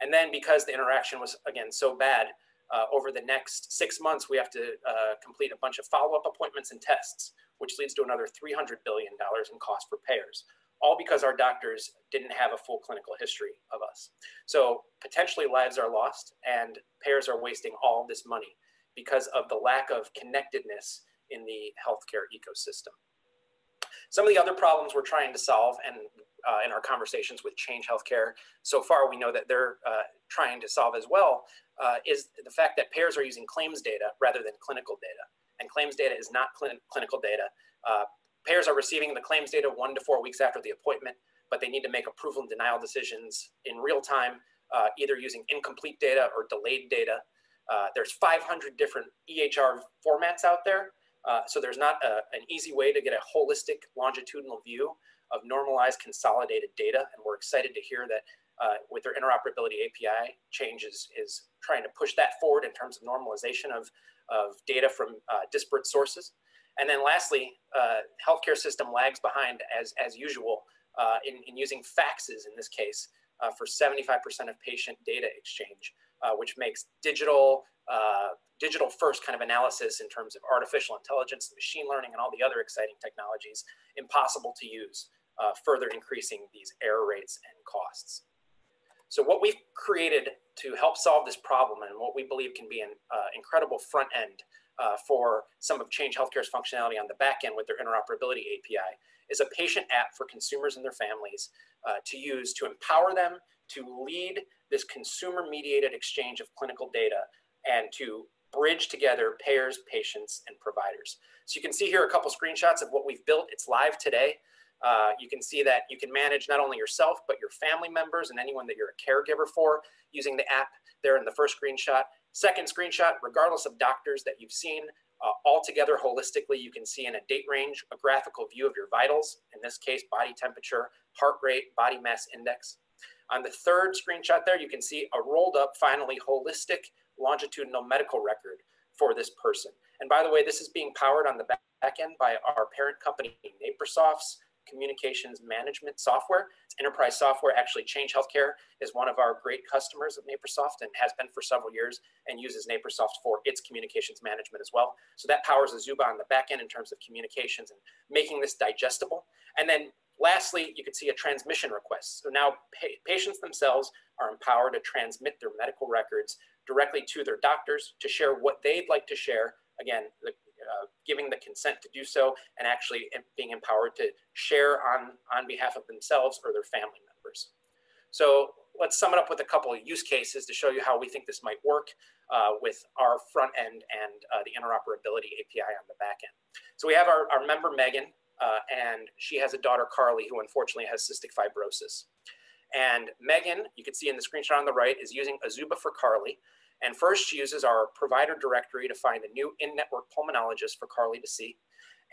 [SPEAKER 17] And then because the interaction was, again, so bad, uh, over the next six months, we have to uh, complete a bunch of follow-up appointments and tests, which leads to another $300 billion in cost for payers all because our doctors didn't have a full clinical history of us. So potentially lives are lost and payers are wasting all this money because of the lack of connectedness in the healthcare ecosystem. Some of the other problems we're trying to solve and uh, in our conversations with Change Healthcare, so far we know that they're uh, trying to solve as well, uh, is the fact that payers are using claims data rather than clinical data. And claims data is not cl clinical data. Uh, Payers are receiving the claims data one to four weeks after the appointment, but they need to make approval and denial decisions in real time, uh, either using incomplete data or delayed data. Uh, there's 500 different EHR formats out there, uh, so there's not a, an easy way to get a holistic longitudinal view of normalized consolidated data, and we're excited to hear that uh, with their interoperability API changes is trying to push that forward in terms of normalization of, of data from uh, disparate sources. And then lastly, uh, healthcare system lags behind as, as usual uh, in, in using faxes in this case uh, for 75% of patient data exchange, uh, which makes digital, uh, digital first kind of analysis in terms of artificial intelligence, machine learning, and all the other exciting technologies impossible to use, uh, further increasing these error rates and costs. So what we've created to help solve this problem and what we believe can be an incredible front end uh, for some of Change Healthcare's functionality on the back end with their interoperability API is a patient app for consumers and their families uh, to use to empower them to lead this consumer mediated exchange of clinical data and to bridge together payers, patients, and providers. So you can see here a couple screenshots of what we've built. It's live today. Uh, you can see that you can manage not only yourself, but your family members and anyone that you're a caregiver for using the app there in the first screenshot. Second screenshot, regardless of doctors that you've seen, uh, all together holistically, you can see in a date range, a graphical view of your vitals, in this case, body temperature, heart rate, body mass index. On the third screenshot there, you can see a rolled up, finally holistic longitudinal medical record for this person. And by the way, this is being powered on the back end by our parent company, Napersoft's communications management software. It's enterprise software. Actually, Change Healthcare is one of our great customers of Napersoft and has been for several years and uses Napersoft for its communications management as well. So that powers Azuba on the back end in terms of communications and making this digestible. And then lastly, you can see a transmission request. So now pa patients themselves are empowered to transmit their medical records directly to their doctors to share what they'd like to share. Again, the, uh, giving the consent to do so and actually being empowered to share on, on behalf of themselves or their family members. So let's sum it up with a couple of use cases to show you how we think this might work uh, with our front end and uh, the interoperability API on the back end. So we have our, our member Megan, uh, and she has a daughter Carly who unfortunately has cystic fibrosis. And Megan, you can see in the screenshot on the right, is using Azuba for Carly. And first she uses our provider directory to find a new in-network pulmonologist for Carly to see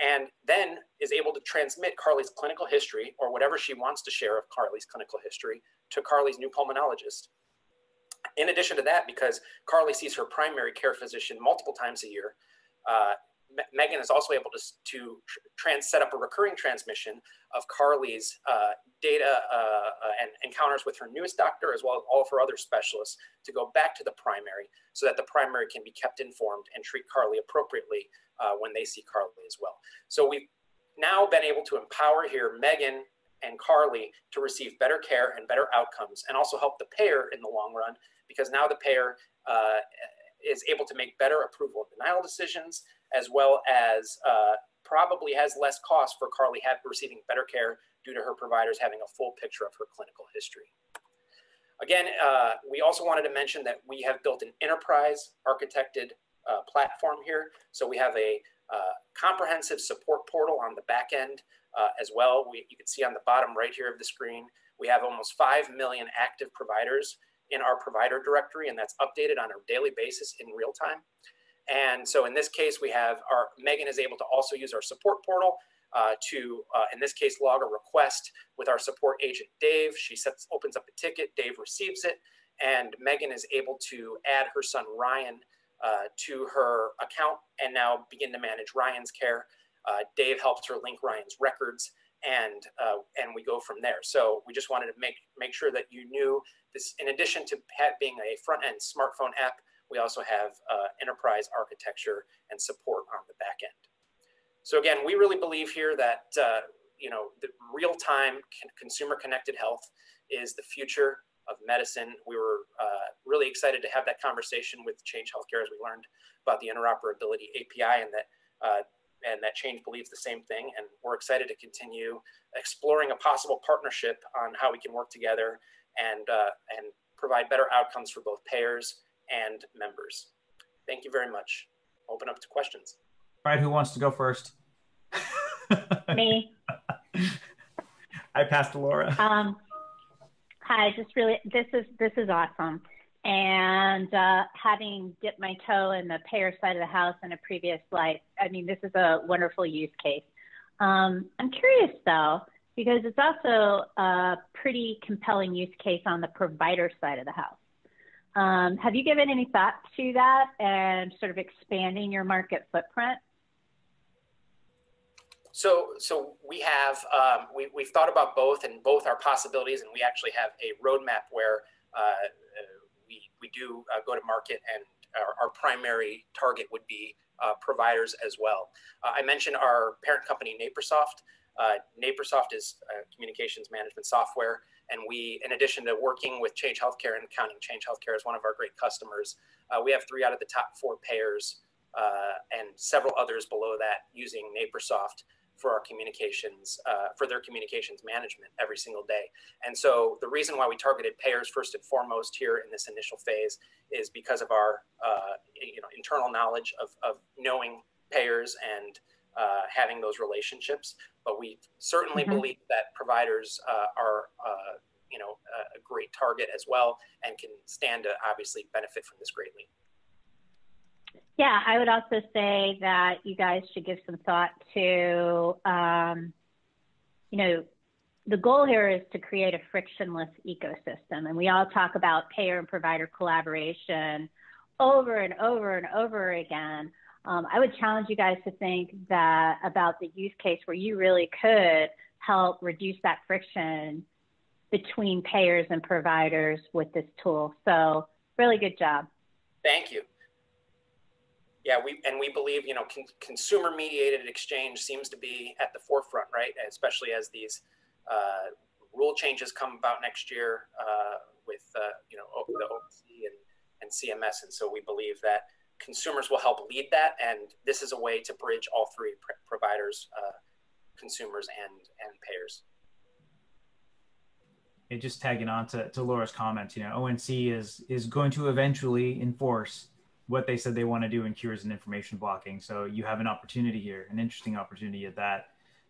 [SPEAKER 17] and then is able to transmit Carly's clinical history or whatever she wants to share of Carly's clinical history to Carly's new pulmonologist. In addition to that, because Carly sees her primary care physician multiple times a year, uh, Megan is also able to, to trans, set up a recurring transmission of Carly's uh, data uh, uh, and encounters with her newest doctor, as well as all of her other specialists, to go back to the primary so that the primary can be kept informed and treat Carly appropriately uh, when they see Carly as well. So we've now been able to empower here Megan and Carly to receive better care and better outcomes and also help the payer in the long run because now the payer uh, is able to make better approval and denial decisions as well as uh, probably has less cost for Carly have, receiving better care due to her providers having a full picture of her clinical history. Again, uh, we also wanted to mention that we have built an enterprise architected uh, platform here. So we have a uh, comprehensive support portal on the back end uh, as well. We, you can see on the bottom right here of the screen, we have almost 5 million active providers in our provider directory, and that's updated on a daily basis in real time. And so in this case, we have our, Megan is able to also use our support portal uh, to, uh, in this case, log a request with our support agent, Dave. She sets, opens up a ticket, Dave receives it, and Megan is able to add her son, Ryan, uh, to her account and now begin to manage Ryan's care. Uh, Dave helps her link Ryan's records and uh, and we go from there. So we just wanted to make make sure that you knew this. In addition to being a front end smartphone app, we also have uh, enterprise architecture and support on the back end. So again, we really believe here that uh, you know the real time consumer connected health is the future of medicine. We were uh, really excited to have that conversation with Change Healthcare as we learned about the interoperability API and that uh, and that Change believes the same thing. And we're excited to continue exploring a possible partnership on how we can work together and uh, and provide better outcomes for both payers and members. Thank you very much. Open up to questions.
[SPEAKER 2] All right, who wants to go first?
[SPEAKER 4] Me.
[SPEAKER 2] I passed to Laura.
[SPEAKER 4] Um, hi, just really, this is this is awesome. And uh, having dipped my toe in the payer side of the house in a previous life, I mean, this is a wonderful use case. Um, I'm curious though, because it's also a pretty compelling use case on the provider side of the house. Um, have you given any thought to that and sort of expanding your market footprint?
[SPEAKER 17] So, so we have um, we, we've thought about both, and both are possibilities, and we actually have a roadmap where uh, we we do uh, go to market, and our, our primary target would be uh, providers as well. Uh, I mentioned our parent company, Napersoft. Uh, is communications management software, and we, in addition to working with Change Healthcare and counting Change Healthcare as one of our great customers, uh, we have three out of the top four payers uh, and several others below that using Napersoft for our communications, uh, for their communications management every single day. And so the reason why we targeted payers first and foremost here in this initial phase is because of our uh, you know, internal knowledge of, of knowing payers and uh, having those relationships. But we certainly mm-hmm. believe that providers uh, are, uh, you know, a great target as well and can stand to obviously benefit from this greatly.
[SPEAKER 4] Yeah, I would also say that you guys should give some thought to, um, you know, the goal here is to create a frictionless ecosystem. And we all talk about payer and provider collaboration over and over and over again. Um, I would challenge you guys to think that about the use case where you really could help reduce that friction between payers and providers with this tool. So, really good job.
[SPEAKER 17] Thank you. Yeah, we and we believe you know con- consumer mediated exchange seems to be at the forefront, right? Especially as these uh, rule changes come about next year uh, with uh, you know the ONC and, and CMS, and so we believe that consumers will help lead that, and this is a way to bridge all three pr providers, uh, consumers, and and payers.
[SPEAKER 2] Just tagging on to, to Laura's comments, you know, ONC is is going to eventually enforce what they said they want to do in cures and information blocking. So you have an opportunity here, an interesting opportunity at that,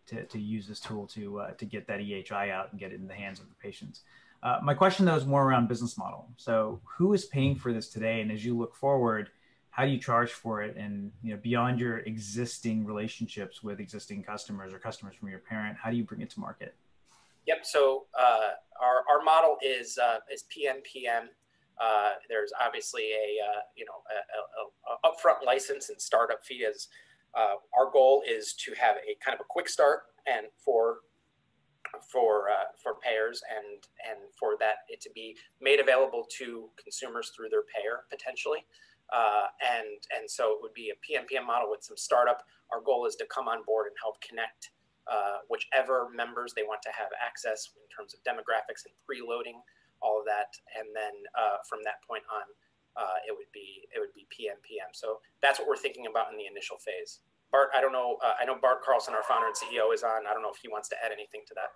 [SPEAKER 2] to, to use this tool to uh, to get that EHI out and get it in the hands of the patients. Uh, my question though is more around business model. So who is paying for this today? And as you look forward, how do you charge for it? And you know, beyond your existing relationships with existing customers or customers from your parent, how do you bring it to market?
[SPEAKER 17] Yep. So uh, our, our model is uh, is PMPM. Uh, there's obviously a uh, you know a, a, a, upfront license and startup fee. As uh, our goal is to have a kind of a quick start and for for uh, for payers and and for that it to be made available to consumers through their payer potentially. Uh, and and so it would be a PMPM model with some startup. Our goal is to come on board and help connect uh, whichever members they want to have access in terms of demographics and preloading all of that, and then uh, from that point on, uh, it would be it would be PMPM. So that's what we're thinking about in the initial phase. Bart, I don't know. Uh, I know Bart Carlson, our founder and CEO, is on. I don't know if he wants to add anything to that.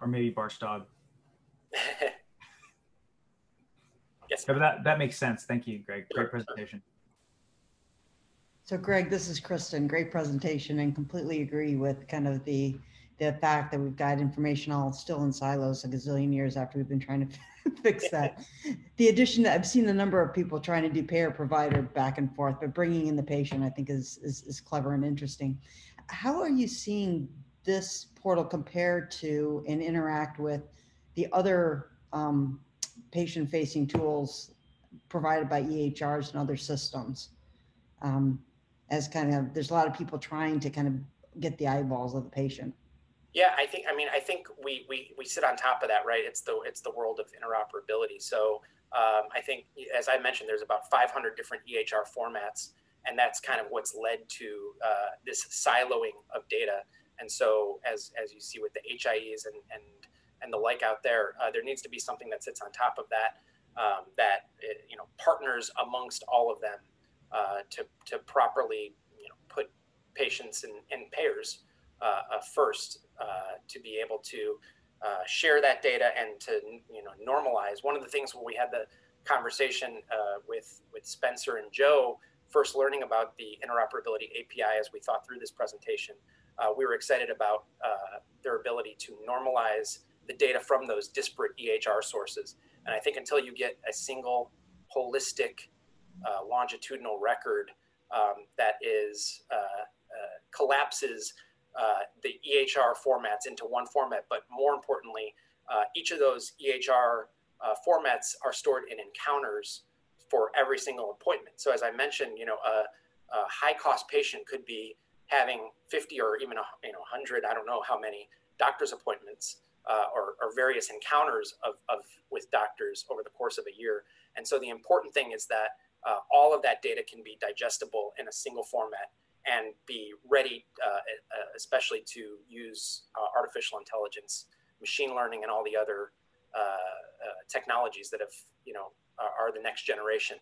[SPEAKER 2] Or maybe Bart's dog.
[SPEAKER 17] yes.
[SPEAKER 2] but that, that makes sense. Thank you, Greg. Great presentation.
[SPEAKER 7] So Greg, this is Kristen. Great presentation and completely agree with kind of the the fact that we've got information all still in silos a gazillion years after we've been trying to fix that. The addition that I've seen the number of people trying to do payer provider back and forth, but bringing in the patient, I think is, is, is clever and interesting. How are you seeing this portal compare to and interact with the other um, patient facing tools provided by EHRs and other systems? Um, as kind of, there's a lot of people trying to kind of get the eyeballs of the patient.
[SPEAKER 17] Yeah, I think. I mean, I think we we we sit on top of that, right? It's the it's the world of interoperability. So um, I think, as I mentioned, there's about 500 different EHR formats, and that's kind of what's led to uh, this siloing of data. And so, as as you see with the HIEs and and and the like out there, uh, there needs to be something that sits on top of that um, that it, uh, you know partners amongst all of them uh, to to properly you know put patients and, and payers uh, uh, first to be able to share that data and to you know normalize. One of the things when we had the conversation with with Spencer and Joe first learning about the interoperability API as we thought through this presentation, uh, we were excited about uh, their ability to normalize the data from those disparate EHR sources. And I think until you get a single holistic uh, longitudinal record um, that is collapses uh, the EHR formats into one format, but more importantly, uh, each of those EHR uh, formats are stored in encounters for every single appointment. So as I mentioned, you know, a, a high cost patient could be having 50 or even a, you know 100, I don't know how many doctor's appointments uh, or, or, various encounters of, of, with doctors over the course of a year. And so the important thing is that uh, all of that data can be digestible in a single format and be ready, uh, uh, especially to use uh, artificial intelligence, machine learning, and all the other uh, uh, technologies that have, you know, are, are the next generation.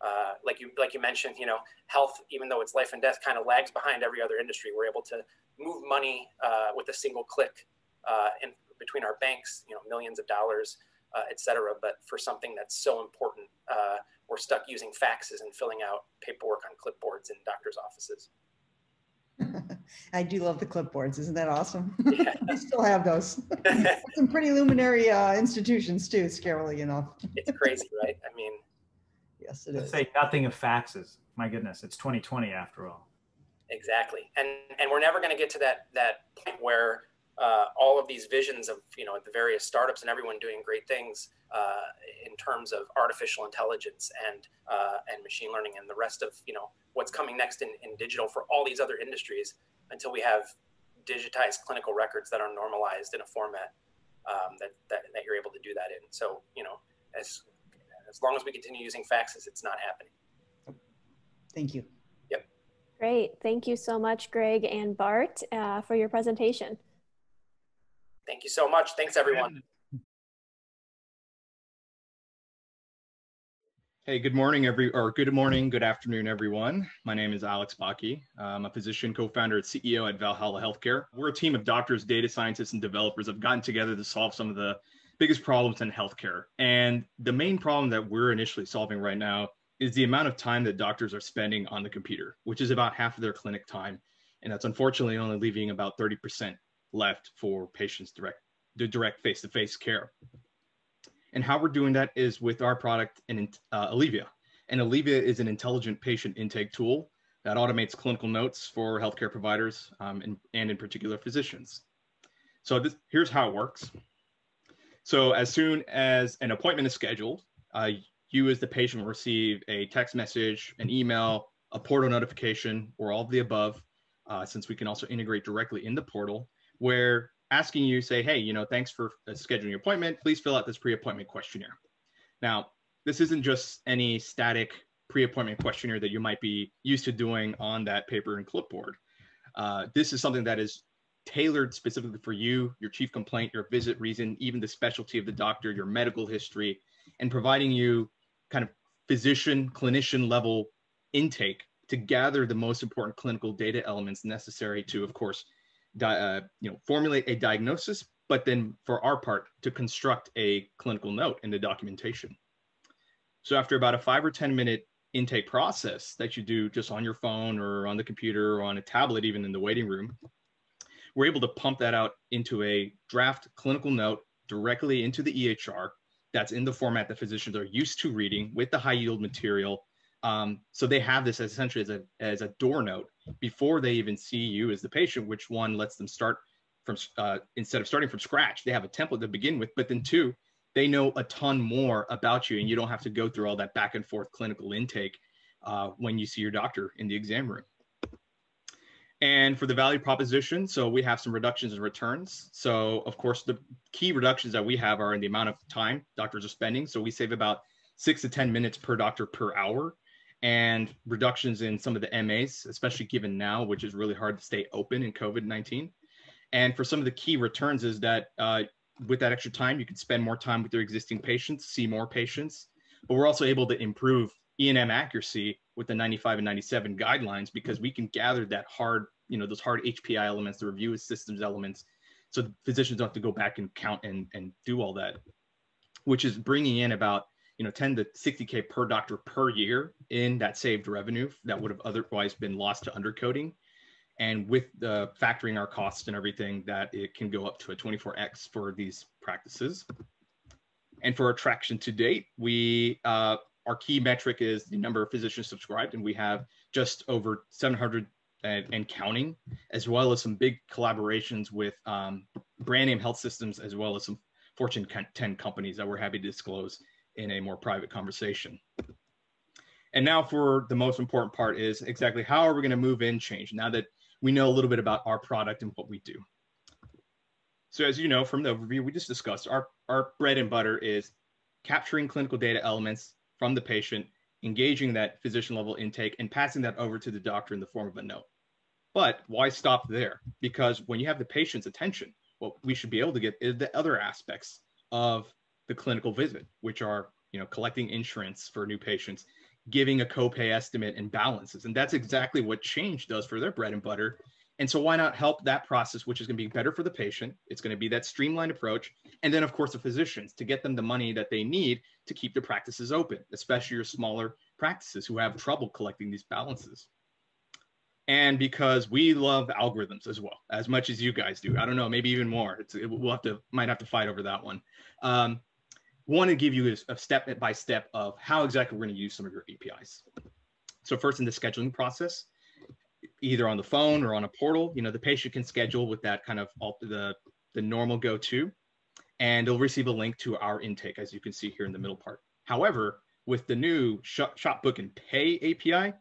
[SPEAKER 17] Uh, like you, like you mentioned, you know, health, even though it's life and death, kind of lags behind every other industry. We're able to move money with a single click in between our banks, you know, millions of dollars, et cetera. But for something that's so important, we're stuck using faxes and filling out paperwork on clipboards in doctors' offices.
[SPEAKER 7] I do love the clipboards. Isn't that awesome? Yeah. I still have those. Some pretty luminary uh, institutions too, scarily enough.
[SPEAKER 17] it's crazy, right? I mean,
[SPEAKER 7] yes, it is.
[SPEAKER 2] say nothing of faxes. My goodness, it's 2020 after all.
[SPEAKER 17] Exactly, and and we're never going to get to that that point where uh, all of these visions of you know the various startups and everyone doing great things uh, in terms of artificial intelligence and uh, and machine learning and the rest of you know what's coming next in, in digital for all these other industries until we have digitized clinical records that are normalized in a format um, that, that that you're able to do that in. So you know as as long as we continue using faxes, it's not happening.
[SPEAKER 7] Thank you.
[SPEAKER 17] Yep.
[SPEAKER 15] Great. Thank you so much, Greg and Bart, uh, for your presentation.
[SPEAKER 17] Thank you so much. Thanks, everyone.
[SPEAKER 18] Hey, good morning, every or good morning, good afternoon, everyone. My name is Alex Baki. I'm a physician co-founder and CEO at Valhalla Healthcare. We're a team of doctors, data scientists, and developers have gotten together to solve some of the biggest problems in healthcare. And the main problem that we're initially solving right now is the amount of time that doctors are spending on the computer, which is about half of their clinic time. And that's unfortunately only leaving about 30% left for patients direct, the direct face-to-face care. And how we're doing that is with our product in uh, Alivia. And Alivia is an intelligent patient intake tool that automates clinical notes for healthcare providers um, and, and in particular physicians. So this, here's how it works. So as soon as an appointment is scheduled, uh, you as the patient will receive a text message, an email, a portal notification, or all of the above, uh, since we can also integrate directly in the portal, where asking you, say, hey, you know, thanks for uh, scheduling your appointment. Please fill out this pre-appointment questionnaire. Now, this isn't just any static pre-appointment questionnaire that you might be used to doing on that paper and clipboard. Uh, this is something that is tailored specifically for you, your chief complaint, your visit reason, even the specialty of the doctor, your medical history, and providing you kind of physician, clinician level intake to gather the most important clinical data elements necessary to, of course, uh, you know, formulate a diagnosis, but then for our part to construct a clinical note in the documentation. So after about a five or 10 minute intake process that you do just on your phone or on the computer or on a tablet, even in the waiting room, we're able to pump that out into a draft clinical note directly into the EHR that's in the format that physicians are used to reading with the high yield material um, so they have this essentially as a, as a door note before they even see you as the patient, which one lets them start from, uh, instead of starting from scratch, they have a template to begin with, but then two, they know a ton more about you and you don't have to go through all that back and forth clinical intake uh, when you see your doctor in the exam room. And for the value proposition, so we have some reductions in returns. So of course, the key reductions that we have are in the amount of time doctors are spending. So we save about six to 10 minutes per doctor per hour and reductions in some of the MAs, especially given now, which is really hard to stay open in COVID 19. And for some of the key returns, is that uh, with that extra time, you can spend more time with your existing patients, see more patients, but we're also able to improve E&M accuracy with the 95 and 97 guidelines because we can gather that hard, you know, those hard HPI elements, the review systems elements, so physicians don't have to go back and count and, and do all that, which is bringing in about you know 10 to 60k per doctor per year in that saved revenue that would have otherwise been lost to undercoding. And with the factoring our costs and everything that it can go up to a 24x for these practices. And for attraction to date we uh, our key metric is the number of physicians subscribed and we have just over 700 and, and counting as well as some big collaborations with um, brand name health systems as well as some fortune 10 companies that we're happy to disclose in a more private conversation. And now for the most important part is exactly how are we going to move in change now that we know a little bit about our product and what we do. So as you know from the overview we just discussed, our, our bread and butter is capturing clinical data elements from the patient, engaging that physician level intake and passing that over to the doctor in the form of a note. But why stop there? Because when you have the patient's attention, what we should be able to get is the other aspects of the clinical visit, which are you know collecting insurance for new patients, giving a copay estimate and balances, and that's exactly what Change does for their bread and butter. And so why not help that process, which is going to be better for the patient? It's going to be that streamlined approach, and then of course the physicians to get them the money that they need to keep their practices open, especially your smaller practices who have trouble collecting these balances. And because we love algorithms as well as much as you guys do. I don't know maybe even more. It's, it, we'll have to might have to fight over that one. Um, want to give you a step by step of how exactly we're going to use some of your APIs. So first in the scheduling process, either on the phone or on a portal, you know, the patient can schedule with that kind of all the, the normal go-to, and they'll receive a link to our intake, as you can see here in the middle part. However, with the new shop, shop book and pay API,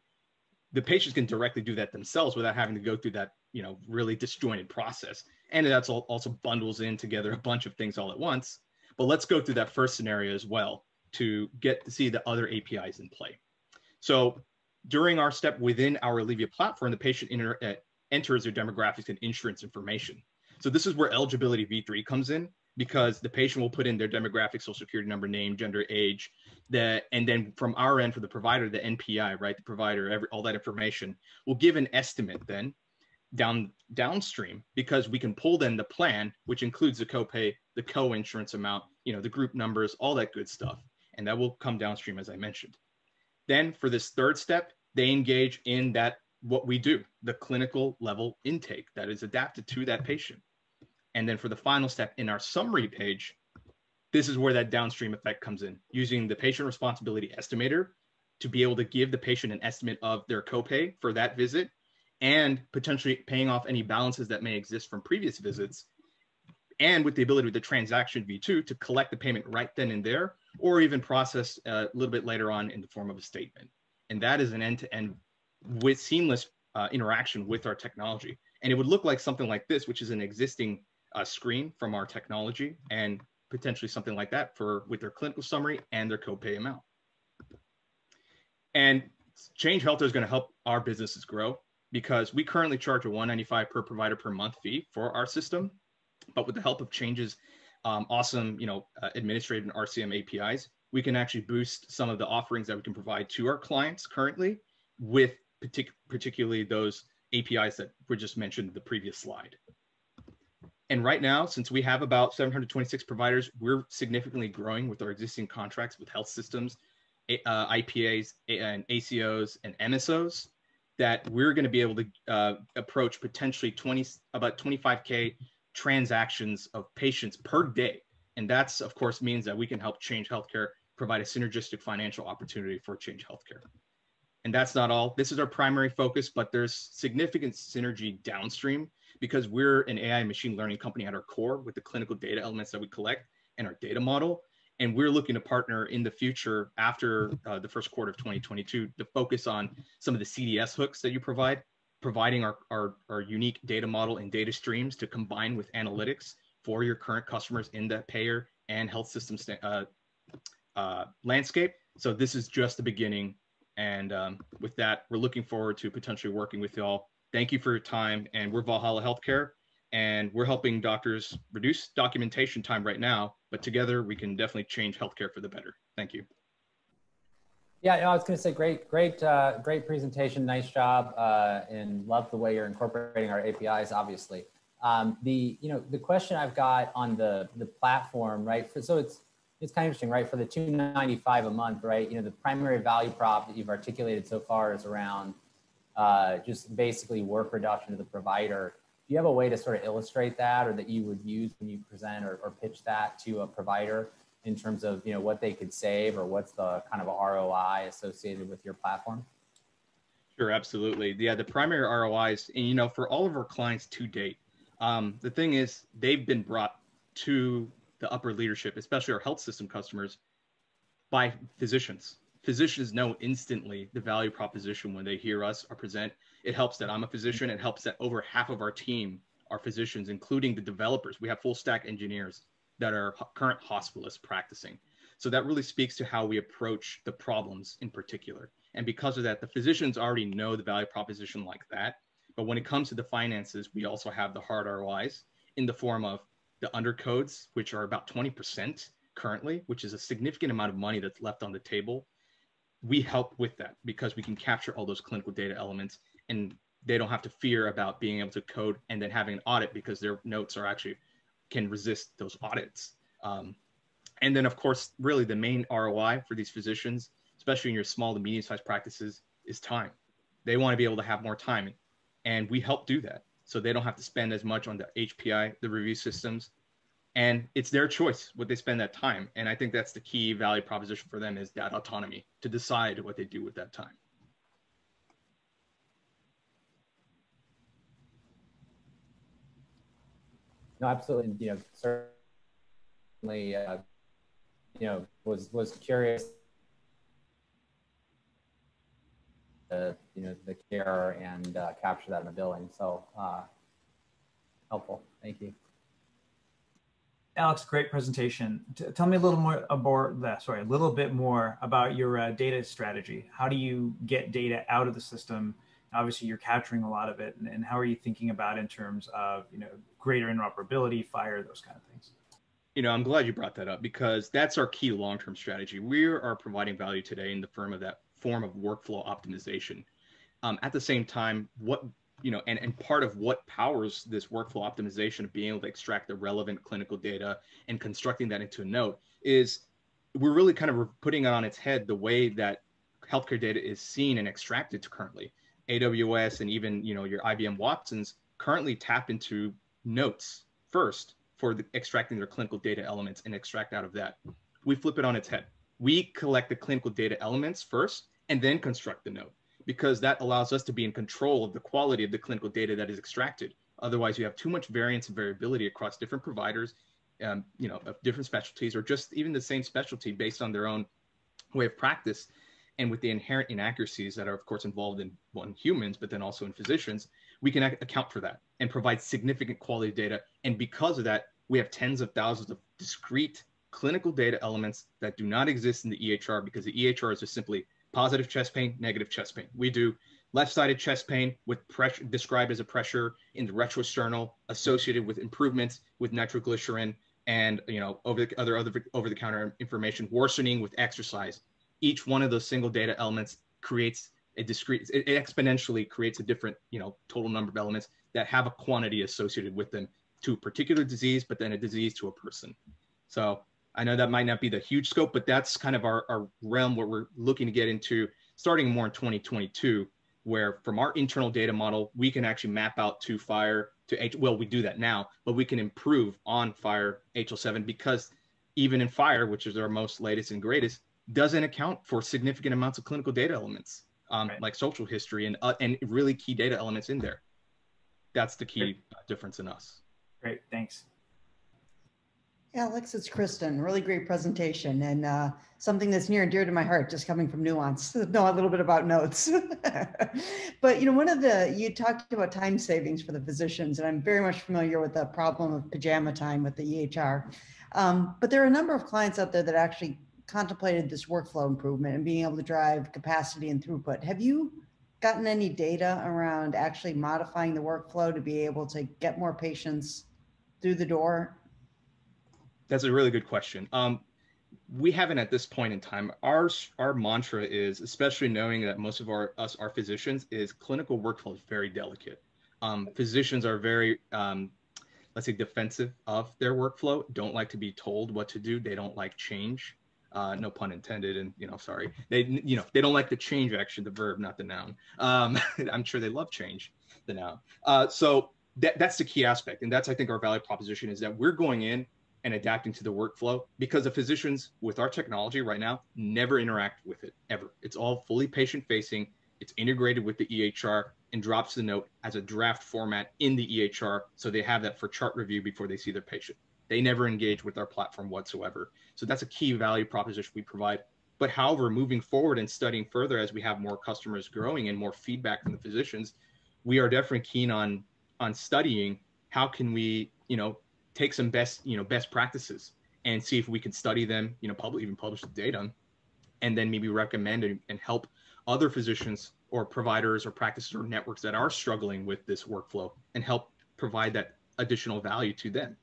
[SPEAKER 18] the patients can directly do that themselves without having to go through that, you know, really disjointed process. And that's also bundles in together a bunch of things all at once but let's go through that first scenario as well to get to see the other APIs in play. So during our step within our Alivia platform, the patient uh, enters their demographics and insurance information. So this is where eligibility V3 comes in because the patient will put in their demographic, social security number, name, gender, age, that, and then from our end for the provider, the NPI, right, the provider, every, all that information will give an estimate then down downstream because we can pull then the plan, which includes the copay, the co-insurance amount, you know, the group numbers, all that good stuff, and that will come downstream as I mentioned. Then for this third step, they engage in that what we do, the clinical level intake that is adapted to that patient. And then for the final step in our summary page, this is where that downstream effect comes in, using the patient responsibility estimator to be able to give the patient an estimate of their copay for that visit and potentially paying off any balances that may exist from previous visits. And with the ability of the transaction V2 to collect the payment right then and there, or even process uh, a little bit later on in the form of a statement. And that is an end to end with seamless uh, interaction with our technology. And it would look like something like this, which is an existing uh, screen from our technology and potentially something like that for with their clinical summary and their copay amount. And Change Health is going to help our businesses grow because we currently charge a 195 per provider per month fee for our system. But with the help of Change's um, awesome, you know, uh, administrative and RCM APIs, we can actually boost some of the offerings that we can provide to our clients currently with partic particularly those APIs that were just mentioned in the previous slide. And right now, since we have about 726 providers, we're significantly growing with our existing contracts with health systems, uh, IPAs, and ACOs, and MSOs that we're going to be able to uh, approach potentially 20 about 25k transactions of patients per day. And that's of course means that we can help change healthcare provide a synergistic financial opportunity for change healthcare. And that's not all. This is our primary focus but there's significant synergy downstream because we're an ai machine learning company at our core with the clinical data elements that we collect and our data model and we're looking to partner in the future after uh, the first quarter of 2022 to focus on some of the CDS hooks that you provide, providing our, our, our unique data model and data streams to combine with analytics for your current customers in the payer and health system uh, uh, landscape. So this is just the beginning. And um, with that, we're looking forward to potentially working with y'all. Thank you for your time. And we're Valhalla Healthcare and we're helping doctors reduce documentation time right now but together we can definitely change healthcare for the better. Thank you.
[SPEAKER 5] Yeah no, i was going to say great great uh, great presentation. Nice job uh, and love the way you're incorporating our apis obviously. Um, the you know the question i've got on the the platform right for, so it's it's kind of interesting right for the 295 a month right you know the primary value prop that you've articulated so far is around uh, just basically work reduction to the provider do you have a way to sort of illustrate that or that you would use when you present or, or pitch that to a provider in terms of you know what they could save or what's the kind of ROI associated with your platform?
[SPEAKER 18] Sure, absolutely. Yeah, the primary ROIs, and you know, for all of our clients to date, um, the thing is they've been brought to the upper leadership, especially our health system customers, by physicians. Physicians know instantly the value proposition when they hear us or present it helps that I'm a physician. It helps that over half of our team are physicians, including the developers. We have full stack engineers that are current hospitalists practicing. So that really speaks to how we approach the problems in particular. And because of that, the physicians already know the value proposition like that. But when it comes to the finances, we also have the hard ROIs in the form of the undercodes, which are about 20% currently, which is a significant amount of money that's left on the table. We help with that because we can capture all those clinical data elements and they don't have to fear about being able to code and then having an audit because their notes are actually can resist those audits. Um, and then, of course, really the main ROI for these physicians, especially in your small to medium sized practices, is time. They want to be able to have more time, and we help do that so they don't have to spend as much on the HPI, the review systems, and it's their choice what they spend that time. And I think that's the key value proposition for them is that autonomy to decide what they do with that time.
[SPEAKER 5] No, absolutely. You know, certainly, uh, you know, was was curious. Uh, you know, the care and uh, capture that in the billing. So uh, helpful. Thank you.
[SPEAKER 2] Alex, great presentation. T tell me a little more about that. Sorry, a little bit more about your uh, data strategy. How do you get data out of the system? Obviously, you're capturing a lot of it, and, and how are you thinking about in terms of you know greater interoperability, FHIR, those kind of things?
[SPEAKER 18] You know, I'm glad you brought that up because that's our key long-term strategy. We are providing value today in the firm of that form of workflow optimization. Um, at the same time, what you know, and, and part of what powers this workflow optimization of being able to extract the relevant clinical data and constructing that into a note is we're really kind of putting it on its head the way that healthcare data is seen and extracted currently. AWS and even you know your IBM Watsons currently tap into notes first for the, extracting their clinical data elements and extract out of that. We flip it on its head. We collect the clinical data elements first and then construct the note because that allows us to be in control of the quality of the clinical data that is extracted. Otherwise, you have too much variance and variability across different providers, um, you know, of different specialties, or just even the same specialty based on their own way of practice. And with the inherent inaccuracies that are, of course, involved in one humans, but then also in physicians, we can account for that and provide significant quality data. And because of that, we have tens of thousands of discrete clinical data elements that do not exist in the EHR because the EHR is just simply positive chest pain, negative chest pain. We do left-sided chest pain with pressure described as a pressure in the retrosternal associated with improvements with nitroglycerin and you know over the other other over-the-counter information worsening with exercise. Each one of those single data elements creates a discrete it, exponentially creates a different you know total number of elements that have a quantity associated with them to a particular disease, but then a disease to a person. So I know that might not be the huge scope, but that's kind of our, our realm where we're looking to get into starting more in 2022, where from our internal data model, we can actually map out to FHIR to H. Well, we do that now, but we can improve on FHIR HL7 because even in FHIR, which is our most latest and greatest, doesn't account for significant amounts of clinical data elements, um, right. like social history and uh, and really key data elements in there. That's the key Great. difference in us.
[SPEAKER 2] Great, thanks.
[SPEAKER 7] Alex, it's Kristen. Really great presentation and uh, something that's near and dear to my heart, just coming from Nuance. know a little bit about notes. but you know, one of the you talked about time savings for the physicians, and I'm very much familiar with the problem of pajama time with the EHR. Um, but there are a number of clients out there that actually contemplated this workflow improvement and being able to drive capacity and throughput. Have you gotten any data around actually modifying the workflow to be able to get more patients through the door
[SPEAKER 18] that's a really good question. Um, we haven't at this point in time. Our our mantra is, especially knowing that most of our us are physicians, is clinical workflow is very delicate. Um, physicians are very, um, let's say, defensive of their workflow. Don't like to be told what to do. They don't like change. Uh, no pun intended. And you know, sorry, they you know they don't like the change action, the verb, not the noun. Um, I'm sure they love change, the noun. Uh, so that, that's the key aspect, and that's I think our value proposition is that we're going in and adapting to the workflow because the physicians with our technology right now never interact with it ever. It's all fully patient facing. It's integrated with the EHR and drops the note as a draft format in the EHR so they have that for chart review before they see their patient. They never engage with our platform whatsoever. So that's a key value proposition we provide. But however, moving forward and studying further as we have more customers growing and more feedback from the physicians, we are definitely keen on on studying how can we, you know, take some best you know best practices and see if we can study them you know public even publish the data and then maybe recommend and, and help other physicians or providers or practices or networks that are struggling with this workflow and help provide that additional value to them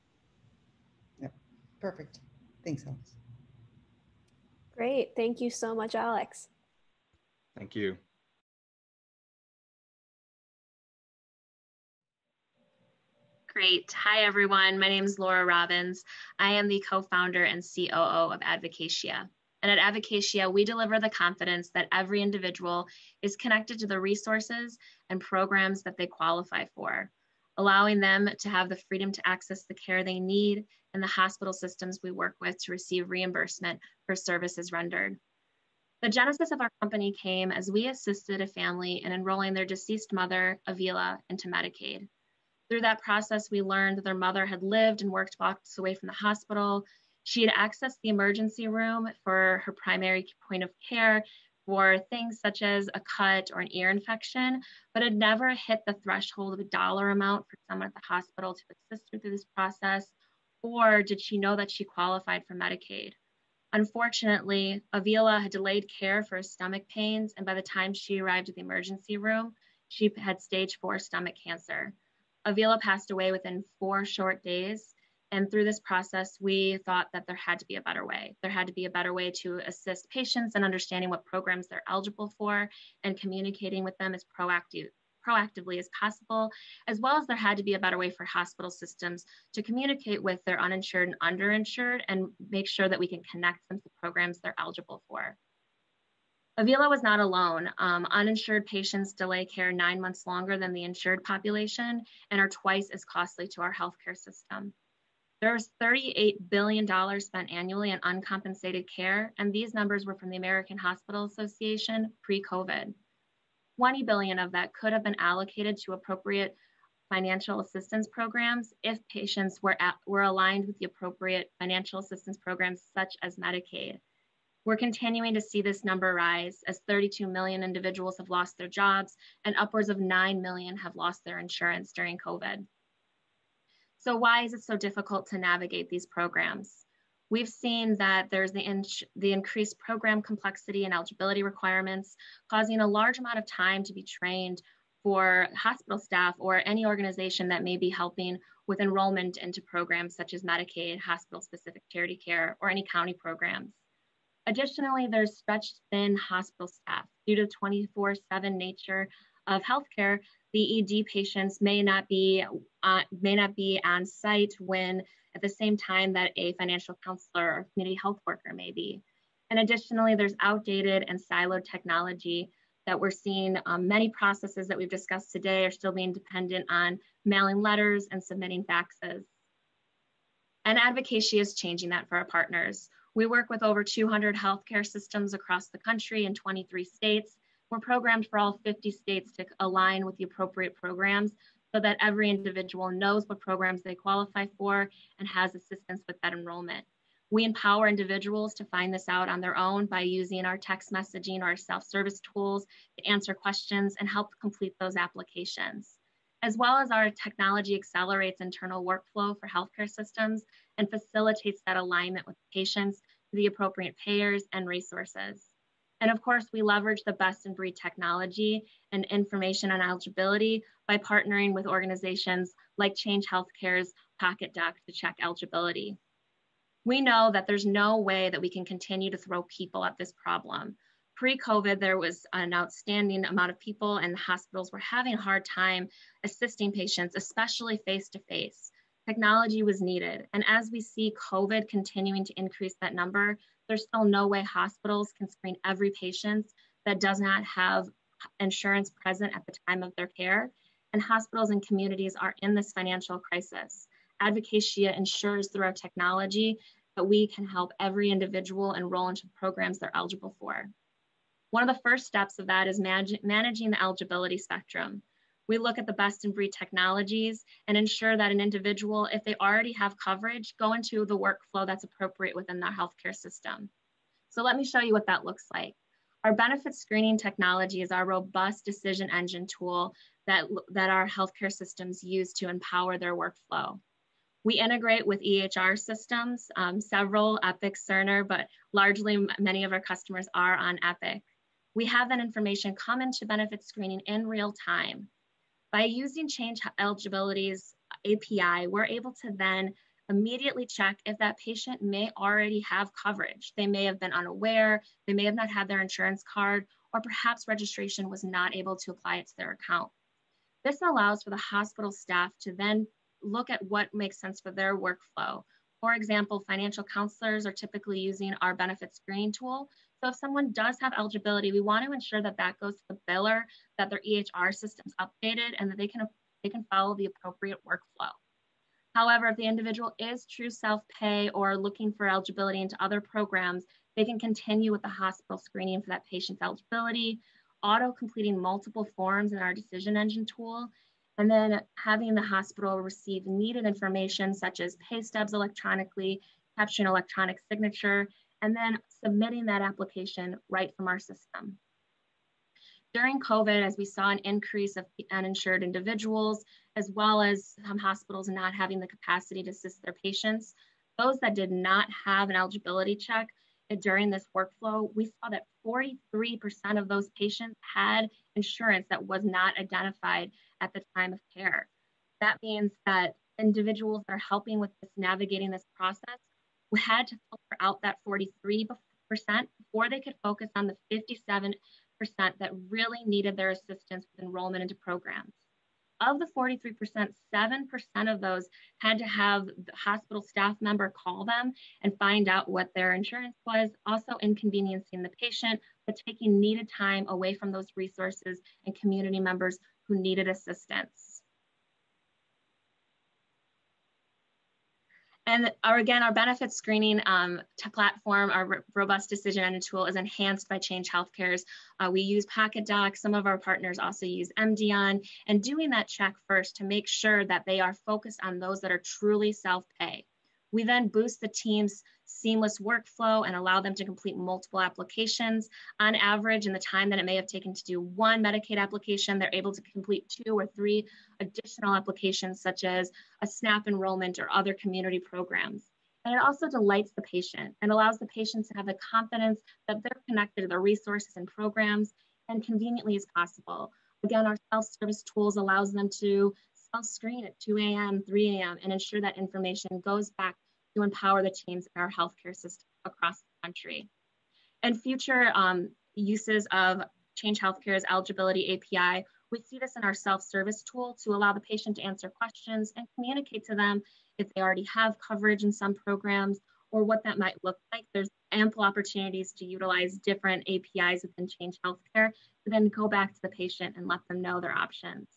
[SPEAKER 7] perfect thanks alex
[SPEAKER 15] great thank you so much alex
[SPEAKER 18] thank you
[SPEAKER 19] Great. Hi, everyone. My name is Laura Robbins. I am the co-founder and COO of Advocatia. And at Advocatia, we deliver the confidence that every individual is connected to the resources and programs that they qualify for, allowing them to have the freedom to access the care they need and the hospital systems we work with to receive reimbursement for services rendered. The genesis of our company came as we assisted a family in enrolling their deceased mother, Avila, into Medicaid. Through that process, we learned that their mother had lived and worked blocks away from the hospital. She had accessed the emergency room for her primary point of care for things such as a cut or an ear infection, but had never hit the threshold of a dollar amount for someone at the hospital to assist her through this process Or did she know that she qualified for Medicaid? Unfortunately, Avila had delayed care for stomach pains, and by the time she arrived at the emergency room, she had stage four stomach cancer. Avila passed away within four short days. And through this process, we thought that there had to be a better way. There had to be a better way to assist patients in understanding what programs they're eligible for and communicating with them as proactive, proactively as possible, as well as there had to be a better way for hospital systems to communicate with their uninsured and underinsured and make sure that we can connect them to programs they're eligible for. Avila was not alone. Um, uninsured patients delay care nine months longer than the insured population and are twice as costly to our healthcare system. There's $38 billion spent annually in uncompensated care, and these numbers were from the American Hospital Association pre-COVID. 20 billion of that could have been allocated to appropriate financial assistance programs if patients were, at, were aligned with the appropriate financial assistance programs such as Medicaid. We're continuing to see this number rise as 32 million individuals have lost their jobs and upwards of 9 million have lost their insurance during COVID. So why is it so difficult to navigate these programs? We've seen that there's the, the increased program complexity and eligibility requirements, causing a large amount of time to be trained for hospital staff or any organization that may be helping with enrollment into programs such as Medicaid, hospital specific charity care, or any county programs. Additionally, there's stretched thin hospital staff due to 24 7 nature of healthcare. The ED patients may not be uh, may not be on site when at the same time that a financial counselor or community health worker may be. And additionally, there's outdated and siloed technology that we're seeing um, many processes that we've discussed today are still being dependent on mailing letters and submitting faxes. And Advocatia is changing that for our partners. We work with over 200 healthcare systems across the country in 23 states. We're programmed for all 50 states to align with the appropriate programs so that every individual knows what programs they qualify for and has assistance with that enrollment. We empower individuals to find this out on their own by using our text messaging or our self-service tools to answer questions and help complete those applications. As well as our technology accelerates internal workflow for healthcare systems and facilitates that alignment with patients the appropriate payers and resources. And of course, we leverage the best in breed technology and information on eligibility by partnering with organizations like Change Healthcare's PokitDok to check eligibility. We know that there's no way that we can continue to throw people at this problem. Pre-COVID, there was an outstanding amount of people and hospitals were having a hard time assisting patients, especially face-to-face. Technology was needed. And as we see COVID continuing to increase that number, there's still no way hospitals can screen every patient that does not have insurance present at the time of their care. And hospitals and communities are in this financial crisis. Advocatia ensures through our technology that we can help every individual enroll into programs they're eligible for. One of the first steps of that is managing the eligibility spectrum. We look at the best in breed technologies and ensure that an individual, if they already have coverage, go into the workflow that's appropriate within their healthcare system. So let me show you what that looks like. Our benefit screening technology is our robust decision engine tool that, that our healthcare systems use to empower their workflow. We integrate with EHR systems, um, several Epic, Cerner, but largely many of our customers are on Epic. We have that information come into benefit screening in real time. By using change eligibility's API, we're able to then immediately check if that patient may already have coverage. They may have been unaware, they may have not had their insurance card, or perhaps registration was not able to apply it to their account. This allows for the hospital staff to then look at what makes sense for their workflow. For example, financial counselors are typically using our benefit screening tool so if someone does have eligibility, we want to ensure that that goes to the biller, that their EHR system's updated, and that they can, they can follow the appropriate workflow. However, if the individual is true self-pay or looking for eligibility into other programs, they can continue with the hospital screening for that patient's eligibility, auto-completing multiple forms in our decision engine tool, and then having the hospital receive needed information such as pay stubs electronically, capturing electronic signature, and then submitting that application right from our system. During COVID, as we saw an increase of uninsured individuals, as well as some hospitals not having the capacity to assist their patients, those that did not have an eligibility check during this workflow, we saw that 43% of those patients had insurance that was not identified at the time of care. That means that individuals that are helping with this navigating this process we had to filter out that 43% before they could focus on the 57% that really needed their assistance with enrollment into programs. Of the 43%, 7% of those had to have the hospital staff member call them and find out what their insurance was, also inconveniencing the patient, but taking needed time away from those resources and community members who needed assistance. And our, again, our benefit screening um, platform, our robust decision engine tool is enhanced by Change Healthcare's. Uh, we use PokitDok. Some of our partners also use MDON and doing that check first to make sure that they are focused on those that are truly self-pay. We then boost the team's seamless workflow and allow them to complete multiple applications. On average, in the time that it may have taken to do one Medicaid application, they're able to complete two or three additional applications, such as a SNAP enrollment or other community programs. And it also delights the patient and allows the patient to have the confidence that they're connected to the resources and programs and conveniently as possible. Again, our self-service tools allows them to self-screen at 2 a.m., 3 a.m., and ensure that information goes back to empower the teams in our healthcare system across the country. And future um, uses of Change Healthcare's eligibility API, we see this in our self-service tool to allow the patient to answer questions and communicate to them if they already have coverage in some programs or what that might look like. There's ample opportunities to utilize different APIs within Change Healthcare to then go back to the patient and let them know their options.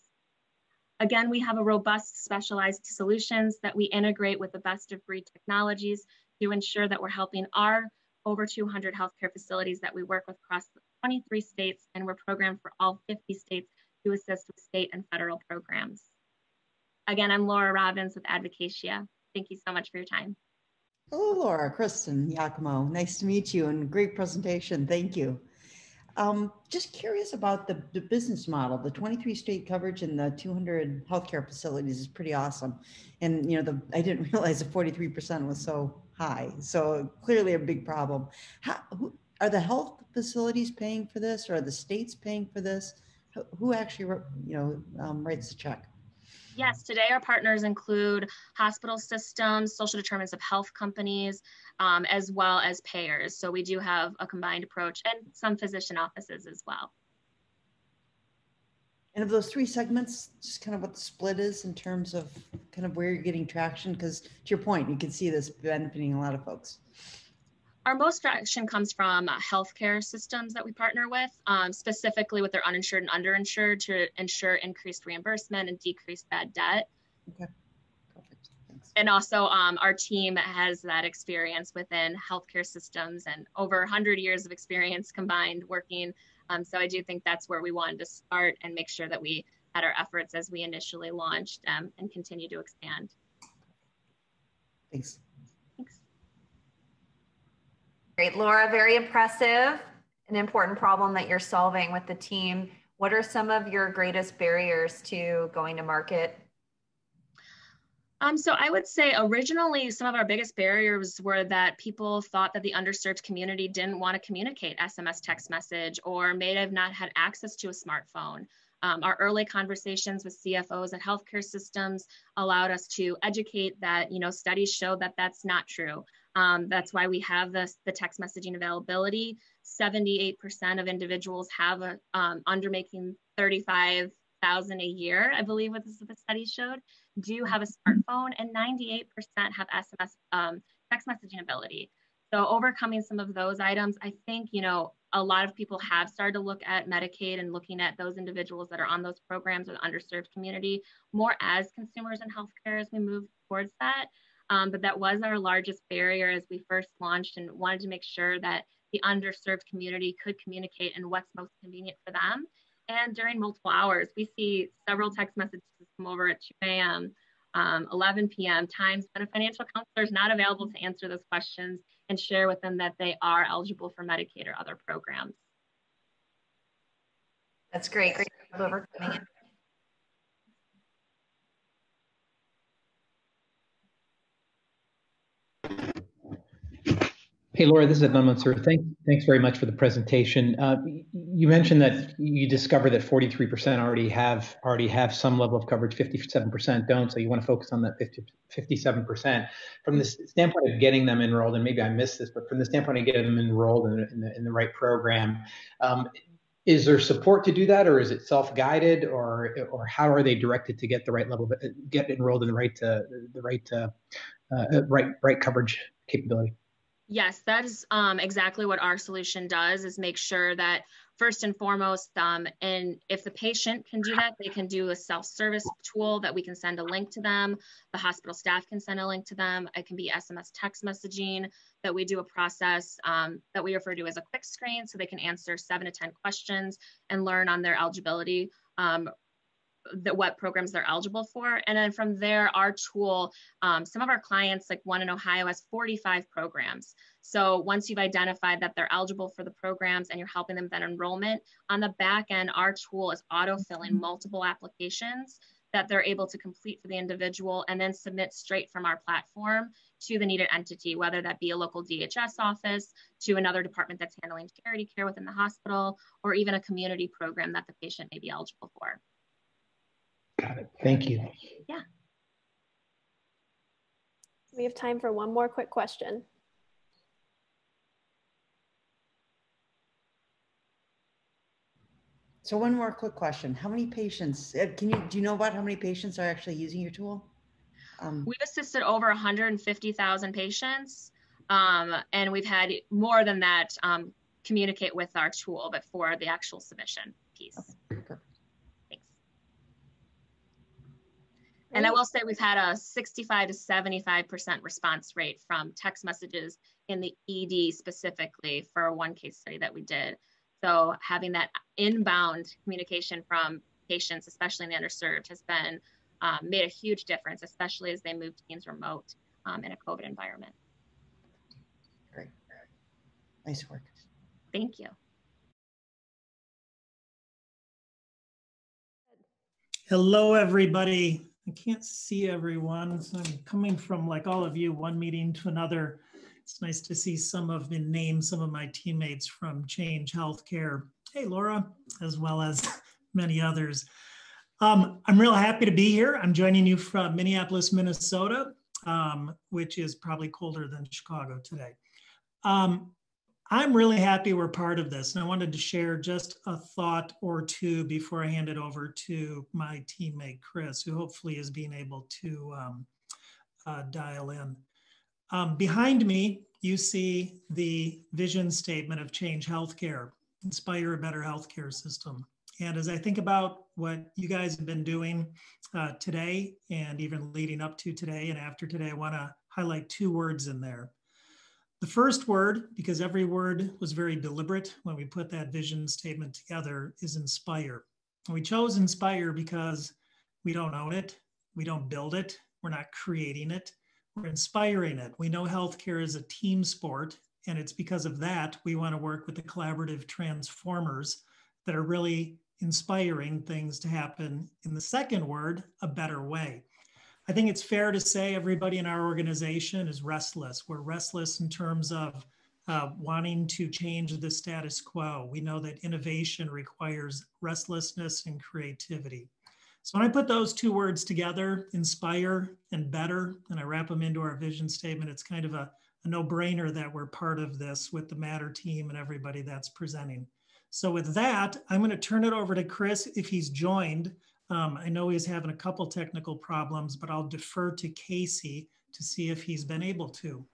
[SPEAKER 19] Again, we have a robust specialized solutions that we integrate with the best of breed technologies to ensure that we're helping our over 200 healthcare facilities that we work with across 23 states, and we're programmed for all 50 states to assist with state and federal programs. Again, I'm Laura Robbins with Advocatia. Thank you so much for your time.
[SPEAKER 7] Hello, Laura, Kristen, Yakimo. Nice to meet you and great presentation. Thank you. Um, just curious about the, the business model. The 23 state coverage and the 200 healthcare facilities is pretty awesome. And you know, the I didn't realize the 43% was so high. So clearly a big problem. How, who, are the health facilities paying for this, or are the states paying for this? Who, actually, you know, um, writes the check?
[SPEAKER 19] Yes, today our partners include hospital systems, social determinants of health companies, um, as well as payers. So we do have a combined approach and some physician offices as well.
[SPEAKER 7] And of those three segments, just kind of what the split is in terms of kind of where you're getting traction, because to your point, you can see this benefiting a lot of folks.
[SPEAKER 19] Our most traction comes from uh, healthcare systems that we partner with, um, specifically with their uninsured and underinsured to ensure increased reimbursement and decreased bad debt.
[SPEAKER 7] Okay.
[SPEAKER 19] And also, um, our team has that experience within healthcare systems and over 100 years of experience combined working. Um, so I do think that's where we wanted to start and make sure that we had our efforts as we initially launched um, and continue to expand.
[SPEAKER 7] Thanks.
[SPEAKER 11] Great, Laura, very impressive. An important problem that you're solving with the team. What are some of your greatest barriers to going to market?
[SPEAKER 19] Um, so I would say originally some of our biggest barriers were that people thought that the underserved community didn't want to communicate SMS text message or may have not had access to a smartphone. Um, our early conversations with CFOs at healthcare systems allowed us to educate that, you know, studies show that that's not true. Um, that's why we have the text messaging availability. 78% of individuals have a, um, under making 35,000 a year, I believe what this, the study showed, do have a smartphone and 98% have SMS um, text messaging ability. So overcoming some of those items, I think, you know, a lot of people have started to look at Medicaid and looking at those individuals that are on those programs or the underserved community more as consumers in healthcare as we move towards that. Um, but that was our largest barrier as we first launched and wanted to make sure that the underserved community could communicate and what's most convenient for them. And during multiple hours, we see several text messages come over at 2 a.m., um, 11 p.m. times when a financial counselor is not available to answer those questions and share with them that they are eligible for Medicaid or other programs.
[SPEAKER 11] That's great. Great overcoming it.
[SPEAKER 12] Hey, Laura, this is Adnan Mansour. Thank, thanks very much for the presentation. Uh, you mentioned that you discovered that 43% already have already have some level of coverage, 57% don't. So you want to focus on that 50, 57%. From the standpoint of getting them enrolled, and maybe I missed this, but from the standpoint of getting them enrolled in, in, the, in the right program, um, is there support to do that, or is it self-guided, or or how are they directed to get the right level, of, get enrolled in the right uh, the right uh, uh, right right coverage capability?
[SPEAKER 19] Yes, that is um, exactly what our solution does is make sure that first and foremost, um, and if the patient can do that, they can do a self-service tool that we can send a link to them. The hospital staff can send a link to them. It can be SMS text messaging that we do a process um, that we refer to as a quick screen so they can answer seven to 10 questions and learn on their eligibility um, the, what programs they're eligible for. And then from there, our tool, um, some of our clients, like one in Ohio, has 45 programs. So once you've identified that they're eligible for the programs and you're helping them then enrollment, on the back end, our tool is auto-filling mm-hmm. multiple applications that they're able to complete for the individual and then submit straight from our platform to the needed entity, whether that be a local DHS office, to another department that's handling charity care within the hospital, or even a community program that the patient may be eligible for.
[SPEAKER 12] Got it. Thank you.
[SPEAKER 19] Yeah.
[SPEAKER 15] We have time for one more quick question.
[SPEAKER 7] So one more quick question. How many patients, uh, can you, do you know about how many patients are actually using your tool?
[SPEAKER 19] Um, we've assisted over 150,000 patients. Um, and we've had more than that um, communicate with our tool, but for the actual submission piece. Okay, And I will say we've had a 65 to 75% response rate from text messages in the ED specifically for one case study that we did. So having that inbound communication from patients, especially in the underserved, has been um, made a huge difference, especially as they move teams remote um, in a COVID environment.
[SPEAKER 7] Great. Nice work.
[SPEAKER 19] Thank you.
[SPEAKER 20] Hello, everybody. I can't see everyone. So I'm coming from like all of you, one meeting to another. It's nice to see some of the names, some of my teammates from Change Healthcare. Hey, Laura, as well as many others. Um, I'm real happy to be here. I'm joining you from Minneapolis, Minnesota, um, which is probably colder than Chicago today. Um, I'm really happy we're part of this. And I wanted to share just a thought or two before I hand it over to my teammate, Chris, who hopefully is being able to um, uh, dial in. Um, behind me, you see the vision statement of Change Healthcare, inspire a better healthcare system. And as I think about what you guys have been doing uh, today and even leading up to today and after today, I want to highlight two words in there the first word, because every word was very deliberate when we put that vision statement together, is inspire. And we chose inspire because we don't own it, we don't build it, we're not creating it, we're inspiring it. We know healthcare is a team sport, and it's because of that we want to work with the collaborative transformers that are really inspiring things to happen in the second word, a better way. I think it's fair to say everybody in our organization is restless. We're restless in terms of uh, wanting to change the status quo. We know that innovation requires restlessness and creativity. So when I put those two words together, inspire and better, and I wrap them into our vision statement, it's kind of a, a no-brainer that we're part of this with the Matter team and everybody that's presenting. So with that, I'm going to turn it over to Chris if he's joined um, I know he's having a couple technical problems, but I'll defer to Casey to see if he's been able to.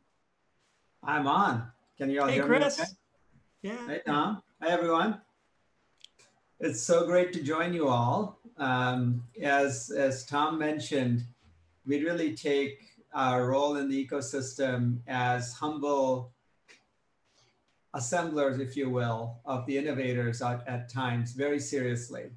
[SPEAKER 21] I'm on. Can you all
[SPEAKER 20] hey,
[SPEAKER 21] hear
[SPEAKER 20] Chris.
[SPEAKER 21] me? Okay?
[SPEAKER 20] Yeah.
[SPEAKER 21] Hey, Tom. Hi, everyone. It's so great to join you all. Um, as, as Tom mentioned, we really take our role in the ecosystem as humble assemblers, if you will, of the innovators at, at times very seriously.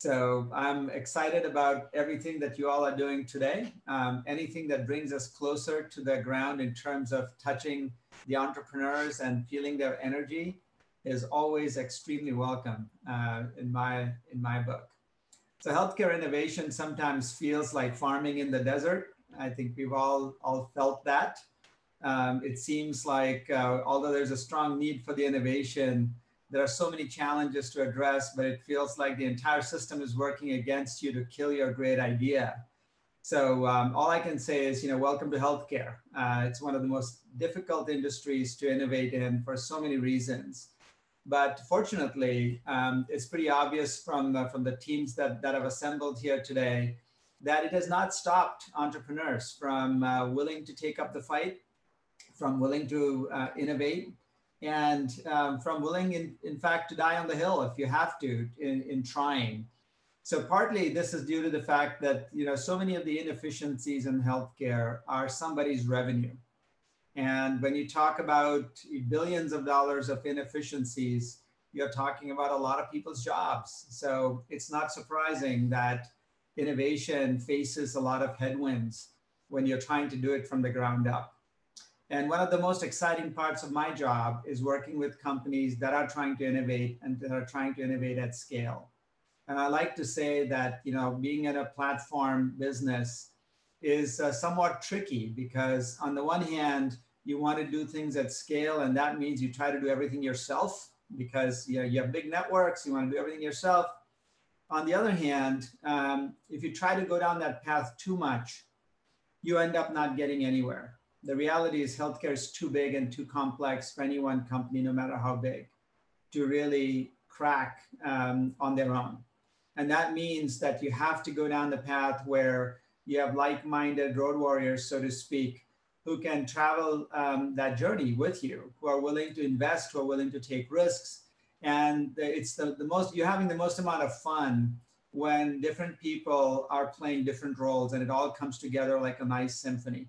[SPEAKER 21] So I'm excited about everything that you all are doing today. Um, anything that brings us closer to the ground in terms of touching the entrepreneurs and feeling their energy is always extremely welcome uh, in my in my book. So healthcare innovation sometimes feels like farming in the desert. I think we've all all felt that. Um, it seems like uh, although there's a strong need for the innovation, there are so many challenges to address, but it feels like the entire system is working against you to kill your great idea. So um, all I can say is, you know, welcome to healthcare. Uh, it's one of the most difficult industries to innovate in for so many reasons. But fortunately, um, it's pretty obvious from the, from the teams that, that have assembled here today that it has not stopped entrepreneurs from uh, willing to take up the fight, from willing to uh, innovate, and um, from willing, in, in fact, to die on the hill if you have to in, in trying. So partly this is due to the fact that you know so many of the inefficiencies in healthcare are somebody's revenue. And when you talk about billions of dollars of inefficiencies, you're talking about a lot of people's jobs. So it's not surprising that innovation faces a lot of headwinds when you're trying to do it from the ground up. And one of the most exciting parts of my job is working with companies that are trying to innovate and that are trying to innovate at scale. And I like to say that, you know, being in a platform business is uh, somewhat tricky because on the one hand, you want to do things at scale, and that means you try to do everything yourself because you, know, you have big networks, you want to do everything yourself. On the other hand, um, if you try to go down that path too much, you end up not getting anywhere. The reality is healthcare is too big and too complex for any one company, no matter how big, to really crack um, on their own. And that means that you have to go down the path where you have like-minded road warriors, so to speak, who can travel um, that journey with you, who are willing to invest, who are willing to take risks. And it's the, the most, you're having the most amount of fun when different people are playing different roles and it all comes together like a nice symphony.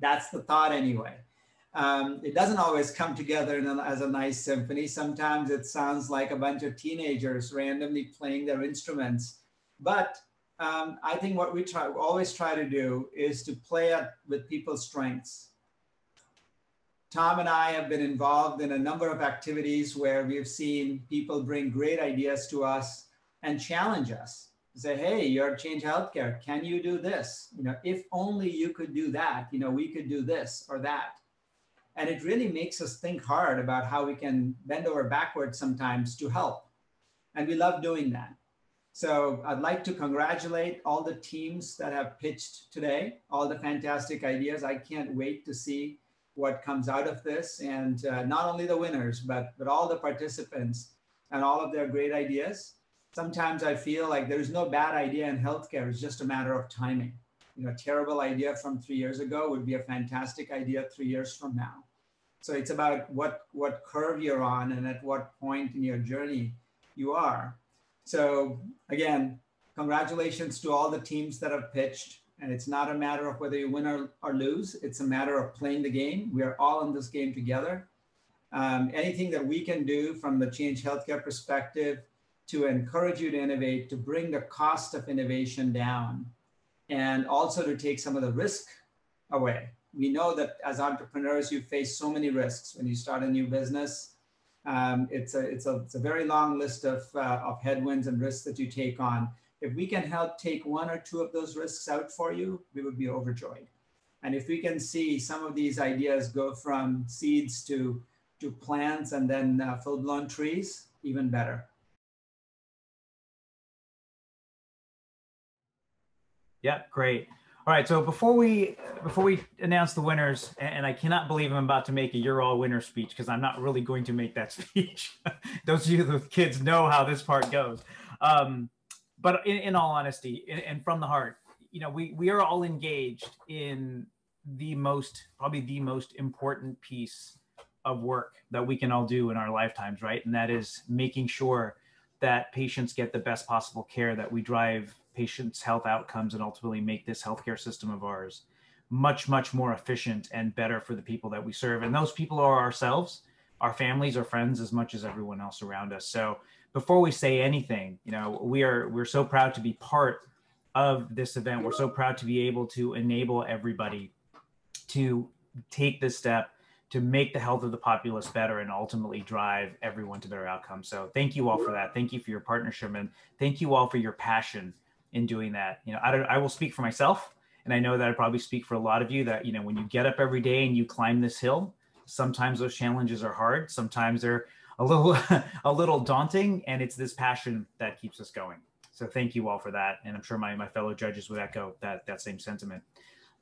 [SPEAKER 21] That's the thought anyway. Um, it doesn't always come together a, as a nice symphony. Sometimes it sounds like a bunch of teenagers randomly playing their instruments. But um, I think what we try always try to do is to play at, with people's strengths. Tom and I have been involved in a number of activities where we have seen people bring great ideas to us and challenge us. Say, hey, you're Change Healthcare. Can you do this? You know, if only you could do that, you know, we could do this or that. And it really makes us think hard about how we can bend over backwards sometimes to help. And we love doing that. So I'd like to congratulate all the teams that have pitched today, all the fantastic ideas. I can't wait to see what comes out of this and uh, not only the winners, but, but all the participants and all of their great ideas. Sometimes I feel like there's no bad idea in healthcare. It's just a matter of timing. You know, a terrible idea from three years ago would be a fantastic idea three years from now. So it's about what, what curve you're on and at what point in your journey you are. So again, congratulations to all the teams that have pitched. And it's not a matter of whether you win or, or lose. It's a matter of playing the game. We are all in this game together. Um, anything that we can do from the Change Healthcare perspective to encourage you to innovate, to bring the cost of innovation down, and also to take some of the risk away. We know that as entrepreneurs, you face so many risks when you start a new business um, it's, a, it's, a, it's a very long list of, uh, of headwinds and risks that you take on. If we can help take one or two of those risks out for you, we would be overjoyed. And if we can see some of these ideas go from seeds to, to plants and then uh, full blown trees, even better.
[SPEAKER 2] Yeah, great. All right, so before we before we announce the winners, and I cannot believe I'm about to make a "You're all winner" speech because I'm not really going to make that speech. Those of you with kids know how this part goes. Um, but in, in, all honesty, and from the heart, you know, we we are all engaged in the most probably the most important piece of work that we can all do in our lifetimes, right? And that is making sure that patients get the best possible care, that we drive patients' health outcomes and ultimately make this healthcare system of ours much, much more efficient and better for the people that we serve. And those people are ourselves, our families, our friends, as much as everyone else around us. So before we say anything, you know, we are we're so proud to be part of this event. We're so proud to be able to enable everybody to take this step to make the health of the populace better and ultimately drive everyone to better outcomes. So thank you all for that. Thank you for your partnership and thank you all for your passion in doing that. You know, I, don't, I will speak for myself and I know that I probably speak for a lot of you that, you know, when you get up every day and you climb this hill, sometimes those challenges are hard. Sometimes they're a little, a little daunting and it's this passion that keeps us going. So thank you all for that. And I'm sure my, my fellow judges would echo that, that same sentiment.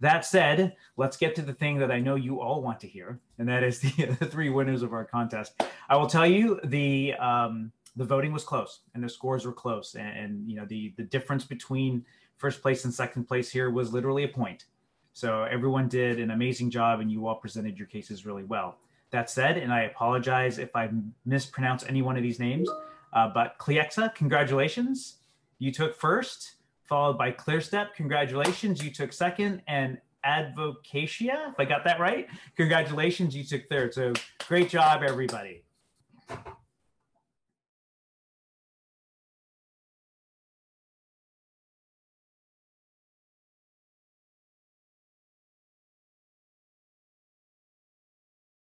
[SPEAKER 2] That said, let's get to the thing that I know you all want to hear, and that is the, the three winners of our contest. I will tell you the um, the voting was close and the scores were close, and, and you know the the difference between first place and second place here was literally a point. So everyone did an amazing job, and you all presented your cases really well. That said, and I apologize if I mispronounce any one of these names, uh, but Cliexa, congratulations, you took first followed by ClearStep. Congratulations, you took second. And Advocatia, if I got that right, congratulations, you took third. So great job, everybody.